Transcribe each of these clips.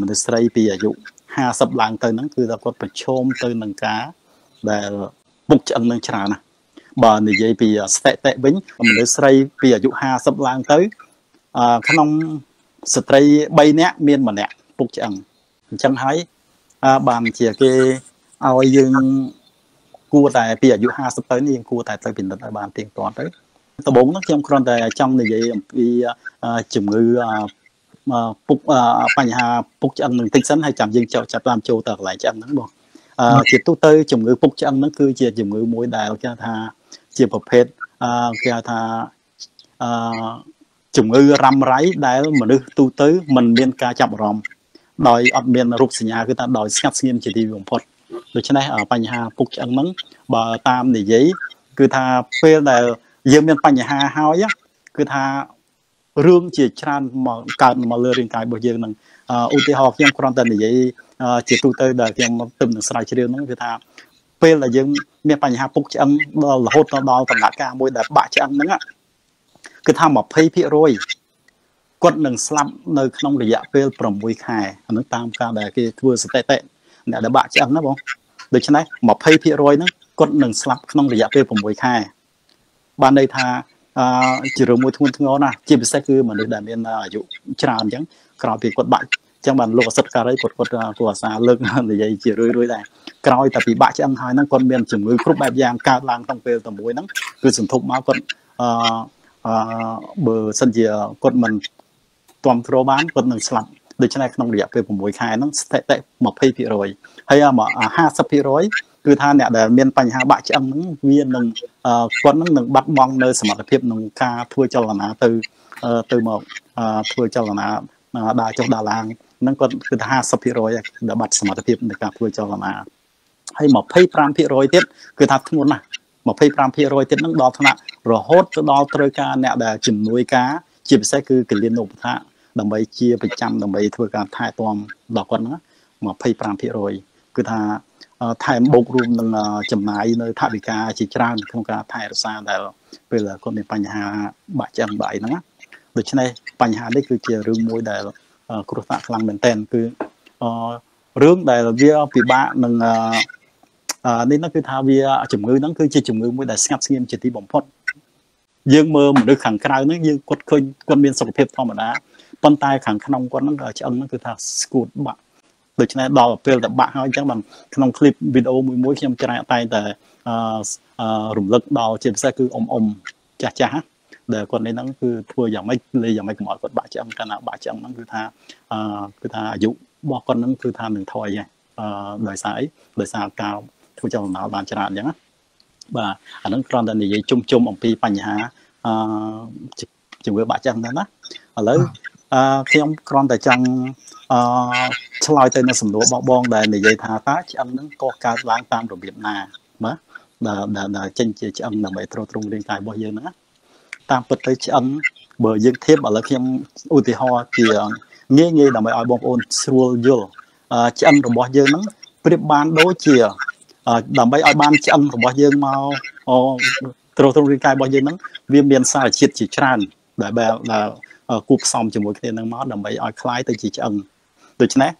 មនុស្សស្រីពីអាយុ50ឡើងទៅហ្នឹងគឺថាគាត់ប្រឈមទៅនឹងការដែលពុកឆ្អឹងនឹងច្រើនណាស់បើនិយាយពីស្ថិតិវិញមនុស្សស្រីពីអាយុ50ឡើងទៅក្នុងស្ត្រី3នាក់មានម្នាក់ពុកឆ្អឹងអញ្ចឹងហើយបានជាគេឲ្យយើងគួរតែពីអាយុ50ទៅនេះយើងគួរតែទៅពិនិត្យឲ្យបានទៀងទាត់ទៅដំបូងនោះខ្ញុំគ្រាន់តែចង់និយាយអំពីជំងឺ ពុកបញ្ហាពុកឆ្អឹងនឹងតិចសិនហើយចាំយើងចោចាប់តាមចូលទៅកន្លែងឆ្អឹងហ្នឹងបងជាទូទៅជំងឺពុកឆ្អឹងហ្នឹងគឺជាជំងឺមួយដែលគេថាជាប្រភេទគេហៅថាអឺជំងឺរ៉ាំរ៉ៃដែលមនុស្សទូទៅមិនមានការចាប់អារម្មណ៍ដោយអត់មានរូបសញ្ញាគឺថាដោយស្ងាត់ស្ងៀមជាទីបំផុតដូច្នេះបញ្ហាពុកឆ្អឹងហ្នឹងបើតាមនិយាយគឺថាពេលដែលយើងមានបញ្ហាហើយគឺថា រឿងជាច្រើនមកកើតមកលើរាងកាយរបស់យើងនឹងឧទាហរណ៍ខ្ញុំគ្រាន់តែនិយាយជាទូទៅដែលខ្ញុំទៅនឹងស្រាវជ្រាវហ្នឹងគឺថាពេលដែលយើងមានបញ្ហាពុកឆ្អឹងដល់រហូតដល់ដំណាក់កាលមួយដែលបាក់ឆ្អឹងហ្នឹងគឺថា20%គាត់នឹងស្លាប់នៅក្នុងរយៈពេល6ខែអានោះតាមការដែលគេធ្វើស្ថិតិអ្នកដែលបាក់ឆ្អឹងណាបងដូច្នេះ20%ហ្នឹងគាត់នឹងស្លាប់ក្នុងរយៈពេល6ខែបានន័យថា អឺជារឿងមួយធ្ងន់ធ្ងរណាស់ជាពិសេសគឺមនុស្សដែលមានអាយុច្រើនអញ្ចឹងក្រោយពីគាត់បាក់ចឹងបានលោកអសិទ្ធការីគាត់គាត់គាត់អាសាលើកនិយាយជារឿយរឿយដែរក្រោយតែពីបាក់ឆ្អឹងហើយហ្នឹងគាត់មានជំងឺគ្រប់បែបយ៉ាងកើតឡើងក្នុងពេលតែមួយហ្នឹងគឺសន្ធប់មកគាត់អឺអឺបើសិនជាគាត់មិនគ្រប់គ្រងបានគាត់នឹងស្លាប់ដូច្នេះក្នុងរយៈពេល6ខែហ្នឹងស្ថិតិ20%ហើយ50% គឺថាអ្នកដែលមានបញ្ហាបាក់ឆ្អឹងហ្នឹងវានឹងគាត់នឹងនឹងបាត់បង់នៅសមត្ថភាពក្នុងការធ្វើចលនាទៅទៅមកធ្វើចលនាដើរចុះដើរឡើងហ្នឹងគាត់គឺថា50%ដែលបាត់សមត្ថភាពในការធ្វើចលនាហើយ25%ទៀតគឺថាធ្ងន់ណាស់25%ទៀតហ្នឹងដល់ថ្នាក់រហូតទៅដល់ត្រូវការអ្នកដែលជំនួយការជាពិសេសគឺកលៀនឧបថាដើម្បីជាប្រចាំដើម្បីធ្វើការថែទាំដល់គាត់ហ្នឹង25%គឺថា ថែមបូករួមនឹងចំណាយនៅថវិកាជាច្រើនក្នុងការថែរក្សាដែលពេលគាត់មានបញ្ហាបាក់ចឹងបាក់អីហ្នឹងដូច្នេះបញ្ហានេះគឺជារឿងមួយដែលគ្រោះថ្នាក់ខ្លាំងមែនទែនគឺរឿងដែលវាពិបាកនឹងនេះហ្នឹងគឺថាវាជំងឺហ្នឹងគឺជាជំងឺមួយដែលស្ងាត់ស្ងៀមជាទីបំផុតយើងមើលមនុស្សខាងក្រៅហ្នឹងយើងគាត់ឃើញគាត់មានសុខភាពធម្មតាប៉ុន្តែខាងក្នុងគាត់ហ្នឹងឆ្អឹងហ្នឹងគឺថាស្គូតបាក់ ដូច្នេះដល់ពេលតែបាក់ហើយអញ្ចឹងបានក្នុងคลิปវីដេអូមួយមួយខ្ញុំច្រើនតែតែអឺរំលឹកដល់ជាពិសេសគឺអ៊ំអ៊ំចាស់ចាស់ដែលគាត់នេះហ្នឹងគឺធ្វើយ៉ាងម៉េចលេយ៉ាងម៉េចកុំឲ្យគាត់បាក់ឆ្អឹងកាលណាបាក់ឆ្អឹងហ្នឹងគឺថាអឺគឺថាអាយុរបស់គាត់ហ្នឹងគឺថានឹងថយហ្នឹងអឺដោយសារអីដោយសារការធ្វើចលនាបានច្រើនអញ្ចឹងណាបាទអាហ្នឹងគ្រាន់តែនិយាយជុំជុំអំពីបញ្ហាអឺជំងឺបាក់ចឹងហ្នឹងណាឥឡូវ អឺខ្ញុំគ្រាន់តែចង់អឺឆ្លើយទៅនៅសំណួរបងបងដែលនិយាយថាតើឆ្អឹងហ្នឹងកកើតឡើងតាមរបៀបណាបាទដែលដែលចេញជាឆ្អឹងដើម្បីទ្រទ្រង់រាងកាយរបស់យើងហ្នឹងណាតាមពិតទៅឆ្អឹងបើយើងធៀបឥឡូវខ្ញុំឧទាហរណ៍ជាងាយងាយដើម្បីឲ្យបងប្អូនស្រួលយល់ឆ្អឹងរបស់យើងហ្នឹងប្រៀបបានដូចជាដើម្បីឲ្យបានឆ្អឹងរបស់យើងមកទ្រទ្រង់រាងកាយរបស់យើងហ្នឹងវាមានសារជាតិជាច្រើនដែលដែល គូផ្សំជាមួយគ្នានឹងមកដើម្បីឲ្យคล้ายទៅជាឆ្អឹងដូច្នេះ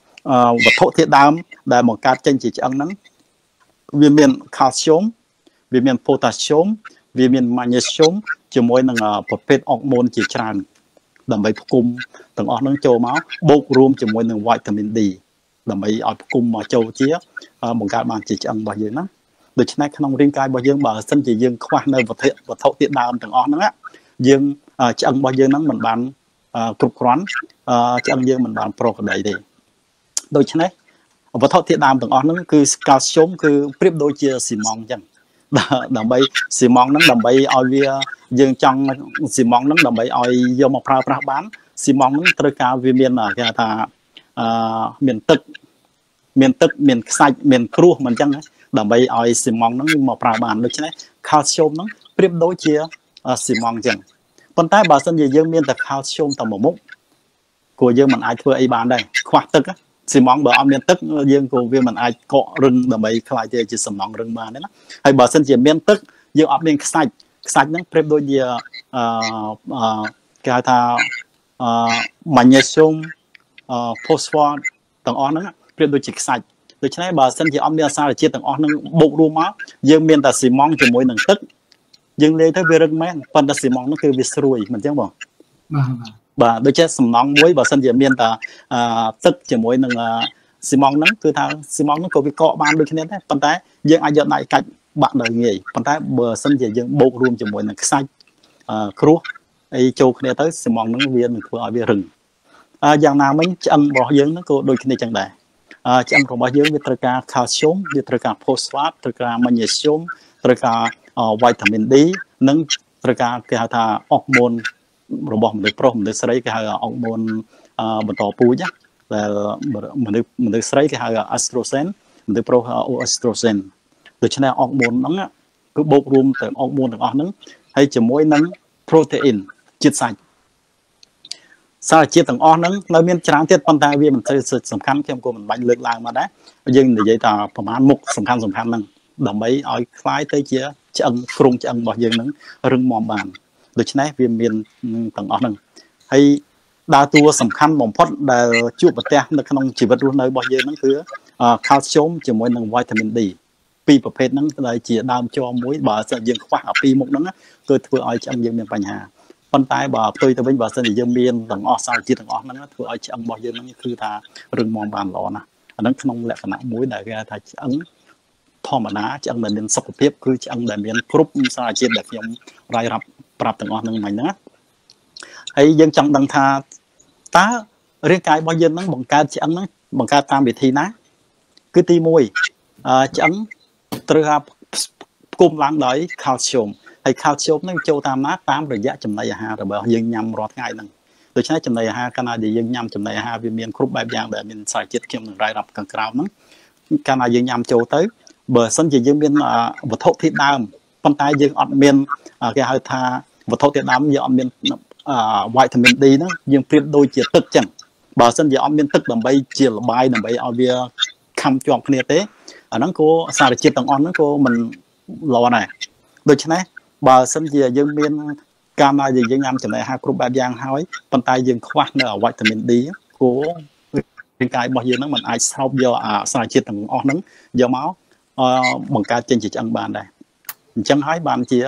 វត្ថុធាតុដើមដែលបង្កើតចេញជាឆ្អឹងហ្នឹងវាមាន calcium វាមាន potassium វាមាន magnesium ជាមួយនឹងប្រភេទអុកម៉ូនជាច្រើនដើម្បីផ្គុំទាំងអស់ហ្នឹងចូលមកបូករួមជាមួយនឹង vitamin D ដើម្បីឲ្យផ្គុំមកចូលជាបង្កើតបានជាឆ្អឹងរបស់យើងណាដូច្នេះក្នុងរាងកាយរបស់យើងបើសិនជាយើងខ្វះនៅវត្ថុវត្ថុធាតុដើមទាំងអស់ហ្នឹងយើង ឆ្អឹងរបស់យើងហ្នឹងមិនបានគ្រប់គ្រាន់ឆ្អឹងយើងមិនបានប្រកដីទេដូច្នេះវត្ថុធាតុដើមទាំងអស់ហ្នឹងគឺកាល់ស្យូមគឺប្រៀបដូចជាស៊ីម៉ងអញ្ចឹងដើម្បីស៊ីម៉ងហ្នឹងដើម្បីឲ្យវាយើងចង់ស៊ីម៉ងហ្នឹងដើម្បីឲ្យយកមកប្រើប្រាស់បានស៊ីម៉ងហ្នឹងត្រូវការវាមានគេថាអឺមានទឹកមានទឹកមានខ្សាច់មានគ្រួសមិនអញ្ចឹងដើម្បីឲ្យស៊ីម៉ងហ្នឹងមកប្រើបានដូច្នេះខាល់ស្យូមហ្នឹងប្រៀបដូចជាស៊ីម៉ងអញ្ចឹង ប៉ុន្តែបើសិនជាយើងមានតែខាល់ស្យូមតែមួយមុខគួរយើងមិនអាចធ្វើអីបានដែរខ្វះទឹកស៊ីម៉ងបើអត់មានទឹកយើងក៏វាមិនអាចកករឹងដើម្បីខ្លាយទៅជាសំណង់រឹងបានទេណាហើយបើសិនជាមានទឹកយើងអត់មានខ្សាច់ខ្សាច់ហ្នឹងប្រៀបដូចជាអឺគេហៅថាអឺ magnesium អឺ phosphorus ទាំងអស់ហ្នឹងប្រៀបដូចជាខ្សាច់ដូច្នេះបើសិនជាអត់មានអាសារជាតិទាំងអស់ហ្នឹងបូករួមមកយើងមានតែស៊ីម៉ងជាមួយនឹងទឹក យើងលាយទៅវារឹងមែនប៉ុន្តែស៊ីម៉ងហ្នឹងគឺវាស្រួយមិនអញ្ចឹងបងបាទបាទដូចជាសំណង់មួយបើសិនជាមានតែទឹកជាមួយនឹងស៊ីម៉ងហ្នឹងគឺថាស៊ីម៉ងហ្នឹងក៏វាកកបានដូចគ្នាដែរប៉ុន្តែយើងអាចយកដៃកាច់បាក់ដោយងាយប៉ុន្តែបើសិនជាយើងបូករួមជាមួយនឹងខ្សាច់គ្រួសអីចូលគ្នាទៅស៊ីម៉ងហ្នឹងវានឹងធ្វើឲ្យវារឹងយ៉ាងណាមិញឆ្អឹងរបស់យើងហ្នឹងក៏ដូចគ្នាចឹងដែរឆ្អឹងរបស់យើងវាត្រូវការ calcium វាត្រូវការ phosphate ត្រូវការ magnesium ត្រូវការ vitamin D និងត្រូវការគេហៅថាអុកម៉ូនរបស់មនុស្សប្រុសមនុស្សស្រីគេហៅអុកម៉ូនបន្តពូជដែលមនុស្សមនុស្សស្រីគេហៅ estrogen មនុស្សប្រុស estrogen ដូច្នេះអុកម៉ូនហ្នឹងគឺបូករួមទៅអុកម៉ូនទាំងអស់ហ្នឹងហើយជាមួយនឹង protein ជាតិសាច់សារជាតិទាំងអស់ហ្នឹងនៅមានច្រើនទៀតប៉ុន្តែវាមិនទៅសំខាន់ខ្ញុំក៏មិនបាច់លើកឡើងមកដែរយើងនិយាយថាប្រហែលមុខសំខាន់សំខាន់ហ្នឹង ដើម្បីឲ្យคล้ายទៅជាឆ្អឹងគ្រងឆ្អឹងរបស់យើងហ្នឹងរឹងមាំបានដូច្នេះវាមានទាំងអស់ហ្នឹងហើយដើរតួសំខាន់បំផុតដែលជួបប្រទះនៅក្នុងជីវិតរស់នៅរបស់យើងហ្នឹងគឺ calcium ជាមួយនឹង vitamin D ពីរប្រភេទហ្នឹងដែលជាដើមជាប់មួយបើសិនយើងខ្វះអាពីរមុខហ្នឹងគឺធ្វើឲ្យឆ្អឹងយើងមានបញ្ហាប៉ុន្តែបើផ្ទុយទៅវិញបើសិនជាយើងមានទាំងអស់សារជាតិទាំងអស់ហ្នឹងធ្វើឲ្យឆ្អឹងរបស់យើងហ្នឹងគឺថារឹងមាំបានល្អណាស់អាហ្នឹងក្នុងលក្ខណៈមួយដែលគេថាឆ្អឹង ធម្មតាឆ្អឹងដែលមានសុខភាពគឺឆ្អឹងដែលមានគ្រប់សារជាតិដែលខ្ញុំរាយរាប់ប្រាប់ទាំងអស់ហ្នឹងមិញហ្នឹងហើយយើងចង់ដឹងថាតើរាងកាយរបស់យើងហ្នឹងបង្កើតឆ្អឹងហ្នឹងបង្កើតតាមវិធីណាគឺទី1ឆ្អឹងត្រូវថាផ្គុំឡើងដោយ calcium ហើយ calcium ហ្នឹងចូលតាមណាតាមរយៈចំណីអាហាររបស់យើងញ៉ាំរាល់ថ្ងៃហ្នឹងដូច្នេះចំណីអាហារកាលណាដែលយើងញ៉ាំចំណីអាហារវាមានគ្រប់បែបយ៉ាងដែលមានសារជាតិខ្ញុំនឹងរាយរាប់ខាងក្រោមហ្នឹងកាលណាយើងញ៉ាំចូលទៅ បើសិនជាយើងមានវត្ថុធាតុដើមប៉ុន្តែយើងអត់មានគេហៅថាវត្ថុធាតុដើមយើងអត់មានវីតាមីន D ហ្នឹងយើងប្រៀបដូចជាទឹកចឹងបើសិនជាអត់មានទឹកដើម្បីជាលបាយដើម្បីឲ្យវាខំជាប់គ្នាទេអាហ្នឹងក៏សារជាតិទាំងអស់ហ្នឹងក៏មិនល្អដែរដូច្នេះបើសិនជាយើងមានកាលណាយើងញ៉ាំចំណីអាហារគ្រប់បែបយ៉ាងហើយប៉ុន្តែយើងខ្វះនៅវីតាមីន D គួររាងកាយរបស់យើងហ្នឹងมันអាចស្រោបយកអាសារជាតិទាំងអស់ហ្នឹងយកមក បង្កើតចេញជាឆ្អឹងបានដែរអញ្ចឹងហើយបានជា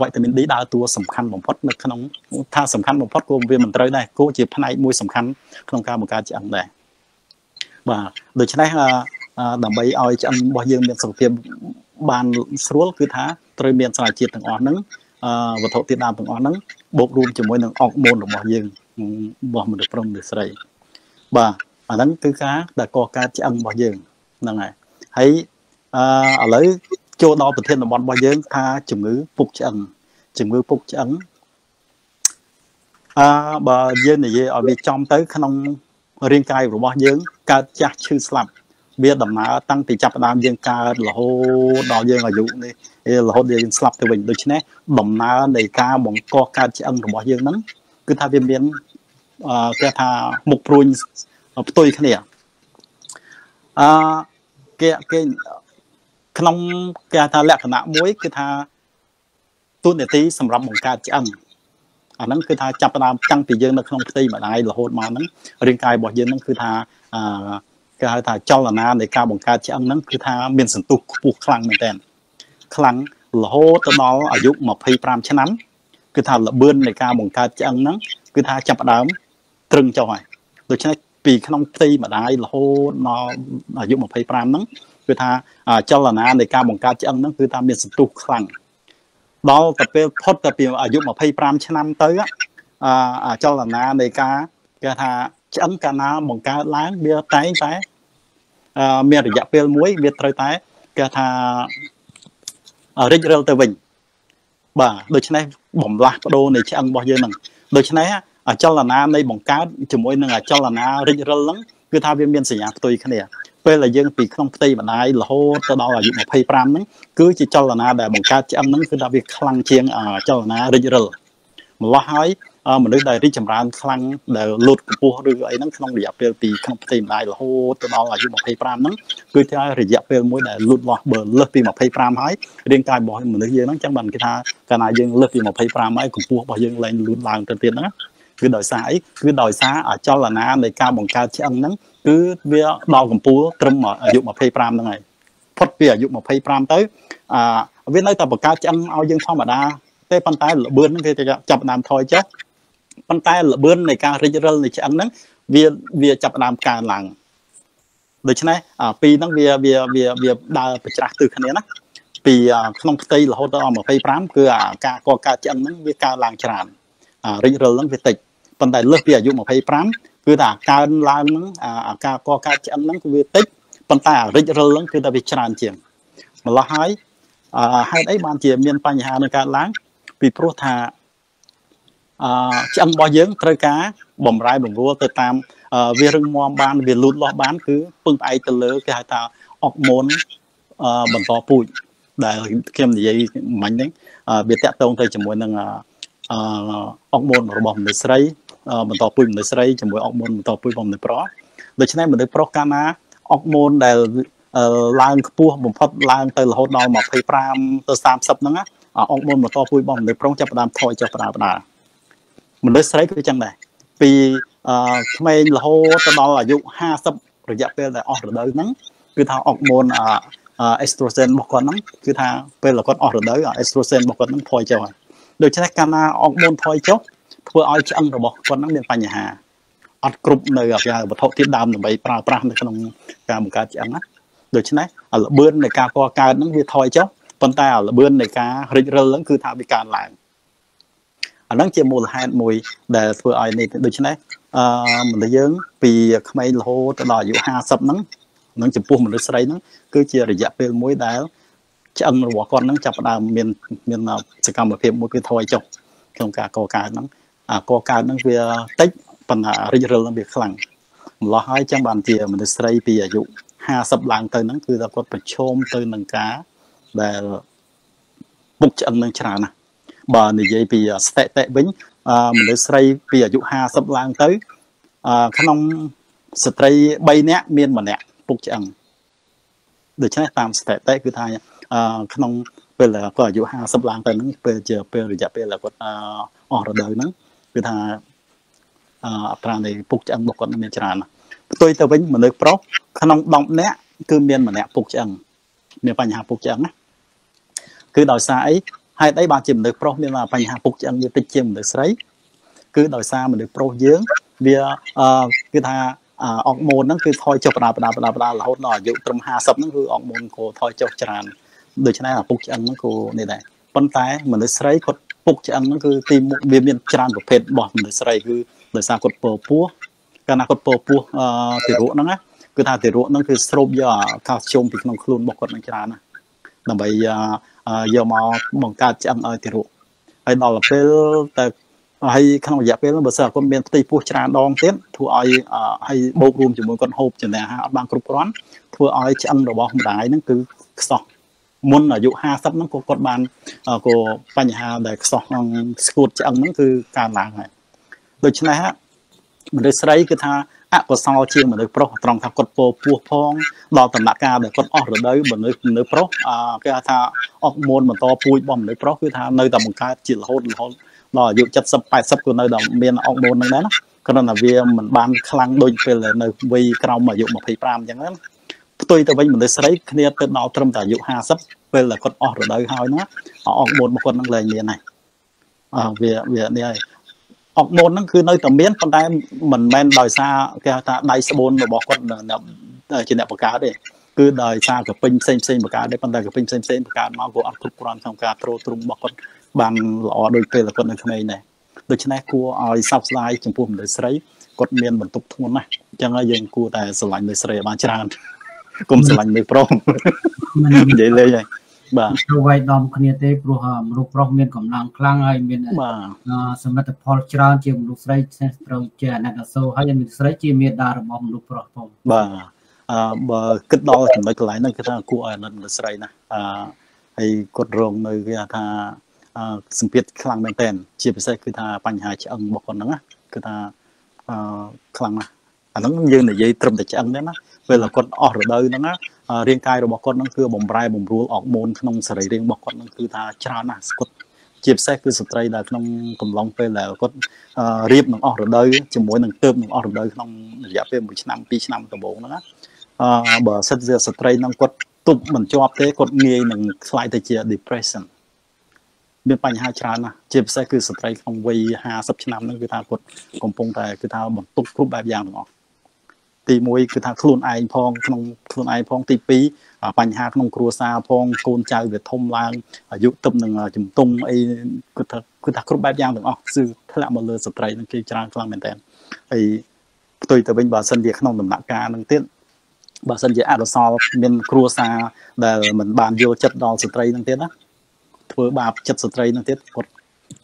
វីតាមីន D ដើរតួសំខាន់បំផុតនៅក្នុងថាសំខាន់បំផុតក៏វាមិនត្រូវដែរគោជាផ្នែកមួយសំខាន់ក្នុងការបង្កើតឆ្អឹងដែរបាទដូច្នេះដើម្បីឲ្យឆ្អឹងរបស់យើងមានសុខភាពបានស្រួលគឺថាត្រូវមានសារជាតិទាំងអស់ហ្នឹងវត្ថុធាតុដើមទាំងអស់ហ្នឹងបូករួមជាមួយនឹងអុកម៉ូនរបស់យើងរបស់មនុស្សប្រុសមនុស្សស្រីបាទអាហ្នឹងគឺការដែលកកើតឆ្អឹងរបស់យើងហ្នឹងហើយហើយ អឺឥឡូវចូលដល់ប្រធានបទរបស់យើងថាជំងឺពុកឆ្អឹងជំងឺពុកឆ្អឹងអឺបើយើងនិយាយឲ្យវាចំទៅ ក្នុងរាងកាយរបស់យើងកើតចាស់ឈឺស្លាប់វាដំណើរតាំងពីចាប់ផ្ដើមយើងកើតរហូតដល់យើងអាយុនេះរហូតយើងស្លាប់ទៅវិញដូច្នេះដំណើរនៃការបង្កកើតឆ្អឹងរបស់យើងហ្នឹងគឺថាវាមានគេថាមុខព្រួញផ្ទុយគ្នាអឺគេគេ ក្នុងគេថាលក្ខណៈមួយ គឺថាទូនាទីសម្រាប់បង្កើតឆ្អឹងអាហ្នឹងគឺថាចាប់ផ្ដើមតាំងពីយើងនៅក្នុងផ្ទៃម្ដាយរហូតមកហ្នឹងរាងកាយរបស់យើងហ្នឹងគឺថាអឺគេហៅថាចលនានៃការបង្កើតឆ្អឹងហ្នឹងគឺថាមានសន្ទុះខ្ពស់ខ្លាំងមែនទែនខ្លាំងរហូតទៅដល់អាយុ25ឆ្នាំគឺថាលបឿននៃការបង្កើតឆ្អឹងហ្នឹងគឺថាចាប់ផ្ដើមត្រឹងចុះហើយដូច្នេះពីក្នុងផ្ទៃម្ដាយរហូតដល់អាយុ25ហ្នឹង គឺថាចលនានៃការបង្កើតឆ្អឹងហ្នឹងគឺថាមានសន្ទុះខ្លាំងដល់ទៅពេលផុតទៅពីអាយុ25ឆ្នាំទៅអាចលនានៃការគេថាឆ្អឹងកាលណាបង្កើតឡើងវាតែងតែមានរយៈពេលមួយវាត្រូវតែគេថារិចរិលទៅវិញបាទដូច្នេះបំលាស់បដូរនៃឆ្អឹងរបស់យើងហ្នឹងដូច្នេះអចលនានៃបង្កើតជាមួយនឹងអចលនារិចរិលហ្នឹងគឺថាវាមានសញ្ញាផ្ទុយគ្នា ពេលដែលយើងពីក្នុងផ្ទៃម្ដាយរហូតទៅដល់អាយុ25ហ្នឹងគឺជាចលនាដែលបង្កើតឆ្អឹងហ្នឹងគឺថាវាខ្លាំងជាងចលនារិចរិលម្លោះហើយមនុស្សដែលរីកចម្រើនខ្លាំងដែលលូតកម្ពស់ឬអីហ្នឹងក្នុងរយៈពេលពីក្នុងផ្ទៃម្ដាយរហូតទៅដល់អាយុ25ហ្នឹងគឺថារយៈពេលមួយដែលលូតលាស់បើលើសពី25ហើយរាងកាយរបស់មនុស្សយើងហ្នឹងចឹងបានគេថាកាលណាយើងលើសពី25ហើយកម្ពស់របស់យើងឡើងលូតឡើងទៅទៀតហ្នឹងគឺដោយសារអីគឺដោយសារអចលនានៃការបង្កើតឆ្អឹងហ្នឹង គឺវាដល់កម្ពស់ត្រឹមអាយុ25ហ្នឹងហើយផុតពីអាយុ25ទៅអាវានៅតែបង្កើតឆ្អឹងឲ្យយើងធម្មតាទេប៉ុន្តែល្បឿនហ្នឹងគេចាប់ដើមថយចុះប៉ុន្តែល្បឿននៃការរិចរិលនៃឆ្អឹងហ្នឹងវាវាចាប់ដើមកើនឡើងដូច្នេះអាពីរហ្នឹងវាវាវាវាដើរប្រច្រាស់ទិសគ្នាណាពីក្នុងផ្ទៃរហូតដល់25គឺអាការកកើតឆ្អឹងហ្នឹងវាកើនឡើងច្រើនអារិចរិលហ្នឹងវាតិចប៉ុន្តែលើសពីអាយុ25 គឺថាកើនឡើងហ្នឹងអាការកកើតឆ្អឹងហ្នឹងគឺវាតិចប៉ុន្តែអារិចរិលហ្នឹងគឺថាវាច្រើនជាងម្លោះហើយហេតុអីបានជាមានបញ្ហានឹងកើតឡើងពីព្រោះថាអឺឆ្អឹងរបស់យើងត្រូវការបំរែបំរួលទៅតាមវារឹងមាំបានវាលូតលាស់បានគឺពឹងផ្អែកទៅលើគេហៅថាអុកម៉ូនបន្តពូជដែលខ្ញុំនិយាយមិញហ្នឹងវាតាក់ទងទៅជាមួយនឹងអុកម៉ូនរបស់មនុស្សស្រី បន្តពូជមនុស្សស្រីជាមួយអុកម៉ូនបន្តពូជរបស់មនុស្សប្រុសដូច្នេះមនុស្សប្រុសកាលណាអុកម៉ូនដែលឡើងខ្ពស់បំផុតឡើងទៅរហូតដល់25ទៅ30ហ្នឹងអុកម៉ូនបន្តពូជរបស់មនុស្សប្រុសចាប់ផ្ដើមថយចុះបណ្ដាបណ្ដាមនុស្សស្រីគឺចឹងដែរពីក្មេងរហូតទៅដល់អាយុ50រយៈពេលដែលអស់រដូវហ្នឹងគឺថាអុកម៉ូនអេស្ត្រូសែនរបស់គាត់ហ្នឹងគឺថាពេលគាត់អស់រដូវអេស្ត្រូសែនរបស់គាត់ហ្នឹងថយចុះហើយដូច្នេះកាលណាអុកម៉ូនថយចុះ ធ្វើឲ្យឆ្អឹងរបស់គាត់ហ្នឹងមានបញ្ហាអត់គ្រប់នៅអាវត្ថុធាតុដើមដើម្បីប្រើប្រាស់នៅក្នុងការបង្កើតឆ្អឹងណាដូច្នេះល្បឿននៃការកកើតហ្នឹងវាថយចុះប៉ុន្តែល្បឿននៃការរិចរិលហ្នឹងគឺថាវាកើនឡើងអាហ្នឹងជាមូលហេតុមួយដែលធ្វើឲ្យនេះដូច្នេះអឺមនុស្សយើងពីក្មេងរហូតដល់អាយុ50ហ្នឹងនឹងចំពោះមនុស្សស្រីហ្នឹងគឺជារយៈពេលមួយដែលឆ្អឹងរបស់គាត់ហ្នឹងចាប់ផ្ដើមមានមានសកម្មភាពមួយគឺថយចុះក្នុងការកកើតហ្នឹង អាកកើតហ្នឹងវាតិចប៉ុន្តែរិចរិលហ្នឹងវាខ្លាំងម្លោះហើយចឹងបានជាមនុស្សស្រីពីអាយុ50ឡើងទៅហ្នឹងគឺថាគាត់ប្រឈមទៅនឹងការដែលពុកឆ្អឹងនឹងច្រើនណាស់បើនិយាយពីស្ថិតិវិញមនុស្សស្រីពីអាយុ50ឡើងទៅក្នុងស្ត្រី3នាក់មានម្នាក់ពុកឆ្អឹងដូច្នេះតាមស្ថិតិគឺថាក្នុងពេលគាត់អាយុ50ឡើងទៅហ្នឹងពេលជាពេលរយៈពេលគាត់អស់រដូវហ្នឹង គឺថាអត្រានៃពុកឆ្អឹងរបស់គាត់មានច្រើនណាស់ផ្ទុយទៅវិញមនុស្សប្រុសក្នុង10នាក់គឺមានម្នាក់ពុកឆ្អឹងមានបញ្ហាពុកឆ្អឹងណាគឺដោយសារអីហេតុអីបានជាមនុស្សប្រុសមានបញ្ហាពុកឆ្អឹងវាតិចជាងមនុស្សស្រី គឺដោយសារមនុស្សប្រុសយើងវាអឺគឺថាអុកម៉ូនហ្នឹងគឺថយចុះបដាបដាបដាបដារហូតដល់អាយុត្រឹម50ហ្នឹងគឺអុកម៉ូនក៏ថយចុះច្រើនដូច្នេះអាពុកឆ្អឹងហ្នឹងក៏នេះដែរប៉ុន្តែមនុស្សស្រីគាត់ ពុកឆ្អឹងហ្នឹងគឺទីវាមានច្រើនប្រភេទរបស់មនុស្សស្រីគឺដោយសារគាត់ពោពោះកាលណាគាត់ពោពោះទារកហ្នឹងណាគឺថាទារកហ្នឹងគឺស្រូបយកកាល់ស្យូមពីក្នុងខ្លួនរបស់គាត់នឹងច្រើនណាដើម្បីយកមកបង្កើតឆ្អឹងឲ្យទារកហើយដល់ពេលតែហើយក្នុងរយៈពេលបើសិនគាត់មានផ្ទៃពោះច្រើនដងទៀតធ្វើឲ្យហើយបូករួមជាមួយគាត់ហូបចំណេះអាហារអត់បានគ្រប់គ្រាន់ធ្វើឲ្យឆ្អឹងរបស់ម្ដាយហ្នឹងគឺខ្សោះ មុនអាយុ50ហ្នឹងក៏គាត់បានក៏បញ្ហាដែលខ្សោះក្នុងស្គួតឆ្អឹងហ្នឹងគឺកើនឡើងហើយដូច្នេះមនុស្សស្រីគឺថាអកុសលជាងមនុស្សប្រុសត្រង់ថាគាត់ពោពោះផងដល់ដំណាក់កាលដែលគាត់អស់រដូវមនុស្សមនុស្សប្រុសគេថាអុកម៉ូនបន្តពូជរបស់មនុស្សប្រុសគឺថានៅតែបង្កើតជារហូតរហូតដល់អាយុ70 80ក៏នៅតែមានអុកម៉ូនហ្នឹងដែរណាគ្រាន់តែវាមិនបានខ្លាំងដូចពេលនៅវ័យក្រោមអាយុ25អញ្ចឹងណា ផ្ទុយទៅវិញមនុស្សស្រីគ្នាទៅដល់ត្រឹមតែអាយុ50ពេលដែលគាត់អស់រដូវហើយណាអុកម៉ូនរបស់គាត់នឹងលែងមានហើយអើវាវានេះហើយអុកម៉ូនហ្នឹងគឺនៅតែមានប៉ុន្តែមិនមែនដោយសារគេហៅថាដៃស្បូនរបស់គាត់ជាអ្នកបង្កើតទេគឺដោយសារកពេញផ្សេងផ្សេងបង្កើតទេប៉ុន្តែកពេញផ្សេងផ្សេងបង្កើតមកក៏អត់គ្រប់គ្រាន់ក្នុងការទ្រទ្រង់របស់គាត់បានល្អដូចពេលគាត់នៅក្មេងដែរដូច្នេះគួរឲ្យសោកស្ដាយចំពោះមនុស្សស្រីគាត់មានបន្ទុកធ្ងន់ណាស់អញ្ចឹងហើយយើងគួរតែស្រឡាញ់មនុស្សស្រីឲ្យបានច្រើន គុំស្រឡាញ់មនុស្សប្រុសនិយាយលេងហើយបាទចូលវាយដំគ្នាទេព្រោះមនុស្សប្រុសមានកម្លាំងខ្លាំងហើយមានសមិទ្ធផលច្រើនជាមនុស្សស្រីត្រូវជាអាណិតអាសូរហើយមនុស្សស្រីជាមេដារបស់មនុស្សប្រុសផងបាទអឺបើគិតដល់ចំណុចកន្លែងហ្នឹងគឺថាគួរឲ្យអាណិតមនុស្សស្រីណាអឺហើយគាត់រងនៅគេថាសម្ពាធខ្លាំងមែនតើជាពិសេសគឺថាបញ្ហាឆ្អឹងរបស់គាត់ហ្នឹងគឺថាអឺខ្លាំងណាស់ អាហ្នឹងយើងនិយាយត្រឹមតែឆ្អឹងទេណាពេលគាត់អស់រដូវហ្នឹងរាងកាយរបស់គាត់ហ្នឹងគឺបំរែបំរួលអរម៉ូនក្នុងសរីរាង្គរបស់គាត់ហ្នឹងគឺថាច្រើនណាស់គាត់ជាពិសេសគឺស្ត្រីដែលក្នុងកំឡុងពេលដែលគាត់រៀបនឹងអស់រដូវជាមួយនឹងទើបនឹងអស់រដូវក្នុងរយៈពេល1ឆ្នាំ2ឆ្នាំដំបូងហ្នឹងអឺបើសិនជាស្ត្រីនឹងគាត់ទប់មិនជាប់ទេគាត់ងាយនឹងខ្លាយទៅជា depression មានបញ្ហាច្រើនណាស់ជាពិសេសគឺស្ត្រីក្នុងវ័យ50ឆ្នាំហ្នឹងគឺថាគាត់កំពុងតែគឺថាបន្ទុកគ្រប់បែបយ៉ាងទាំងអស់ ទី1គឺថាខ្លួនឯងផងក្នុងខ្លួនឯងផងទី2បញ្ហាក្នុងគ្រួសារផងកូនចៅវាធំឡើងអាយុទឹកនឹងជំទង់អីគឺថាគឺថាគ្រប់បែបយ៉ាងទាំងអស់គឺធ្លាក់មកលើស្ត្រីនឹងគេច្រើនខ្លាំងមែនតើហើយផ្ទុយទៅវិញបើសិនជាក្នុងដំណាក់កាលនឹងទៀតបើសិនជាអកុសលមានគ្រួសារដែលមិនបានយល់ចិត្តដល់ស្ត្រីនឹងទៀតណាធ្វើបាបចិត្តស្ត្រីនឹងទៀតគាត់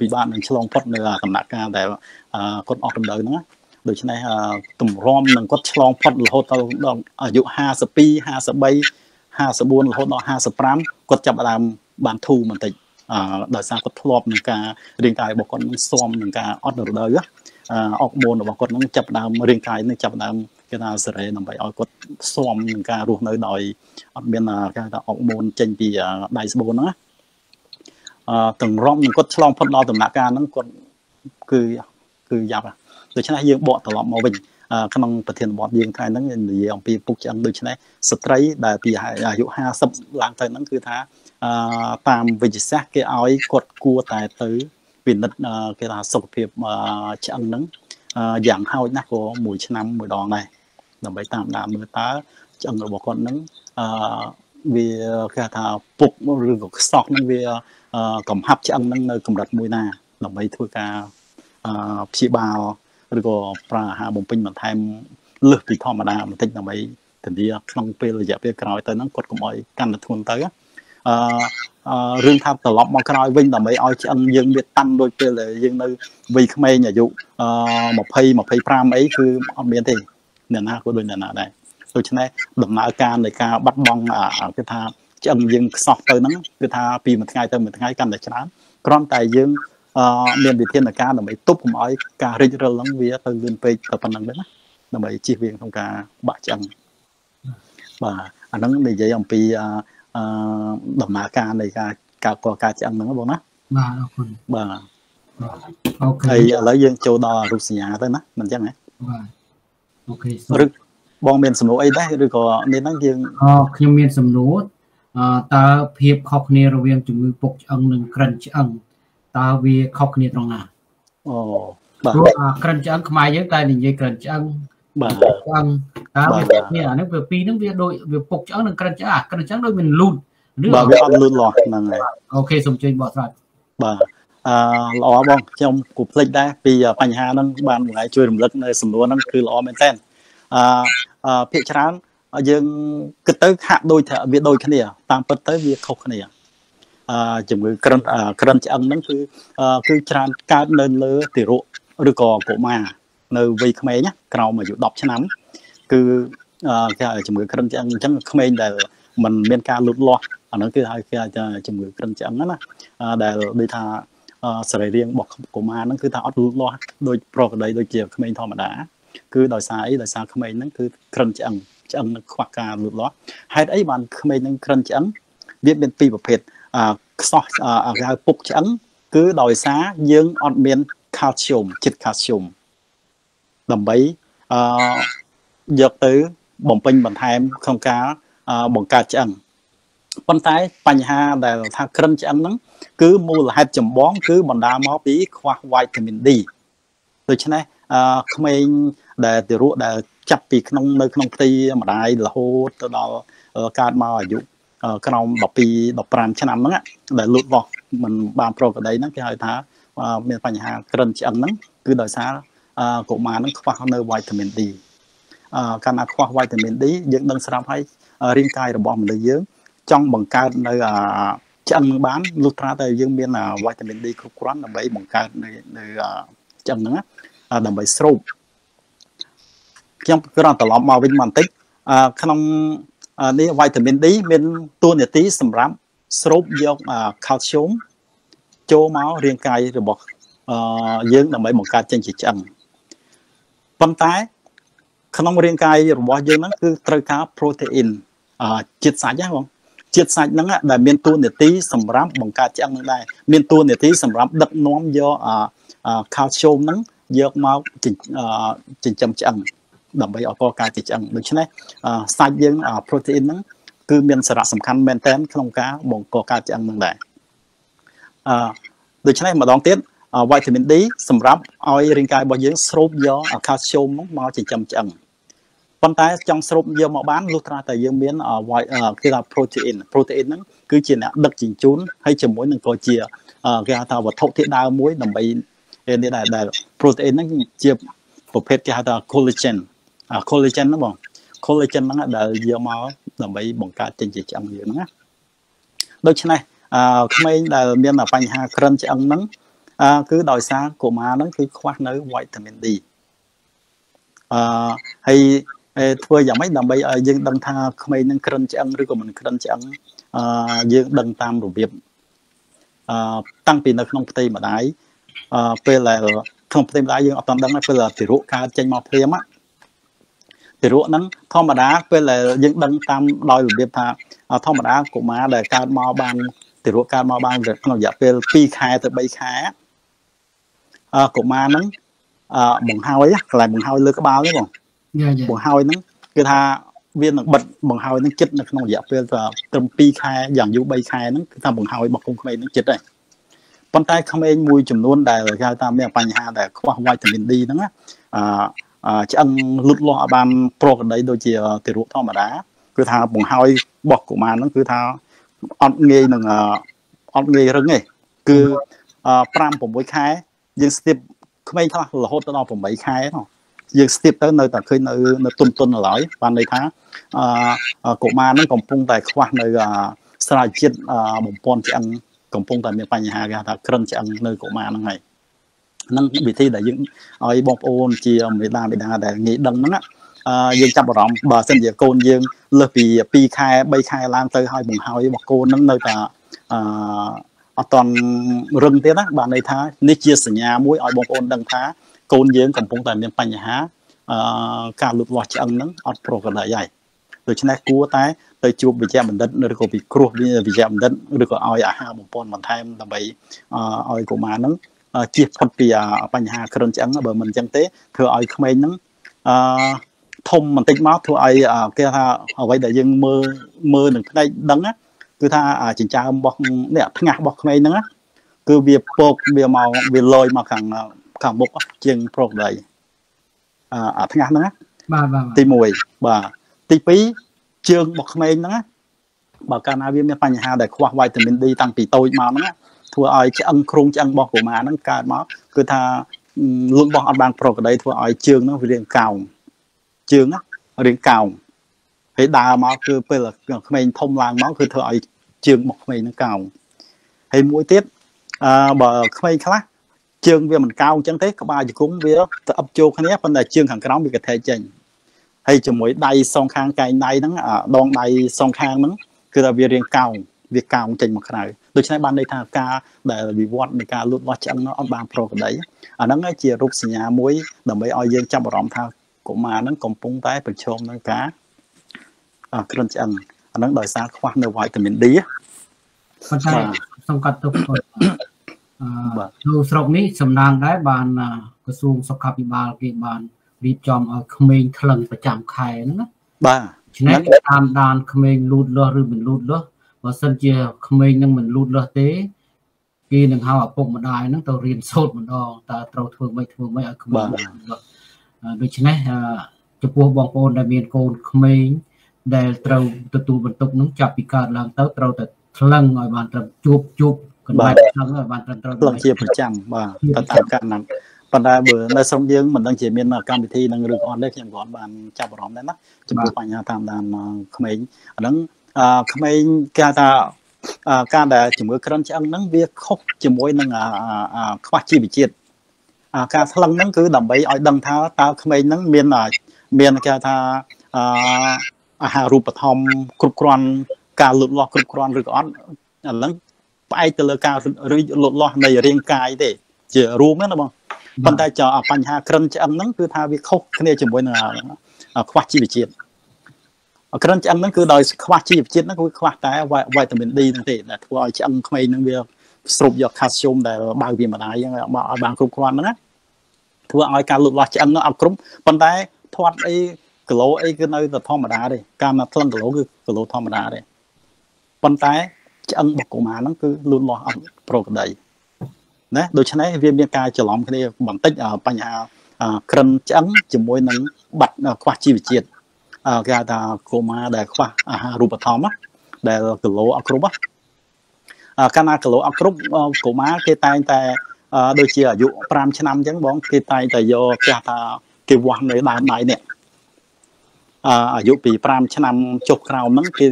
ពិបាកនឹងឆ្លងផុតនៅដំណាក់កាលដែលគាត់អស់រំដៅហ្នឹង ដូច្នេះទម្រាំនឹងគាត់ឆ្លងផុតរហូតដល់អាយុ52 53 54រហូតដល់55គាត់ចាប់ដើមបានធូរបន្តិចអឺដោយសារគាត់ធ្លាប់នឹងការរាងកាយរបស់គាត់នឹងស៊ាំនឹងការអត់រដូវអុកម៉ូនរបស់គាត់នឹងចាប់ដើមរាងកាយនឹងចាប់ដើមគេថាសេរីដើម្បីឲ្យគាត់ស៊ាំនឹងការរស់នៅដោយអត់មានគេថាអុកម៉ូនចេញពីដៃស្បូនហ្នឹងអឺទាំងរំនឹងគាត់ឆ្លងផុតដល់ដំណាក់កាលហ្នឹងគាត់គឺគឺយ៉ាប់ ដូច្នេះយើងបកត្រឡប់មកវិញក្នុងប្រធានបទយើងថ្ងៃហ្នឹងនិយាយអំពីពុកឆ្អឹងដូច្នេះស្ត្រីដែលពីអាយុ50ឡើងទៅហ្នឹងគឺថាតាមវិទ្យាសាស្ត្រគេឲ្យគាត់គួរតែទៅពិនិត្យគេថាសុខភាពឆ្អឹងហ្នឹងយ៉ាងហោចណាស់ក៏មួយឆ្នាំមួយដងដែរដើម្បីតាមដានមើលតើឆ្អឹងរបស់គាត់ហ្នឹងអឺវាគេថាពុកឬក៏ខ្សោះហ្នឹងវាកំហាប់ឆ្អឹងហ្នឹងនៅកម្រិតមួយណាដើម្បីធ្វើការព្យាបាល ឬក៏ប្រើអាហារបំពេញបន្ថែមលើសពីធម្មតាបន្តិចដើម្បីធានាក្នុងពេលរយៈពេលក្រោយទៅហ្នឹងគាត់កុំឲ្យកាន់តែធ្ងន់ទៅអឺរឿងថាត្រឡប់មកក្រោយវិញដើម្បីឲ្យឆ្អឹងយើងវាតាន់ដូចពេលដែលយើងនៅវ័យក្មេងអាយុអឺ20 25អីគឺអត់មានទេអ្នកណាក៏ដូចអ្នកណាដែរដូច្នេះដំណើរការនៃការបាត់បង់គេថាឆ្អឹងយើងខ្សោះទៅហ្នឹងគឺថាពីមួយថ្ងៃទៅមួយថ្ងៃកាន់តែច្រើនគ្រាន់តែយើងអឺ មានវិធានការដើម្បីទប់កុំឲ្យការរិចរិលហ្នឹងវាទៅលឿនពេកទៅប៉ុណ្្នឹងទេណាដើម្បីជៀសវាងក្នុងការបាក់ឆ្អឹងបាទអាហ្នឹងនិយាយអំពីអឺដំណើរការនៃការការកការឆ្អឹងហ្នឹងបងណាបាទអរគុណបាទអូខេហើយឥឡូវយើងចូលដល់រូបសញ្ញាទៅណាមិនអញ្ចឹងហ៎បាទអូខេឬបងមានសំណួរអីដែរឬក៏នេះហ្នឹងយើងអូខ្ញុំមានសំណួរអឺតើភាពខុសគ្នារវាងជំងឺពុកឆ្អឹងនិងក្រិនឆ្អឹង តើវាខុសគ្នាត្រង់ណាអូបាទព្រោះក្រិនឆ្អឹងខ្មែរយើងតែនិយាយក្រិនឆ្អឹងបាទឆ្អឹងតើវាគ្នាអានេះវាពីរហ្នឹងវាដូចវាពុកឆ្អឹងនិងក្រិនឆ្អឹងអាក្រិនឆ្អឹងដូចមានលូតឬបាទវាអត់លូតលាស់ហ្នឹងហើយអូខេសូមជួយបកស្រាយបាទអឺល្អបងខ្ញុំគូភ្លេចដែរពីបញ្ហាហ្នឹងបានមួយថ្ងៃជួយរំលឹកនៅសំណួរហ្នឹងគឺល្អមែនតើអឺភាគច្រើនយើងគិតទៅហាក់ដូចថាវាដូចគ្នាតាមពិតទៅវាខុសគ្នាអឺ ជំងឺក្រិនក្រិនឆ្អឹងហ្នឹងគឺគឺច្រើនកើតនៅលើទារកឬក៏កុមារនៅវ័យក្មេងក្រោមអាយុ10ឆ្នាំ គឺគេជំងឺក្រិនឆ្អឹងអញ្ចឹងក្មេងដែលมันមានការលូតលាស់អាហ្នឹងគឺហៅគេថាជំងឺក្រិនឆ្អឹងណាដែលដូចថាសរីរាង្គរបស់កុមារហ្នឹងគឺថាអត់លូតលាស់ដូចប្រកដីដូចជាក្មេងធម្មតាគឺដោយសារអីដោយសារក្មេងហ្នឹងគឺក្រិនឆ្អឹងឆ្អឹងនឹងខ្វះការលូតលាស់ហេតុអីបានក្មេងនឹងក្រិនឆ្អឹងវាមានពីរប្រភេទ ខ្សោះគេហៅពុកឆ្អឹងគឺដោយសារយើងអត់មាន calcium ជាតិ calcium ដើម្បីអឺយកទៅបំពេញបន្ថែមក្នុងការបង្កើតឆ្អឹងប៉ុន្តែបញ្ហាដែលថាក្រិនឆ្អឹងហ្នឹងគឺមូលហេតុចម្បង គឺបណ្ដាលមកពីខ្វះវីតាមីន D ដូច្នេះអឺក្មេងដែលទារកដែលចាប់ពីក្នុងនៅក្នុងផ្ទៃម្ដាយរហូតទៅដល់កើតមកអាយុ ក្រោម12 15ឆ្នាំហ្នឹងដែលលូតលាស់มันបានប្រកដីហ្នឹងគេហៅថាមានបញ្ហាក្រិនឆ្អឹងហ្នឹងគឺដោយសារកុមារហ្នឹងខ្វះនៅវីតាមីន D អឺកាលណាខ្វះវីតាមីន D យើងដឹងស្រាប់ហើយរាងកាយរបស់មនុស្សយើង ចង់បង្កើតនៅឆ្អឹងនឹងបានលុះត្រាតែយើងមានវីតាមីន D គ្រប់គ្រាន់ដើម្បីបង្កើតនៅនៅឆ្អឹងហ្នឹងដើម្បីស្រូបខ្ញុំគ្រាន់ត្រឡប់មកវិញបន្តិចក្នុង នេះវីតាមីន D មានតួនាទីសម្រាប់ស្រូបយក calcium ចូលមករាងកាយរបស់យើងដើម្បីបង្កើតចេញជាឆ្អឹងប៉ុន្តែ ក្នុងរាងកាយរបស់យើងហ្នឹងគឺត្រូវការ protein ជាតិសាច់ណាបងជាតិសាច់ហ្នឹងដែលមានតួនាទីសម្រាប់បង្កើតឆ្អឹងហ្នឹងដែរមានតួនាទីសម្រាប់ដឹកនាំយកខាល់ស្យូមហ្នឹងយកមកចិញ្ចឹមឆ្អឹង ដើម្បីឲ្យកកើតជាឆ្អឹងដូច្នេះសាច់យើង protein ហ្នឹងគឺមានសារៈសំខាន់មែនទែនក្នុងការបង្កកើតឆ្អឹងហ្នឹងដែរអឺដូច្នេះម្ដងទៀតវីតាមីន D សម្រាប់ឲ្យរាងកាយរបស់យើងស្រូបយកខាល់ស្យូមហ្នឹងមកចិញ្ចឹមឆ្អឹងប៉ុន្តែចង់ស្រូបយកមកបានលុះត្រាតែយើងមានគេថា protein protein ហ្នឹងគឺជាអ្នកដឹកជញ្ជូនហើយជាមួយនឹងក៏ជាគេហៅថាវត្ថុធាតុដើមមួយដើម្បីនេះដែរដែល protein ហ្នឹងជាប្រភេទគេហៅថា collagen collagen ហ្នឹងបង collagen ហ្នឹងដែលយកមកដើម្បីបង្កើតចេញជាឆ្អឹងយើងហ្នឹងណាដូច្នេះអឺក្មេងដែលមានបញ្ហាក្រិនឆ្អឹងហ្នឹងអឺគឺដោយសារកុមារហ្នឹងគឺខ្វះនៅវីតាមីន D អឺហើយធ្វើយ៉ាងម៉េចដើម្បីឲ្យយើងដឹងថាក្មេងនឹងក្រិនឆ្អឹងឬក៏មិនក្រិនឆ្អឹងអឺយើងដឹងតាមរបៀបអឺតាំងពីនៅក្នុងផ្ទៃម្ដាយអឺពេលដែលក្នុងផ្ទៃម្ដាយយើងអត់ទាន់ដឹងពេលទារកកើតចេញមកព្រាម ទារកហ្នឹងធម្មតាពេលដែលយើងដឹងតាមដោយរបៀបថាធម្មតាកុមារដែលកើតមកបានទារកកើតមកបានក្នុងរយៈពេល2ខែទៅ3ខែអឺកុមារហ្នឹងអឺបង្ហើយកន្លែងបង្ហើយលើក្បាលនេះបងបង្ហើយហ្នឹងគឺថាវានឹងបិទបង្ហើយហ្នឹងចិត្តនៅក្នុងរយៈពេលត្រឹម2ខែយ៉ាងយូរ3ខែហ្នឹងគឺថាបង្ហើយរបស់គុំក្មេងហ្នឹងចិត្តហើយប៉ុន្តែក្មេងមួយចំនួនដែលគេហៅថាមានបញ្ហាដែលខ្វះវីតាមីន D ហ្នឹងអឺ ឆ្អឹងលូតលាស់ឲ្យបានប្រកដីដូចជាទារកធម្មតាគឺថាបង្ហើយរបស់កុមារហ្នឹងគឺថាអត់ងាយនឹងអត់ងាយរឹងទេគឺ5 6ខែយើងស្ទាបក្មេងខ្លះរហូតដល់8ខែហ្នឹងយើងស្ទាបទៅនៅតែឃើញនៅនៅទុនទុនឡើយបានន័យថាអឺកុមារហ្នឹងកំពុងតែខ្វះនៅសារជាតិបំពន់ឆ្អឹងកំពុងតែមានបញ្ហាគេថាក្រិនឆ្អឹងនៅកុមារហ្នឹងហើយ នឹងវិធីដែលយើងឲ្យបងប្អូនជាមេដាបេដាដែលងាយដឹងហ្នឹងអឺយើងចាប់អារម្មណ៍បើសិនជាកូនយើងលើសពី2ខែ3ខែឡើងទៅហើយបង្ហើយរបស់កូនហ្នឹងនៅតែអឺអត់តន់រឹងទៀតណាបាទន័យថានេះជាសញ្ញាមួយឲ្យបងប្អូនដឹងថាកូនយើងកំពុងតែមានបញ្ហាអឺការលូតលាស់ឆ្អឹងហ្នឹងអត់ប្រក្រតីហើយដូច្នេះគួរតែទៅជួបវិជ្ជាបណ្ឌិតឬក៏ពិគ្រោះវិជ្ជាបណ្ឌិតឬក៏ឲ្យអាហារបំពន់បន្ថែមដើម្បីឲ្យកុមារហ្នឹង ជៀសផុតពីបញ្ហាគ្រុនឆ្អឹងបើមិនអញ្ចឹងទេធ្វើឲ្យក្មេងហ្នឹងអឺធំបន្តិចមកធ្វើឲ្យគេថាអ្វីដែលយើងមើលមើលនឹងផ្នែកដឹងគឺថាចិញ្ចើមរបស់នេះថ្ងាសរបស់ក្មេងហ្នឹងគឺវាពកវាមកវាលយមកខាងខាងមុខជាងប្រុសដីអាថ្ងាសហ្នឹងបាទបាទទី1បាទទី2ជើងរបស់ក្មេងហ្នឹងបើកាលណាវាមានបញ្ហាដែលខ្វះវីតាមីន D តាំងពីតូចមកហ្នឹង ធ្វើឲ្យឆ្អឹងគ្រោងឆ្អឹងរបស់កុមារហ្នឹងកើតមកគឺថាលូតបោះអត់បានប្រកដីធ្វើឲ្យជើងហ្នឹងវារាងកោងជើងរាងកោងហើយដើរមកគឺពេលក្មេងធំឡើងមកគឺធ្វើឲ្យជើងរបស់ក្មេងហ្នឹងកោងហើយមួយទៀតអឺបើក្មេងខ្លះជើងវាមិនកោងអញ្ចឹងទេក្បាលជង្គង់វាទៅអឹបចូលគ្នាប៉ុន្តែជើងខាងក្រោមវាកថេចេញហើយជាមួយដៃសងខាងកែងដៃហ្នឹងដងដៃសងខាងហ្នឹងគឺថាវារាងកោង វាកោងចេញមកក្រៅដូច្នេះបានន័យថាការដែលវិវត្តនៃការលូតលាស់ឆ្អឹងនោះអត់បានប្រក្រតីអាហ្នឹងជារូបសញ្ញាមួយដើម្បីឲ្យយើងចាប់អារម្មណ៍ថាកុមារហ្នឹងកំពុងតែប្រឈមនឹងការក្រិនឆ្អឹងអាហ្នឹងដោយសារខ្វះនៅវីតាមីន D ប៉ុន្តែសង្កត់ទុកគាត់នៅស្រុកនេះសំណាងដែរបានក្រសួងសុខាភិបាលគេបានរៀបចំឲ្យក្មេងថ្លឹងប្រចាំខែហ្នឹងណាបាទឆ្នេះតាមដានក្មេងលូតលាស់ឬមិនលូតលាស់ បើសិនជាក្មេងនឹងមិនលូតលាស់ទេគេនឹងហៅឪពុកម្ដាយហ្នឹងទៅរៀនសូត្រម្ដងតើត្រូវធ្វើម៉េចធ្វើម៉េចឲ្យក្មេងដូច្នេះចំពោះបងប្អូនដែលមានកូនក្មេងដែលត្រូវទទួលបន្ទុកនឹងចាប់ពីកើតឡើងទៅត្រូវតែថ្លឹងឲ្យបានត្រឹមជួបជួបកន្លែងថ្លឹងឲ្យបានត្រឹមត្រូវថ្លឹងជាប្រចាំបាទទៅតាមកាលណាប៉ុន្តែបើនៅស្រុកយើងមិនដឹងជាមានកម្មវិធីនឹងឬក៏អត់ទេខ្ញុំក៏អត់បានចាប់អារម្មណ៍ដែរណាចំពោះបញ្ហាតាមដានក្មេងអាហ្នឹង ក្មេងគេថាការដែលជំងឺក្រិនឆ្អឹងហ្នឹងវាខុសជាមួយនឹងខ្វះជីវជាតិការស្លឹងហ្នឹងគឺដើម្បីឲ្យដឹងថាតើក្មេងហ្នឹងមានមានគេថាអាហារូបត្ថម្ភគ្រប់គ្រាន់ការលូតលាស់គ្រប់គ្រាន់ឬក៏អត់អាហ្នឹងផ្អែកទៅលើការរីកលូតលាស់នៃរាងកាយទេជារួមណាបងប៉ុន្តែចបញ្ហាក្រិនឆ្អឹងហ្នឹងគឺថាវាខុសគ្នាជាមួយនឹងខ្វះជីវជាតិអ ក្រិនឆ្អឹងហ្នឹងគឺដោយខ្វះជីវជាតិហ្នឹងគឺខ្វះតែវីតាមីន D ហ្នឹងទេដែលធ្វើឲ្យឆ្អឹងក្មេងហ្នឹងវាស្រូបយកខាល់ស្យូមដែលបើវាម្ដាយហ្នឹងឲ្យបានគ្រប់គ្រាន់ហ្នឹងណាធ្វើឲ្យការលូតលាស់ឆ្អឹងហ្នឹងអត់គ្រប់ប៉ុន្តែធាត់អីគីឡូអីគឺនៅតែធម្មតាទេការមកថ្លឹងគីឡូគឺគីឡូធម្មតាទេប៉ុន្តែឆ្អឹងរបស់កុមារហ្នឹងគឺលូតលាស់អត់ប្រក្រតីណាដូច្នេះវាមានការច្រឡំគ្នាបន្តិចបញ្ហាក្រិនឆ្អឹងជាមួយនឹងបាត់ខ្វះជីវជាតិ គេហៅថាកុមារដែលខ្វះអាហាររូបត្ថម្ភដែលគីឡូអត់គ្រប់កាលណាគីឡូអត់គ្រប់កុមារគេតែងតែដូចជាអាយុ5ឆ្នាំអញ្ចឹងបងគេតែងតែយកគេថាគេវាស់នៅដើមដៃនេះអាយុពី5ឆ្នាំចុះក្រោមហ្នឹងគេ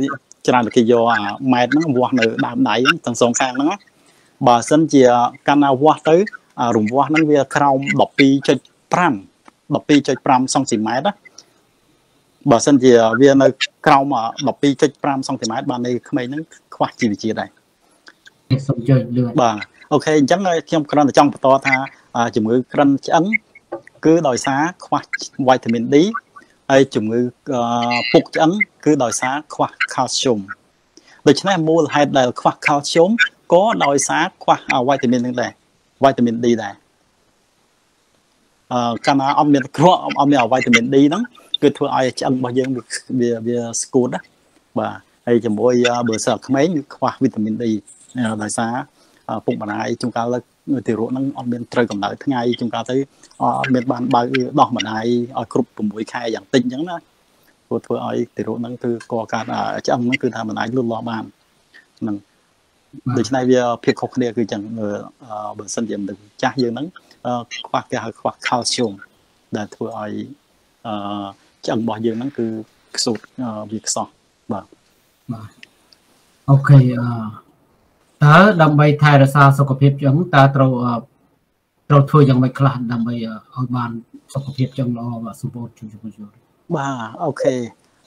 ច្រើនគេយកអាម៉ែត្រហ្នឹងវាស់នៅដើមដៃទាំងសងខាងហ្នឹងបើសិនជាកាលណាវាស់ទៅរង្វាស់ហ្នឹងវាក្រោម12.5 12.5សង់ទីម៉ែត្រណា បើសិនជាវានៅក្រោម12.5សង់ទីម៉ែត្របាននៃក្មេងហ្នឹងខ្វះជីវជាតិដែរសូមជួយលឿនបាទអូខេអញ្ចឹងខ្ញុំគ្រាន់តែចង់បន្តថាជំងឺក្រិនឆ្អឹងគឺដោយសារខ្វះវីតាមីន D ហើយជំងឺពុកឆ្អឹងគឺដោយសារខ្វះខាល់ស្យូមដូច្នេះមូលហេតុដែលខ្វះខាល់ស្យូមក៏ដោយសារខ្វះវីតាមីននឹងដែរវីតាមីន D ដែរអឺកាលណាអត់មានគ្រក់អត់មានវីតាមីន D ហ្នឹង គឺធ្វើឲ្យឆ្អឹងរបស់យើងវាវាស្គួតណាបាទហើយជាមួយបើសិនក្មេងខ្វះវីតាមីន D ដោយសារពុកម្ដាយជួនកាលទារកហ្នឹងអត់មានត្រូវកម្ដៅថ្ងៃជួនកាលទៅអត់មានបានបើកដោះម្ដាយឲ្យគ្រប់6ខែយ៉ាងតិចអញ្ចឹងណាព្រោះធ្វើឲ្យទារកហ្នឹងគឺកកើតឆ្អឹងហ្នឹងគឺថាមិនអាចលូតលាស់បានហ្នឹងដូច្នេះវាភាពខុសគ្នាគឺចឹងបើសិនជាមនុស្សចាស់យើងហ្នឹងខ្វះគេហៅខ្វះ calcium ដែលធ្វើឲ្យអឺ ឆ្អឹងរបស់យើងហ្នឹងគឺខ្សោតវាខ្សោះបាទបាទអូខេអឺតើដើម្បីថែរក្សាសុខភាពឆ្អឹងតើត្រូវត្រូវធ្វើយ៉ាងម៉េចខ្លះដើម្បីឲ្យបានសុខភាពចឹងល្អបាទសម្បូរជួយជួយបាទ okay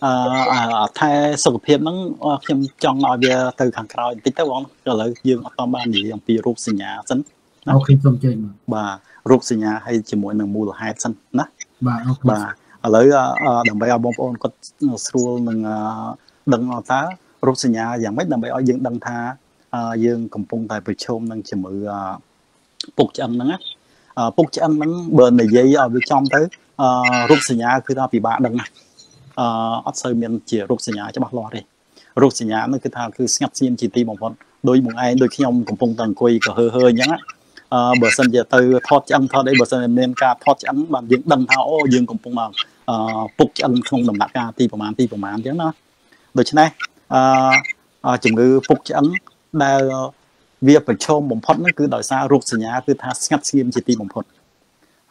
អឺថែសុខភាពហ្នឹងខ្ញុំចង់ឲ្យវាទៅខាងក្រោយបន្តិចទៅបងឥឡូវយើងអត់បាននិយាយអំពីរោគសញ្ញាសិន okay សូមជឿបាទរោគសញ្ញាហើយជាមួយនឹងមូលហេតុសិនណាបាទ okay បាទ ឥឡូវដើម្បីឲ្យបងប្អូនគាត់ស្រួលនឹងដឹងតើរូបសញ្ញាយ៉ាងម៉េចដើម្បីឲ្យយើងដឹងថាយើងកំពុងតែប្រឈមនឹងជំងឺពុកឆ្អឹងហ្នឹងណាពុកឆ្អឹងហ្នឹងបើនិយាយឲ្យវាចំទៅរូបសញ្ញាគឺថាពិបាកដឹងណាអឺអត់សូវមានជារូបសញ្ញាច្បាស់លាស់ទេរូបសញ្ញាហ្នឹងគឺថាគឺស្ងាត់ស្ងៀមជាទីបំផុតដោយបងឯងដូចខ្ញុំកំពុងតែអង្គុយក៏ហឺហឺអញ្ចឹងអឺ បើសិនជាទៅថតឆ្អឹងថតអីបើសិនមានការថតឆ្អឹងបានយើងដឹងថាអូយើងកំពុងមកអឺពុកឆ្អឹងក្នុងដំណាក់កាលទីប្រមាណទីប្រមាណអញ្ចឹងណាដូច្នេះអឺជំងឺពុកឆ្អឹងដែលវាប្រឈមបំផុតហ្នឹងគឺដោយសាររូបសញ្ញាគឺថាស្ងាត់ស្ងៀមជាទីបំផុត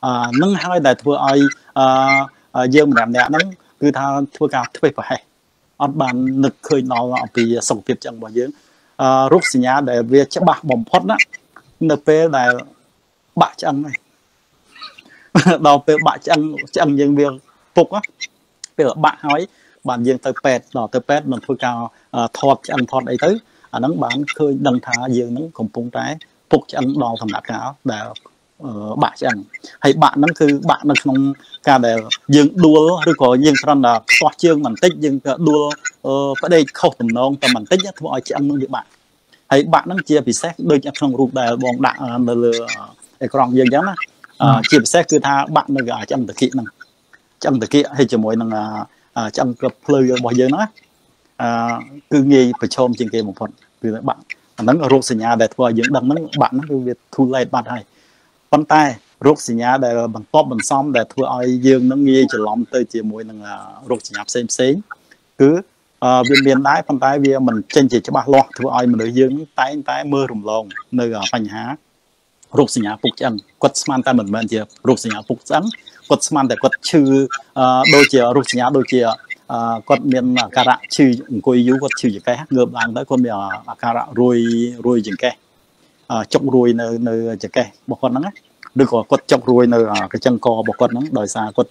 អឺនឹងហើយដែលធ្វើឲ្យអឺយើងម្នាក់ម្នាក់ហ្នឹងគឺថាធ្វើការធ្វេសប្រហែសអត់បាននឹកឃើញដល់អំពីសុខភាពឆ្អឹងរបស់យើងអឺរូបសញ្ញាដែលវាច្បាស់បំផុតណា នៅពេលដែលបាក់ឆ្អឹងហើយដល់ពេលបាក់ឆ្អឹងឆ្អឹងយើងវាពុកពេលបាក់ហើយបានយើងទៅពេទ្យដល់ទៅពេទ្យនឹងធ្វើការថតឆ្អឹងថតអីទៅអាហ្នឹងបានឃើញដឹងថាយើងហ្នឹងកំពុងតែពុកឆ្អឹងដល់ដំណាក់កាលដែលបាក់ឆ្អឹងហើយបាក់ហ្នឹងគឺបាក់នៅក្នុងការដែលយើងដួលឬក៏យើងគ្រាន់តែខ្ទាស់ជើងបន្តិចយើងក៏ដួលផ្ដេកខុសទំនងតែបន្តិចធ្វើឲ្យឆ្អឹងហ្នឹងវាបាក់ ហើយបាក់ហ្នឹងជាពិសេសដូចក្នុងរូបដែលបងដាក់នៅលើអេក្រង់យើងអញ្ចឹងណាជាពិសេសគឺថាបាក់នៅឆ្អឹងតាគៀកហ្នឹងឆ្អឹងតាគៀកហើយជាមួយនឹងឆ្អឹងក្រភ្លៅរបស់យើងហ្នឹងណាអឺគឺងាយប្រឈមជាងគេបំផុតគឺបាក់អាហ្នឹងរោគសញ្ញាដែលធ្វើឲ្យយើងដឹងហ្នឹងបាក់ហ្នឹងគឺវា too late បាត់ហើយប៉ុន្តែរោគសញ្ញាដែលបន្ទាប់បន្សំដែលធ្វើឲ្យយើងនឹងងាយច្រឡំទៅជាមួយនឹងរោគសញ្ញាផ្សេងផ្សេងគឺ វាមានដែរប៉ុន្តែវាមិនចេញជាច្បាស់លាស់ធ្វើឲ្យមនុស្សយើងតែងតែមើលរំលងនៅបញ្ហារោគសញ្ញាពុកឆ្អឹងគាត់ស្មានតែមិនមែនជារោគសញ្ញាពុកឆ្អឹងគាត់ស្មានតែគាត់ឈឺដូចជារោគសញ្ញាដូចជាគាត់មានអាការៈឈឺអង្គុយយូរគាត់ឈឺចង្កេះងើបឡើងទៅគាត់មានអាការៈរួយរួយចង្កេះចុករួយនៅនៅចង្កេះរបស់គាត់ហ្នឹងឬក៏គាត់ចុករួយនៅកញ្ចឹងករបស់គាត់ហ្នឹងដោយសារគាត់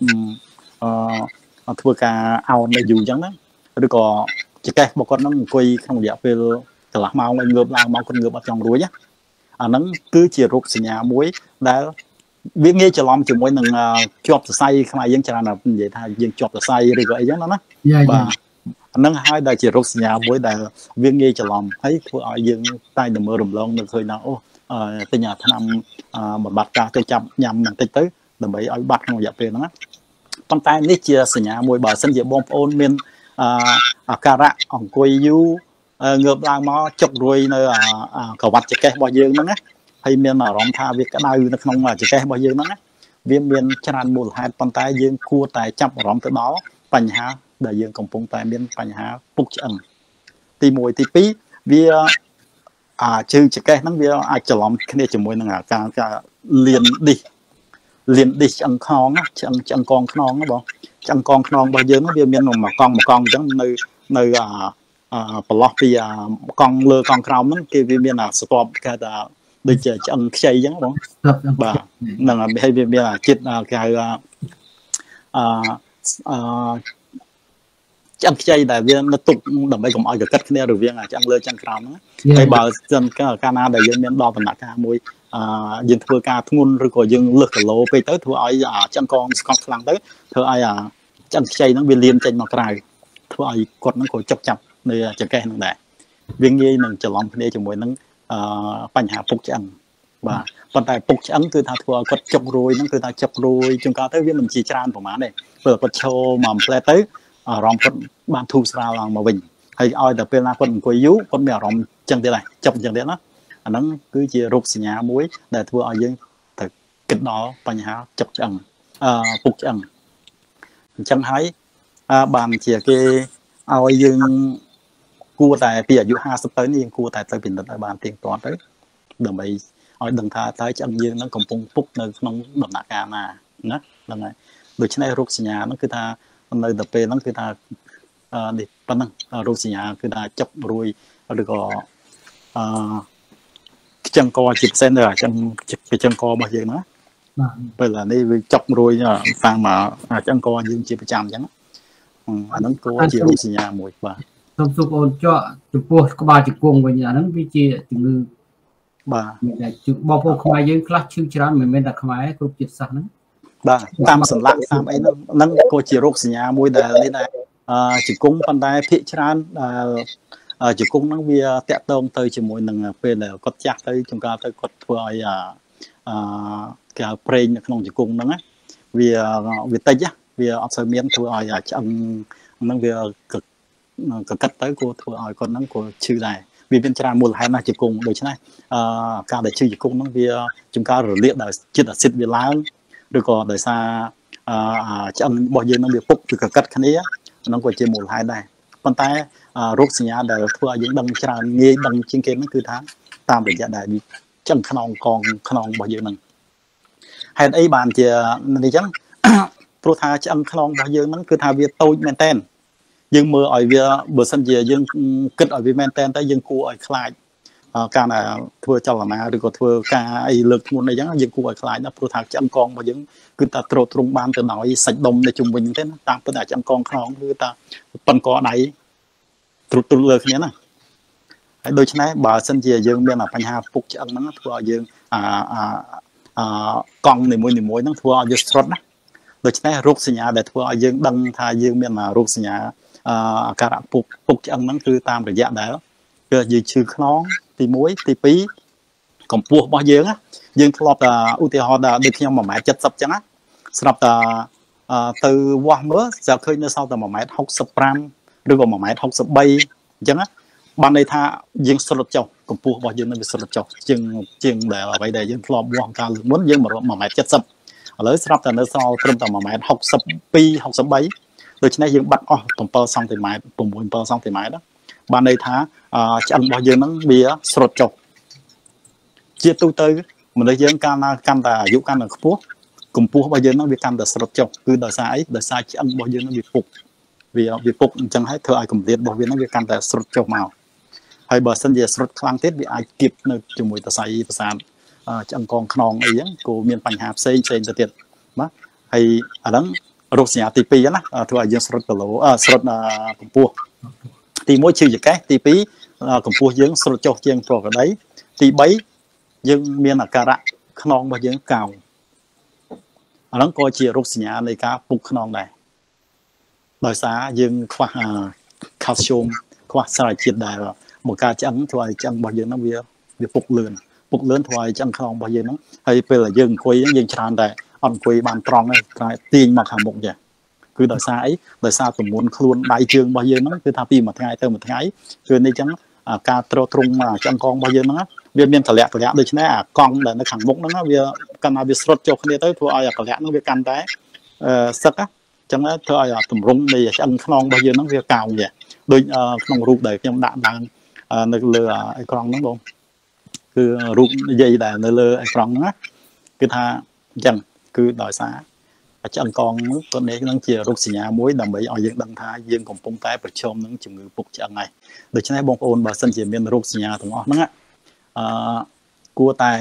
អឺធ្វើការអោននៅយូរអញ្ចឹងណា ឬក៏ចង្កេះរបស់គាត់ហ្នឹងអង្គុយក្នុងរយៈពេលកន្លះម៉ោងឲ្យងើបឡើងមកគាត់ងើបអត់ចង់រួយណាអាហ្នឹងគឺជារោគសញ្ញាមួយដែលវាងាយច្រឡំជាមួយនឹងជាប់សរសៃខ្មែរយើងច្រើននិយាយថាយើងជាប់សរសៃឬក៏អីចឹងណាបាទហ្នឹងហើយដែលជារោគសញ្ញាមួយដែលវាងាយច្រឡំហើយធ្វើឲ្យយើងតែតែមើលរំលងនឹងឃើញថាអូទិញអាថ្នាំបំបត្តិការទៅចាប់ញ៉ាំបន្តិចទៅដើម្បីឲ្យបាត់ក្នុងរយៈពេលហ្នឹងណាប៉ុន្តែនេះជាសញ្ញាមួយបើសិនជាបងប្អូនមាន អាការៈអង្គុយយូรงើបឡើងមកចុករួយនៅក្រវ៉ាត់ចកេះរបស់យើងហ្នឹងណាហើយមានអារម្មណ៍ថាវាក្តៅនៅក្នុងចកេះរបស់យើងហ្នឹងណាវាមានច្រើនមូលហេតុប៉ុន្តែយើងគួរតែចាប់អារម្មណ៍ទៅដល់បញ្ហាដែលយើងកំពុងតែមានបញ្ហាពុកឆ្អឹងទី1ទី2វាអាជើងចកេះហ្នឹងវាអាចច្រឡំគ្នាជាមួយនឹងការការលៀនឌីសលៀនឌីសឆ្អឹងខ្នងឆ្អឹងឆ្អឹងកងខ្នងណាបង ឆ្អឹងកងខ្នងរបស់យើងវាមានមួយកង់មួយកង់អញ្ចឹងនៅនៅអាប្រឡោះពីកង់លើកង់ក្រោមហ្នឹងគេវាមានអាស្ទាប់គេថាដូចជាឆ្អឹងខ្ចីអញ្ចឹងបងបាទហ្នឹងហើយវាមានអាចិត្តគេហៅអឺឆ្អឹងខ្ចីដែលវានៅទុកដើម្បីកុំឲ្យកកិតគ្នារវាងឆ្អឹងលើឆ្អឹងក្រោមហ្នឹងហើយបើសិនកាលណាដែលយើងមានដល់ដំណាក់កាលមួយអឺ យើងធ្វើការធ្ងន់ឬក៏យើងលើសគីឡូពេកទៅធ្វើឲ្យឆ្អឹងកងស្កប់ខ្លាំងទៅធ្វើឲ្យអាឆ្អឹងខ្ចីហ្នឹងវាលៀនចេញមកក្រៅធ្វើឲ្យគាត់ហ្នឹងក៏ចុកចាប់នៅចង្កេះហ្នឹងដែរវាងាយនឹងច្រឡំគ្នាជាមួយនឹងអឺបញ្ហាពុកឆ្អឹងបាទប៉ុន្តែពុកឆ្អឹងគឺថាធ្វើឲ្យគាត់ចុករួយហ្នឹងគឺថាចុករួយជួនកាលទៅវាមិនជាច្រើនប្រហែលទេពេលគាត់ឈរមកផ្លែទៅអារម្មណ៍គាត់បានធូរស្រាលឡើងមកវិញហើយឲ្យតែពេលណាគាត់អង្គុយយូរគាត់មានអារម្មណ៍ចឹងទៀតដែរចុកចឹងទៀតណា អាហ្នឹងគឺជារោគសញ្ញាមួយ ដែលធ្វើឲ្យយើងទៅគិតដល់បញ្ហាចុកឆ្អឹងអឺពុកឆ្អឹងអញ្ចឹងហើយបានជាគេឲ្យយើងគួរតែពីអាយុ50ទៅនេះយើងគួរតែទៅពិនិត្យឲ្យបានទៀងទាត់ទៅដើម្បីឲ្យដឹងថាតើឆ្អឹងយើងនឹងកំពុងពុកនៅក្នុងដំណាក់កាលណាណាហ្នឹងហើយដូច្នេះរោគសញ្ញាហ្នឹងគឺថានៅតែពេលហ្នឹងគឺថានេះប៉ុណ្ណឹងរោគសញ្ញាគឺថាចុករួយឬក៏អឺខ្ចឹងកជាផ្សេងទៅអាចឹងខ្ចឹងករបស់យើងណាបាទពេលនេះវាចុករួយតាមអាចឹងកយើងជាប្រចាំអញ្ចឹងអាហ្នឹងគួរជារោគសញ្ញាមួយបាទសូមសួរបងចកចំពោះក្បាលជង្គង់វិញអាហ្នឹងវាជាជំងឺបាទបងប្អូនខ្មែរយើងខ្លះឈឺច្រើនមិនមែនតែខ្មែរគ្រប់ជាតិសាសន៍ហ្នឹងបាទតាមសន្លាក់តាមអីហ្នឹងហ្នឹងក៏ជារោគសញ្ញាមួយដែលនេះដែរអឺជង្គង់ប៉ុន្តែភាកច្រើនដែល ជង្គង់ហ្នឹងវាតាក់ទងទៅជាមួយនឹងពេលដែលគាត់ចាស់ទៅចង្ការទៅគាត់ធ្វើឲ្យអឺគេហៅប្រេងនៅក្នុងជង្គង់ហ្នឹងវាវាតិចវាអត់សូវមានធ្វើឲ្យឆ្អឹងហ្នឹងវាកកិតទៅគួរធ្វើឲ្យគាត់ហ្នឹងគួរឈឺដែរវាមានច្រើនមូលហេតុណាស់ជង្គង់ដូច្នេះអឺការដែលឈឺជង្គង់ហ្នឹងវាចំការរលាកដោយជាតិអាស៊ីតវាឡើងឬក៏ដោយសារអឺឆ្អឹងរបស់យើងនឹងវាពុកឬកកិតគ្នាហ្នឹងក៏ជាមូលហេតុដែរ ប៉ុន្តែរោគសញ្ញាដែលធ្វើឲ្យយើងដឹងច្រើនងាយដឹងជាងគេហ្នឹងគឺថាតាមរយៈដែលឆ្អឹងខ្នងកងខ្នងរបស់យើងហ្នឹងហេតុអីបានជានេះចឹងព្រោះថាឆ្អឹងខ្នងរបស់យើងហ្នឹងគឺថាវាតូចមែនតែនយើងមើលឲ្យវាបើសិនជាយើងគិតឲ្យវាមែនតែនតែយើងគួរឲ្យខ្លាច ការដែលធ្វើចលនាឬក៏ធ្វើការអីលើកធ្ងន់អីចឹងយើងគួរឲ្យខ្លាចណាព្រោះថាឆ្អឹងកងរបស់យើងគឺតែត្រួតត្រងបានទៅដោយសាច់ដុំនៅជុំវិញទេណាតាមពិតតែឆ្អឹងកងខ្នងគឺថាប៉ុនកដៃត្រួតត្រួតលើគ្នាណាហើយដូច្នេះបើសិនជាយើងមានបញ្ហាពុកឆ្អឹងហ្នឹងធ្វើឲ្យយើងអាអាកង់នីមួយនីមួយហ្នឹងធ្វើឲ្យយើងស្រុតណាដូច្នេះរោគសញ្ញាដែលធ្វើឲ្យយើងដឹងថាយើងមានរោគសញ្ញាអាការៈពុកពុកឆ្អឹងហ្នឹងគឺតាមរយៈដែល គឺយើងឈឺខ្នងទី1ទី2កម្ពស់របស់យើងយើងធ្លាប់តែឧទាហរណ៍ដូចខ្ញុំ1.70ម៉ែត្រចឹងណាស្រាប់តែទៅវាស់មើលស្រាប់ឃើញនៅសល់តែ1.65ម៉ែត្រឬក៏1.63ម៉ែត្រអញ្ចឹងណាបានន័យថាយើងស្រុតចុះកម្ពស់របស់យើងនឹងវាស្រុតចុះជាងជាងដែលអ្វីដែលយើងធ្លាប់វាស់កាលមុនយើង1.70ម៉ែត្រឥឡូវស្រាប់តែនៅសល់ត្រឹមតែ1.62 63ដូច្នេះយើងបាត់អស់7សង់ទីម៉ែត្រ6 7សង់ទីម៉ែត្រ បានន័យថាឆ្អឹងរបស់យើងហ្នឹងវាស្រុតចុះជាទូទៅមនុស្សយើងកាលណាកាន់តែអាយុកាន់តែខ្ពស់កម្ពស់របស់យើងហ្នឹងវាកាន់តែស្រុតចុះគឺដោយសារអីដោយសារឆ្អឹងរបស់យើងហ្នឹងវាពុកវាវាពុកអញ្ចឹងហើយធ្វើឲ្យកម្រិតរបស់វាហ្នឹងវាកាន់តែស្រុតចុះមកហើយបើសិនជាស្រុតខ្លាំងទៀតវាអាចគៀបនៅជាមួយតសៃប្រសាទឆ្អឹងកងខ្នងអីហ្នឹងក៏មានបញ្ហាផ្សេងផ្សេងទៅទៀតបាទហើយអាហ្នឹងរោគសញ្ញាទី2ណាធ្វើឲ្យយើងស្រុតគីឡូស្រុតកម្ពស់ ទី1ឈឺចកេះទី2កម្ពស់យើងស្រុតចុះជាងប្រក្រតីទី3យើងមានអាការៈខ្នងរបស់យើងកោងអាហ្នឹងក៏ជារោគសញ្ញានៃការពុកខ្នងដែរដោយសារយើងខ្វះខាល់ស្យូមខ្វះសារជាតិដែលមកការឆ្អឹងធ្វើឲ្យឆ្អឹងរបស់យើងហ្នឹងវាវាពុកលឿនពុកលឿនធ្វើឲ្យឆ្អឹងខ្នងរបស់យើងហ្នឹងហើយពេលដែលយើងអង្គុយហ្នឹងយើងច្រើនតែអត់អង្គុយបានត្រង់ទេតែទាញមកខាងមុខចា គឺដោយសារអីដោយសារទម្ងន់ខ្លួនដៃជើងរបស់យើងហ្នឹងគឺថាពីមួយថ្ងៃទៅមួយថ្ងៃគឺនេះចឹងការត្រទ្រង់មកឆ្អឹងកងរបស់យើងហ្នឹងវាមានតម្លាក់តម្លាក់ដូច្នេះអាកង់ដែលនៅខាងមុខហ្នឹងវាកាន់តែវាស្រុតចុះគ្នាទៅធ្វើឲ្យអាតម្លាក់ហ្នឹងវាកាន់តែអឺសឹកចឹងធ្វើឲ្យអាទម្រង់នៃឆ្អឹងខ្នងរបស់យើងហ្នឹងវាកោងវាដូចក្នុងរូបដែលខ្ញុំដាក់ឡើងនៅលើអេក្រង់ហ្នឹងបងគឺរូបនិយាយដែលនៅលើអេក្រង់ហ្នឹងគឺថាអញ្ចឹងគឺដោយសារ ឆ្អឹងកងនោះក៏នេះនឹងជារោគសញ្ញាមួយដើម្បីឲ្យយើងដឹងថាយើងកំពុងតែប្រឈមនឹងជំងឺពុកឆ្អឹងហើយដូច្នេះបងប្អូនបើសិនជាមានរោគសញ្ញាទាំងអស់ហ្នឹងអឺគួរតែ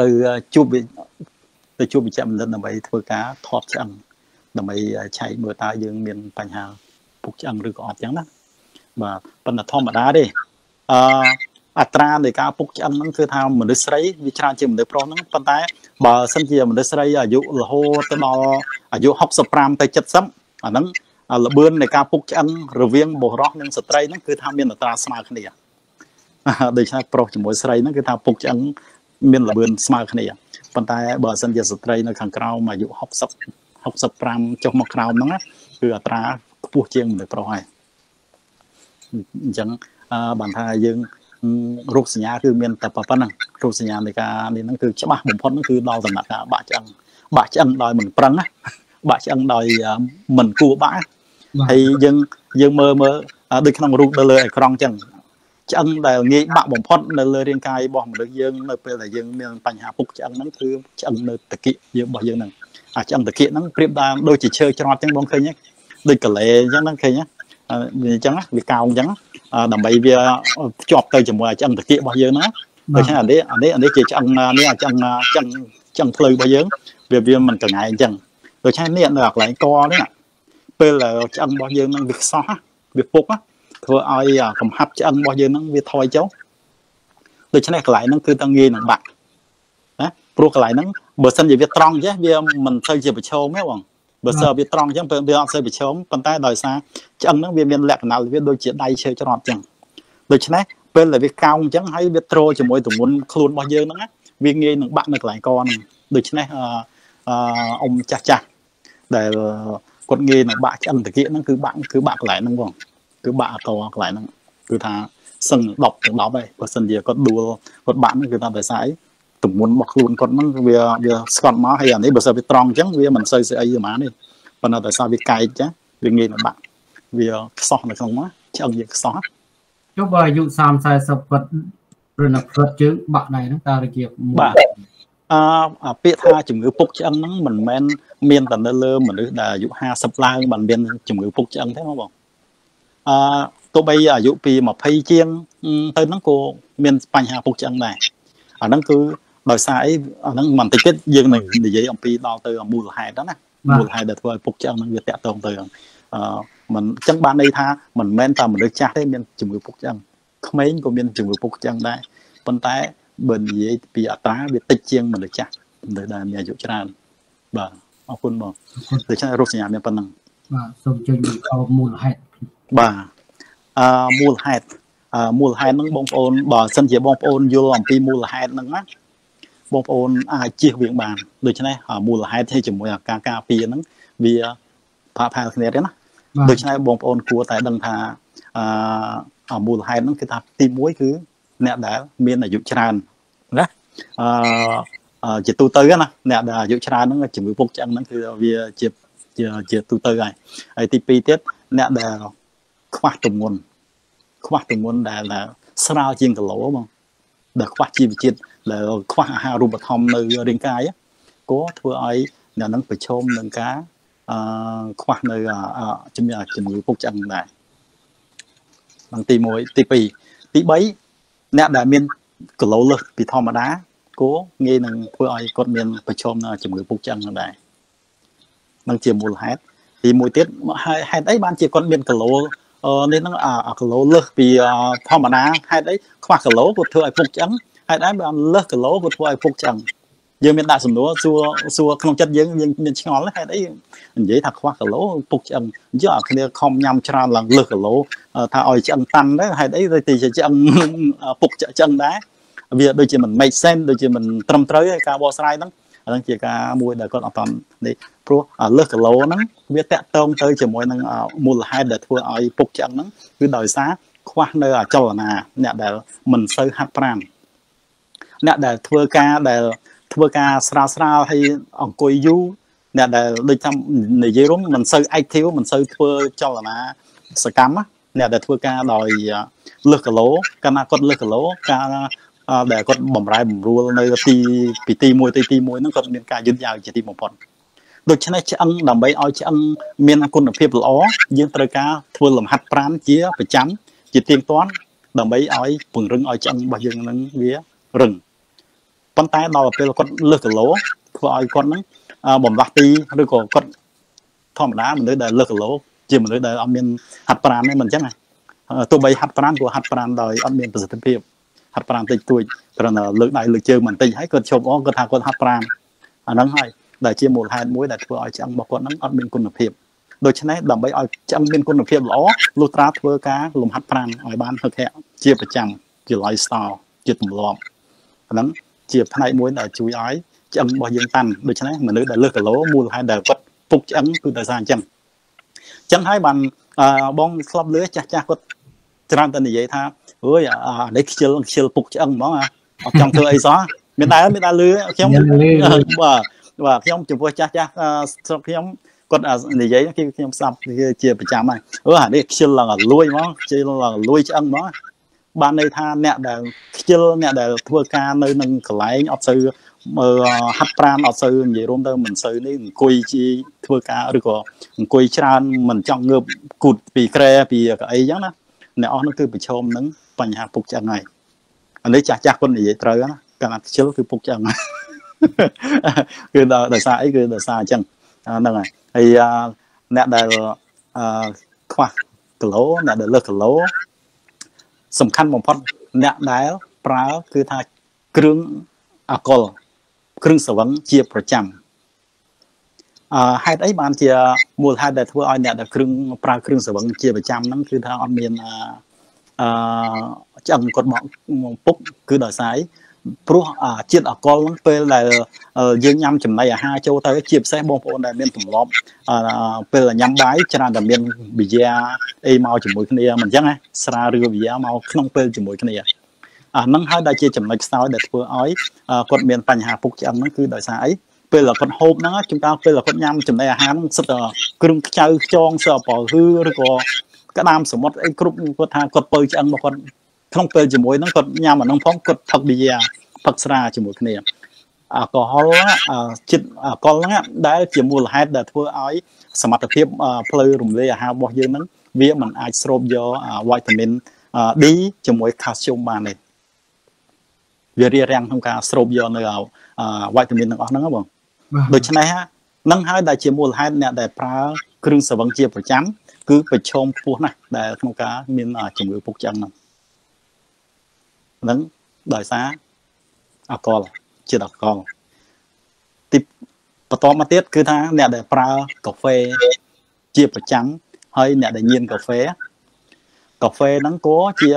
ទៅជួបទៅជួបវិជ្ជបណ្ឌិតដើម្បីធ្វើការថតឆ្អឹងដើម្បីឆែកមើលតើយើងមានបញ្ហាពុកឆ្អឹងឬក៏អត់ចឹងណាបាទប៉ុន្តែធម្មតាទេអឺអត្រានៃការពុកឆ្អឹងហ្នឹងគឺថាមនុស្សស្រីវាច្រើនជាងមនុស្សប្រុសហ្នឹងប៉ុន្តែ បើសិនជាមនុស្សស្រីអាយុរហូតទៅដល់អាយុ65ទៅ70អាហ្នឹងលបឿននៃការពុកឆ្អឹងរវាងបុរសនិងស្ត្រីហ្នឹងគឺថាមានអត្រាស្មើគ្នាដូច្នេះប្រុសជាមួយស្រីហ្នឹងគឺថាពុកឆ្អឹងមានលបឿនស្មើគ្នាប៉ុន្តែបើសិនជាស្ត្រីនៅខាងក្រោមអាយុ60 65ចុះមកក្រោមហ្នឹងគឺអត្រាខ្ពស់ជាងមនុស្សប្រុសហើយអញ្ចឹងបានថាយើង រោគសញ្ញាគឺមានតែប៉ុណ្ណឹងរោគសញ្ញានៃការនេះហ្នឹងគឺច្បាស់បំផុតហ្នឹងគឺដល់ដំណាក់កាលបាក់ឆ្អឹងបាក់ឆ្អឹងដោយមិនប្រឹងណាបាក់ឆ្អឹងដោយមិនគួរបាក់ហើយយើងយើងមើលមើលដូចក្នុងរូបនៅលើអេក្រង់ចឹងឆ្អឹងដែលងាយបាក់បំផុតនៅលើរាងកាយរបស់មនុស្សយើងនៅពេលដែលយើងមានបញ្ហាពុកឆ្អឹងហ្នឹងគឺឆ្អឹងនៅតាគិយើងរបស់យើងហ្នឹងអាឆ្អឹងតាគិហ្នឹងប្រៀបតាមដូចជាឈើច្រត់ចឹងបងឃើញទេដូចកលេអញ្ចឹងហ្នឹងឃើញទេ អញ្ចឹងវាកោងអញ្ចឹងដើម្បីវាភ្ជាប់ទៅជាមួយឆ្អឹងតាគៀករបស់យើងណាដូច្នេះអានេះអានេះអានេះជាឆ្អឹងនេះឆ្អឹងឆ្អឹងឆ្អឹងភ្លៅរបស់យើងវាវាមិនកងាយអញ្ចឹងដូច្នេះនេះនៅកន្លែងកនេះពេលឆ្អឹងរបស់យើងនឹងវាខ្សោះវាពុកធ្វើឲ្យកំហាប់ឆ្អឹងរបស់យើងនឹងវាថយចុះដូច្នេះកន្លែងហ្នឹងគឺតើងាយនឹងបាក់ណាព្រោះកន្លែងហ្នឹងបើសិនជាវាត្រង់ចេះវាមិនសូវជាប្រឈមទេបង បើសិនវាត្រង់អញ្ចឹងវាអត់សូវប្រឈមប៉ុន្តែដោយសារឆ្អឹងហ្នឹងវាមានលក្ខណៈវាដូចជាដៃឈើច្រត់អញ្ចឹងដូច្នេះពេលដែលវាកោងអញ្ចឹងហើយវាត្រូជាមួយទម្ងន់ខ្លួនរបស់យើងហ្នឹងវាងាយនឹងបាក់នៅកន្លែងកហ្នឹងដូច្នេះអឺអ៊ំចាស់ចាស់ដែលគាត់ងាយនឹងបាក់ឆ្អឹងតាគៀកហ្នឹងគឺបាក់គឺបាក់កន្លែងហ្នឹងបងគឺបាក់អតកន្លែងហ្នឹងគឺថាសឹង10ទាំង10ហើយបើសិនជាគាត់ដួលគាត់បាក់ហ្នឹងគឺថាដោយសារអី ទម្ងន់របស់ខ្លួនគាត់ហ្នឹងវាវាស្កត់មកហើយអានេះបើសិនវាត្រង់អញ្ចឹងវាមិនសូវស្អីទេហ្មងនេះប៉ុន្តែដោយសារវាកែកចាវាងាយនឹងបាក់វាខ្សោះនៅក្នុងមកឆ្អឹងវាខ្សោះចុះបើអាយុ30 40ពិតឬនៅផ្លិតជើងបាក់ដែរហ្នឹងតើជាបាទអឺពាក្យថាជំងឺពុកឆ្អឹងហ្នឹងមិនមែនមានតែនៅលើមនុស្សដែលអាយុ50ឡើងមិនមានជំងឺពុកឆ្អឹងទេបងអឺទោះបីអាយុពី20ជាងទៅហ្នឹងក៏មានបញ្ហាពុកឆ្អឹងដែរអាហ្នឹងគឺ ដោយសារអីអាហ្នឹងមិនតិចទៀតយើងនឹងនិយាយអំពីដល់ទៅមូលហេតុហ្នឹងណាមូលហេតុដែលធ្វើឲ្យពុកឆ្អឹងហ្នឹងវាតាក់ទងទៅអឺមិនអញ្ចឹងបានន័យថាមិនមែនតែមនុស្សចាស់ទេមានជំងឺពុកឆ្អឹងក្មេងក៏មានជំងឺពុកឆ្អឹងដែរប៉ុន្តែបើនិយាយពីអត្រាវាតិចជាងមនុស្សចាស់មនុស្សដែលមានអាយុច្រើនបាទអរគុណបងដូច្នេះរោគសញ្ញាមានប៉ុណ្ណឹងបាទសូមជួយបញ្ជាក់មូលហេតុបាទអឺមូលហេតុអឺមូលហេតុហ្នឹងបងប្អូនបើសិនជាបងប្អូនយល់អំពីមូលហេតុហ្នឹងណា បងប្អូនអាចជៀសវាងបានដូច្នេះមូលហេតុឲ្យជាមួយការការពារហ្នឹងវាផាផាគ្នាទេណាដូច្នេះបងប្អូនគួរតែដឹងថាអឺមូលហេតុហ្នឹងគឺថាទី1គឺអ្នកដែលមានអាយុច្រើនណាអឺជាទូទៅណាអ្នកដែលអាយុច្រើនហ្នឹងជំងឺពុកឆ្អឹងហ្នឹងគឺវាជាជាជាទូទៅហើយហើយទី2ទៀតអ្នកដែលខ្វះទម្ងន់ខ្វះទម្ងន់ដែលស្រាលជាងគីឡូបង ដែលខ្វះជីវជាតិដែលខ្វះអាហារូបត្ថម្ភនៅរាងកាយក៏ធ្វើឲ្យអ្នកនឹងប្រឈមនឹងការអឺខ្វះនៅជំងឺជំងឺពុកឆ្អឹងដែរនឹងទី1ទី2ទី3អ្នកដែលមានគីឡូលើសពីធម្មតាគួរងាយនឹងធ្វើឲ្យគាត់មានប្រឈមនឹងជំងឺពុកឆ្អឹងដែរនឹងជាមូលហេតុទីមួយទៀតហេតុអីបានជាគាត់មានគីឡូ នេះហ្នឹងអាគីឡូលើសពីធម្មតាហេតុអីខ្វះគីឡូគាត់ធ្វើឲ្យពុកឆ្អឹងហេតុអីបានលើសគីឡូគាត់ធ្វើឲ្យពុកឆ្អឹងយើងមានដាក់សំណួរសួរសួរក្នុងចិត្តយើងយើងមានឆ្ងល់ហេតុអីនិយាយថាខ្វះគីឡូពុកឆ្អឹងអញ្ចឹងអាគ្នាខំញ៉ាំច្រើនឡើងលើសគីឡូថាឲ្យឆ្អឹងតាន់ទៅហេតុអីទៅទីឆ្អឹងពុកឆ្អឹងដែរវាដូចជាមិន make sense ដូចជាមិនត្រឹមត្រូវហើយការបកស្រាយហ្នឹង អាហ្នឹងជាការមួយដែលគាត់អត់តនេះព្រោះលើសគីឡូហ្នឹងវាតាក់ទងទៅជាមួយនឹងមូលហេតុដែលធ្វើឲ្យពុកឆ្អឹងហ្នឹងគឺដោយសារខ្វះនៅអចលនាអ្នកដែលមិនសូវហាត់ប្រាណអ្នកដែលធ្វើការដែលធ្វើការស្រាលស្រាលហើយអង្គុយយូរអ្នកដែលដូចថានិយាយរួមមិនសូវ active មិនសូវធ្វើចលនាសកម្មអ្នកដែលធ្វើការដោយលើសគីឡូកាលណាគាត់លើសគីឡូការ ដែលគាត់បំរែបំរួលនៅទីពីទី1ទៅទី1ហ្នឹងគាត់មានការយឺតយ៉ាវជាទីបំផុតដូច្នេះឆ្អឹងដើម្បីឲ្យឆ្អឹងមានគុណភាពល្អយើងត្រូវការធ្វើលំហាត់ប្រាណជាប្រចាំជាទៀងទាត់ដើម្បីឲ្យពង្រឹងឲ្យឆ្អឹងរបស់យើងនឹងវារឹងប៉ុន្តែដល់ពេលគាត់លើសគីឡូធ្វើឲ្យគាត់ហ្នឹងបំលាស់ទីឬក៏គាត់ធម្មតាមនុស្សដែលលើសគីឡូជាមនុស្សដែលអត់មានហាត់ប្រាណទេមិនអញ្ចឹងទោះបីហាត់ប្រាណក៏ហាត់ប្រាណដោយអត់មានប្រសិទ្ធភាព ហាត់ប្រាណតិចតួចគ្រាន់តែលើកដៃលើកជើងបន្តិចហើយគាត់ឈប់អស់គាត់ថាគាត់ហាត់ប្រាណអាហ្នឹងហើយដែលជាមូលហេតុមួយដែលធ្វើឲ្យឆ្អឹងរបស់គាត់ហ្នឹងអត់មានគុណភាពដូច្នេះដើម្បីឲ្យឆ្អឹងមានគុណភាពល្អលុះត្រាធ្វើការលំហាត់ប្រាណឲ្យបានហឹកហាក់ជាប្រចាំជា lifestyle ជាទម្លាប់អាហ្នឹងជាផ្នែកមួយដែលជួយឲ្យឆ្អឹងរបស់យើងតាន់ដូច្នេះមនុស្សដែលលើសគីឡូមូលហេតុដែលគាត់ពុកឆ្អឹងគឺដោយសារអញ្ចឹងអញ្ចឹងហើយបានបងស្លាប់លឺចាស់ចាស់គាត់ច្រើនតែនិយាយថា អើយអានេះខ្ជិលខ្ជិលពុកឆ្អឹងហ្មងអត់ចង់ធ្វើអីសោះមានដែរមានដែរលឺខ្ញុំបាទបាទខ្ញុំចំពោះចាស់ចាស់ស្រុកខ្ញុំគាត់និយាយគឺខ្ញុំស្ដាប់ជាប្រចាំហើយអឺអានេះខ្ជិលឡើងលួយហ្មងខ្ជិលឡើងលួយឆ្អឹងហ្មងបានន័យថាអ្នកដែលខ្ជិលអ្នកដែលធ្វើការនៅនឹងកន្លែងអត់សូវមើលហាត់ប្រាណអត់សូវនិយាយរួមទៅមិនសូវនេះអង្គុយជាធ្វើការឬក៏អង្គុយច្រើនមិនចង់ងើបគូតពីក្រែពីកៅអីចឹងណាអ្នកអស់នោះគឺប្រឈមនឹង បញ្ហាពុកឆ្អឹងហើយអានេះចាស់ចាស់គាត់និយាយត្រូវណាកាលណាខ្ជិលគឺពុកឆ្អឹងគឺដោយសារអីគឺដោយសារអញ្ចឹងហ្នឹងហើយហើយអ្នកដែលខ្វះគីឡូអ្នកដែលលើសគីឡូសំខាន់បំផុតអ្នកដែលប្រើគឺថាគ្រឿងអាល់កុលគ្រឿងស្រវឹងជាប្រចាំអឺហេតុអីបានជាមូលហេតុដែលធ្វើឲ្យអ្នកដែលគ្រឿងប្រើគ្រឿងស្រវឹងជាប្រចាំហ្នឹងគឺថាអត់មានអឺ ឆ្អឹងគាត់មកពុកគឺដោយសារព្រោះជាតិអាល់កុលហ្នឹងពេលដែលយើងញ៉ាំចំណីអាហារចូលទៅជាពិសេសបងប្អូនដែលមានទម្លាប់ពេលញ៉ាំបាយច្រើនតែមានវិយាអីមកជាមួយគ្នាមិនអញ្ចឹងណាស្រាឬវិយាមកក្នុងពេលជាមួយគ្នាអាហ្នឹងហើយដែលជាចំណុចខ្សោយដែលធ្វើឲ្យគាត់មានបញ្ហាពុកឆ្អឹងហ្នឹងគឺដោយសារអីពេលគាត់ហូបហ្នឹងជួនកាលពេលគាត់ញ៉ាំចំណីអាហារហ្នឹងសិតតែគ្រឿងខ្ចៅខ្ចងសបើហឺឬក៏ ក្តាមសមុទ្រអីគ្រប់គាត់ថាគាត់ពើឆ្អឹងរបស់គាត់ក្នុងពេលជាមួយហ្នឹងគាត់ញ៉ាំអាហ្នឹងផងគាត់ផឹកប៊ីយ៉ាផឹកស្រាជាមួយគ្នាអាល់កុហុលចិត្តអាល់កុលហ្នឹងដែលជាមូលហេតុដែលធ្វើឲ្យសមត្ថភាពផ្លូវរំលាយអាហាររបស់យើងហ្នឹងវាមិនអាចស្រូបយកវីតាមីន D ជាមួយខាស្យូមបានទេវារារាំងក្នុងការស្រូបយកនៅវីតាមីនទាំងអស់ហ្នឹងបងដូច្នេះហ្នឹងហើយដែលជាមូលហេតុអ្នកដែលប្រើគ្រឿងស្រវឹងជាប្រចាំ គឺប្រឈមខ្ពស់ណាស់ដែលក្នុងការមានជំងឺពុកឆ្អឹងហ្នឹងហ្នឹងដោយសារអកលជាតិអកលទីបន្តមកទៀតគឺថាអ្នកដែលប្រើកាហ្វេជាប្រចាំហើយអ្នកដែលញៀនកាហ្វេកាហ្វេហ្នឹងក៏ជា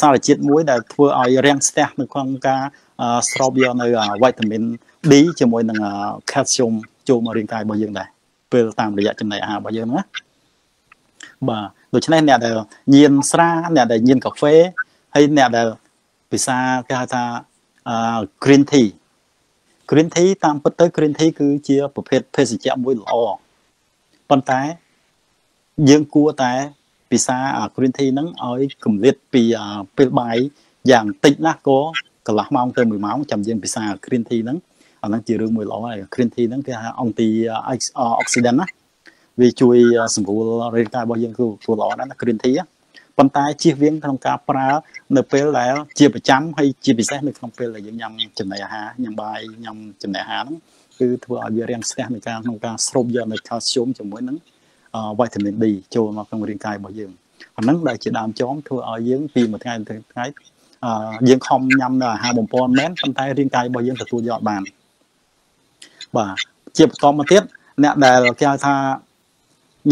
សារជាតិមួយដែលធ្វើឲ្យរាំងស្ទះនៅក្នុងការស្រូបយកនៅវីតាមីន D ជាមួយនឹង calcium ចូលមករាងកាយរបស់យើងដែរពេលតាមរយៈចំណីអាហាររបស់យើងណា បាទដូច្នេះអ្នកដែលញៀនស្រាអ្នកដែលញៀនកាហ្វេហើយអ្នកដែលភាសាគេហៅថា green tea green tea តាមពិតទៅ green tea គឺជាប្រភេទភេសជ្ជៈមួយល្អប៉ុន្តែយើងគួរតែពិសា green tea ហ្នឹងឲ្យគម្លាតពីពេលបាយយ៉ាងតិចណាស់ក៏កន្លះម៉ោងទៅ1ម៉ោងចាំយើងពិសា green tea ហ្នឹងអាហ្នឹងជារឿងមួយល្អហើយ green tea ហ្នឹងគេហៅ anti oxidant ណា វាជួយសម្រួលរាងកាយរបស់យើងគឺគឺល្អណាស់ណា green tea ប៉ុន្តែជៀសវាងក្នុងការប្រើនៅពេលដែល ជាប្រចាំហើយជាពិសេសនៅក្នុងពេលដែលយើងញ៉ាំចំណីអាហារញ៉ាំបាយញ៉ាំចំណីអាហារហ្នឹងគឺធ្វើឲ្យវារាំងស្ទះនៃការក្នុងការស្រូបយកនៅកាល់ស្យូមជាមួយនឹងវីតាមីន D ចូលមកក្នុងរាងកាយរបស់យើងអាហ្នឹងដែលជាដើមចមធ្វើឲ្យយើងពីមួយថ្ងៃទៅថ្ងៃយើងខំញ៉ាំនៅអាហារបំពន់មែនប៉ុន្តែរាងកាយរបស់យើងទទួលយកបានបាទជាបន្តមកទៀតអ្នកដែលគេហៅថា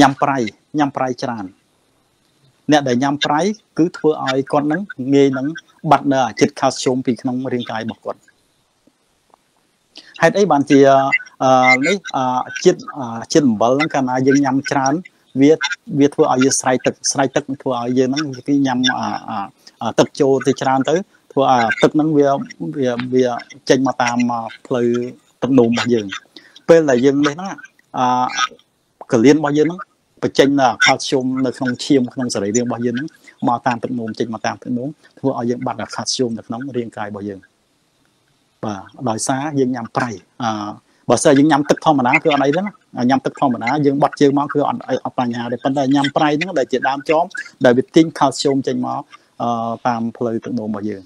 ញ៉ាំប្រៃញ៉ាំប្រៃច្រើនអ្នកដែលញ៉ាំប្រៃគឺធ្វើឲ្យគាត់នឹងងាយនឹងបាត់នៅអាជាតិខាល់ស្យូមពីក្នុងរាងកាយរបស់គាត់ហេតុអីបានជានេះជាតិជាតិអំបិលហ្នឹងកាលណាយើងញ៉ាំច្រើនវាវាធ្វើឲ្យយើងស្រែកទឹកស្រែកទឹកធ្វើឲ្យយើងហ្នឹងគឺញ៉ាំទឹកចូលទៅច្រើនទៅធ្វើឲ្យទឹកហ្នឹងវាវាវាចេញមកតាមផ្លូវទឹកនោមរបស់យើងពេលដែលយើងនេះហ្នឹងអា កលៀនរបស់យើងហ្នឹងបញ្ចេញនៅខាល់ស្យូមនៅក្នុងឈាមក្នុងសរីរាង្គរបស់យើងហ្នឹងមកតាមទឹកនោមចេញមកតាមទឹកនោមធ្វើឲ្យយើងបាត់ខាល់ស្យូមនៅក្នុងរាងកាយរបស់យើងបាទដោយសារយើងញ៉ាំប្រៃអឺបើសិនយើងញ៉ាំទឹកធម្មតាគឺអត់អីទេណាញ៉ាំទឹកធម្មតាយើងបត់ជើងមកគឺអត់អត់បញ្ហាទេប៉ុន្តែញ៉ាំប្រៃហ្នឹងដែលជាដើមចមដែលវាទិញខាល់ស្យូមចេញមកអឺតាមផ្លូវទឹកនោមរបស់យើង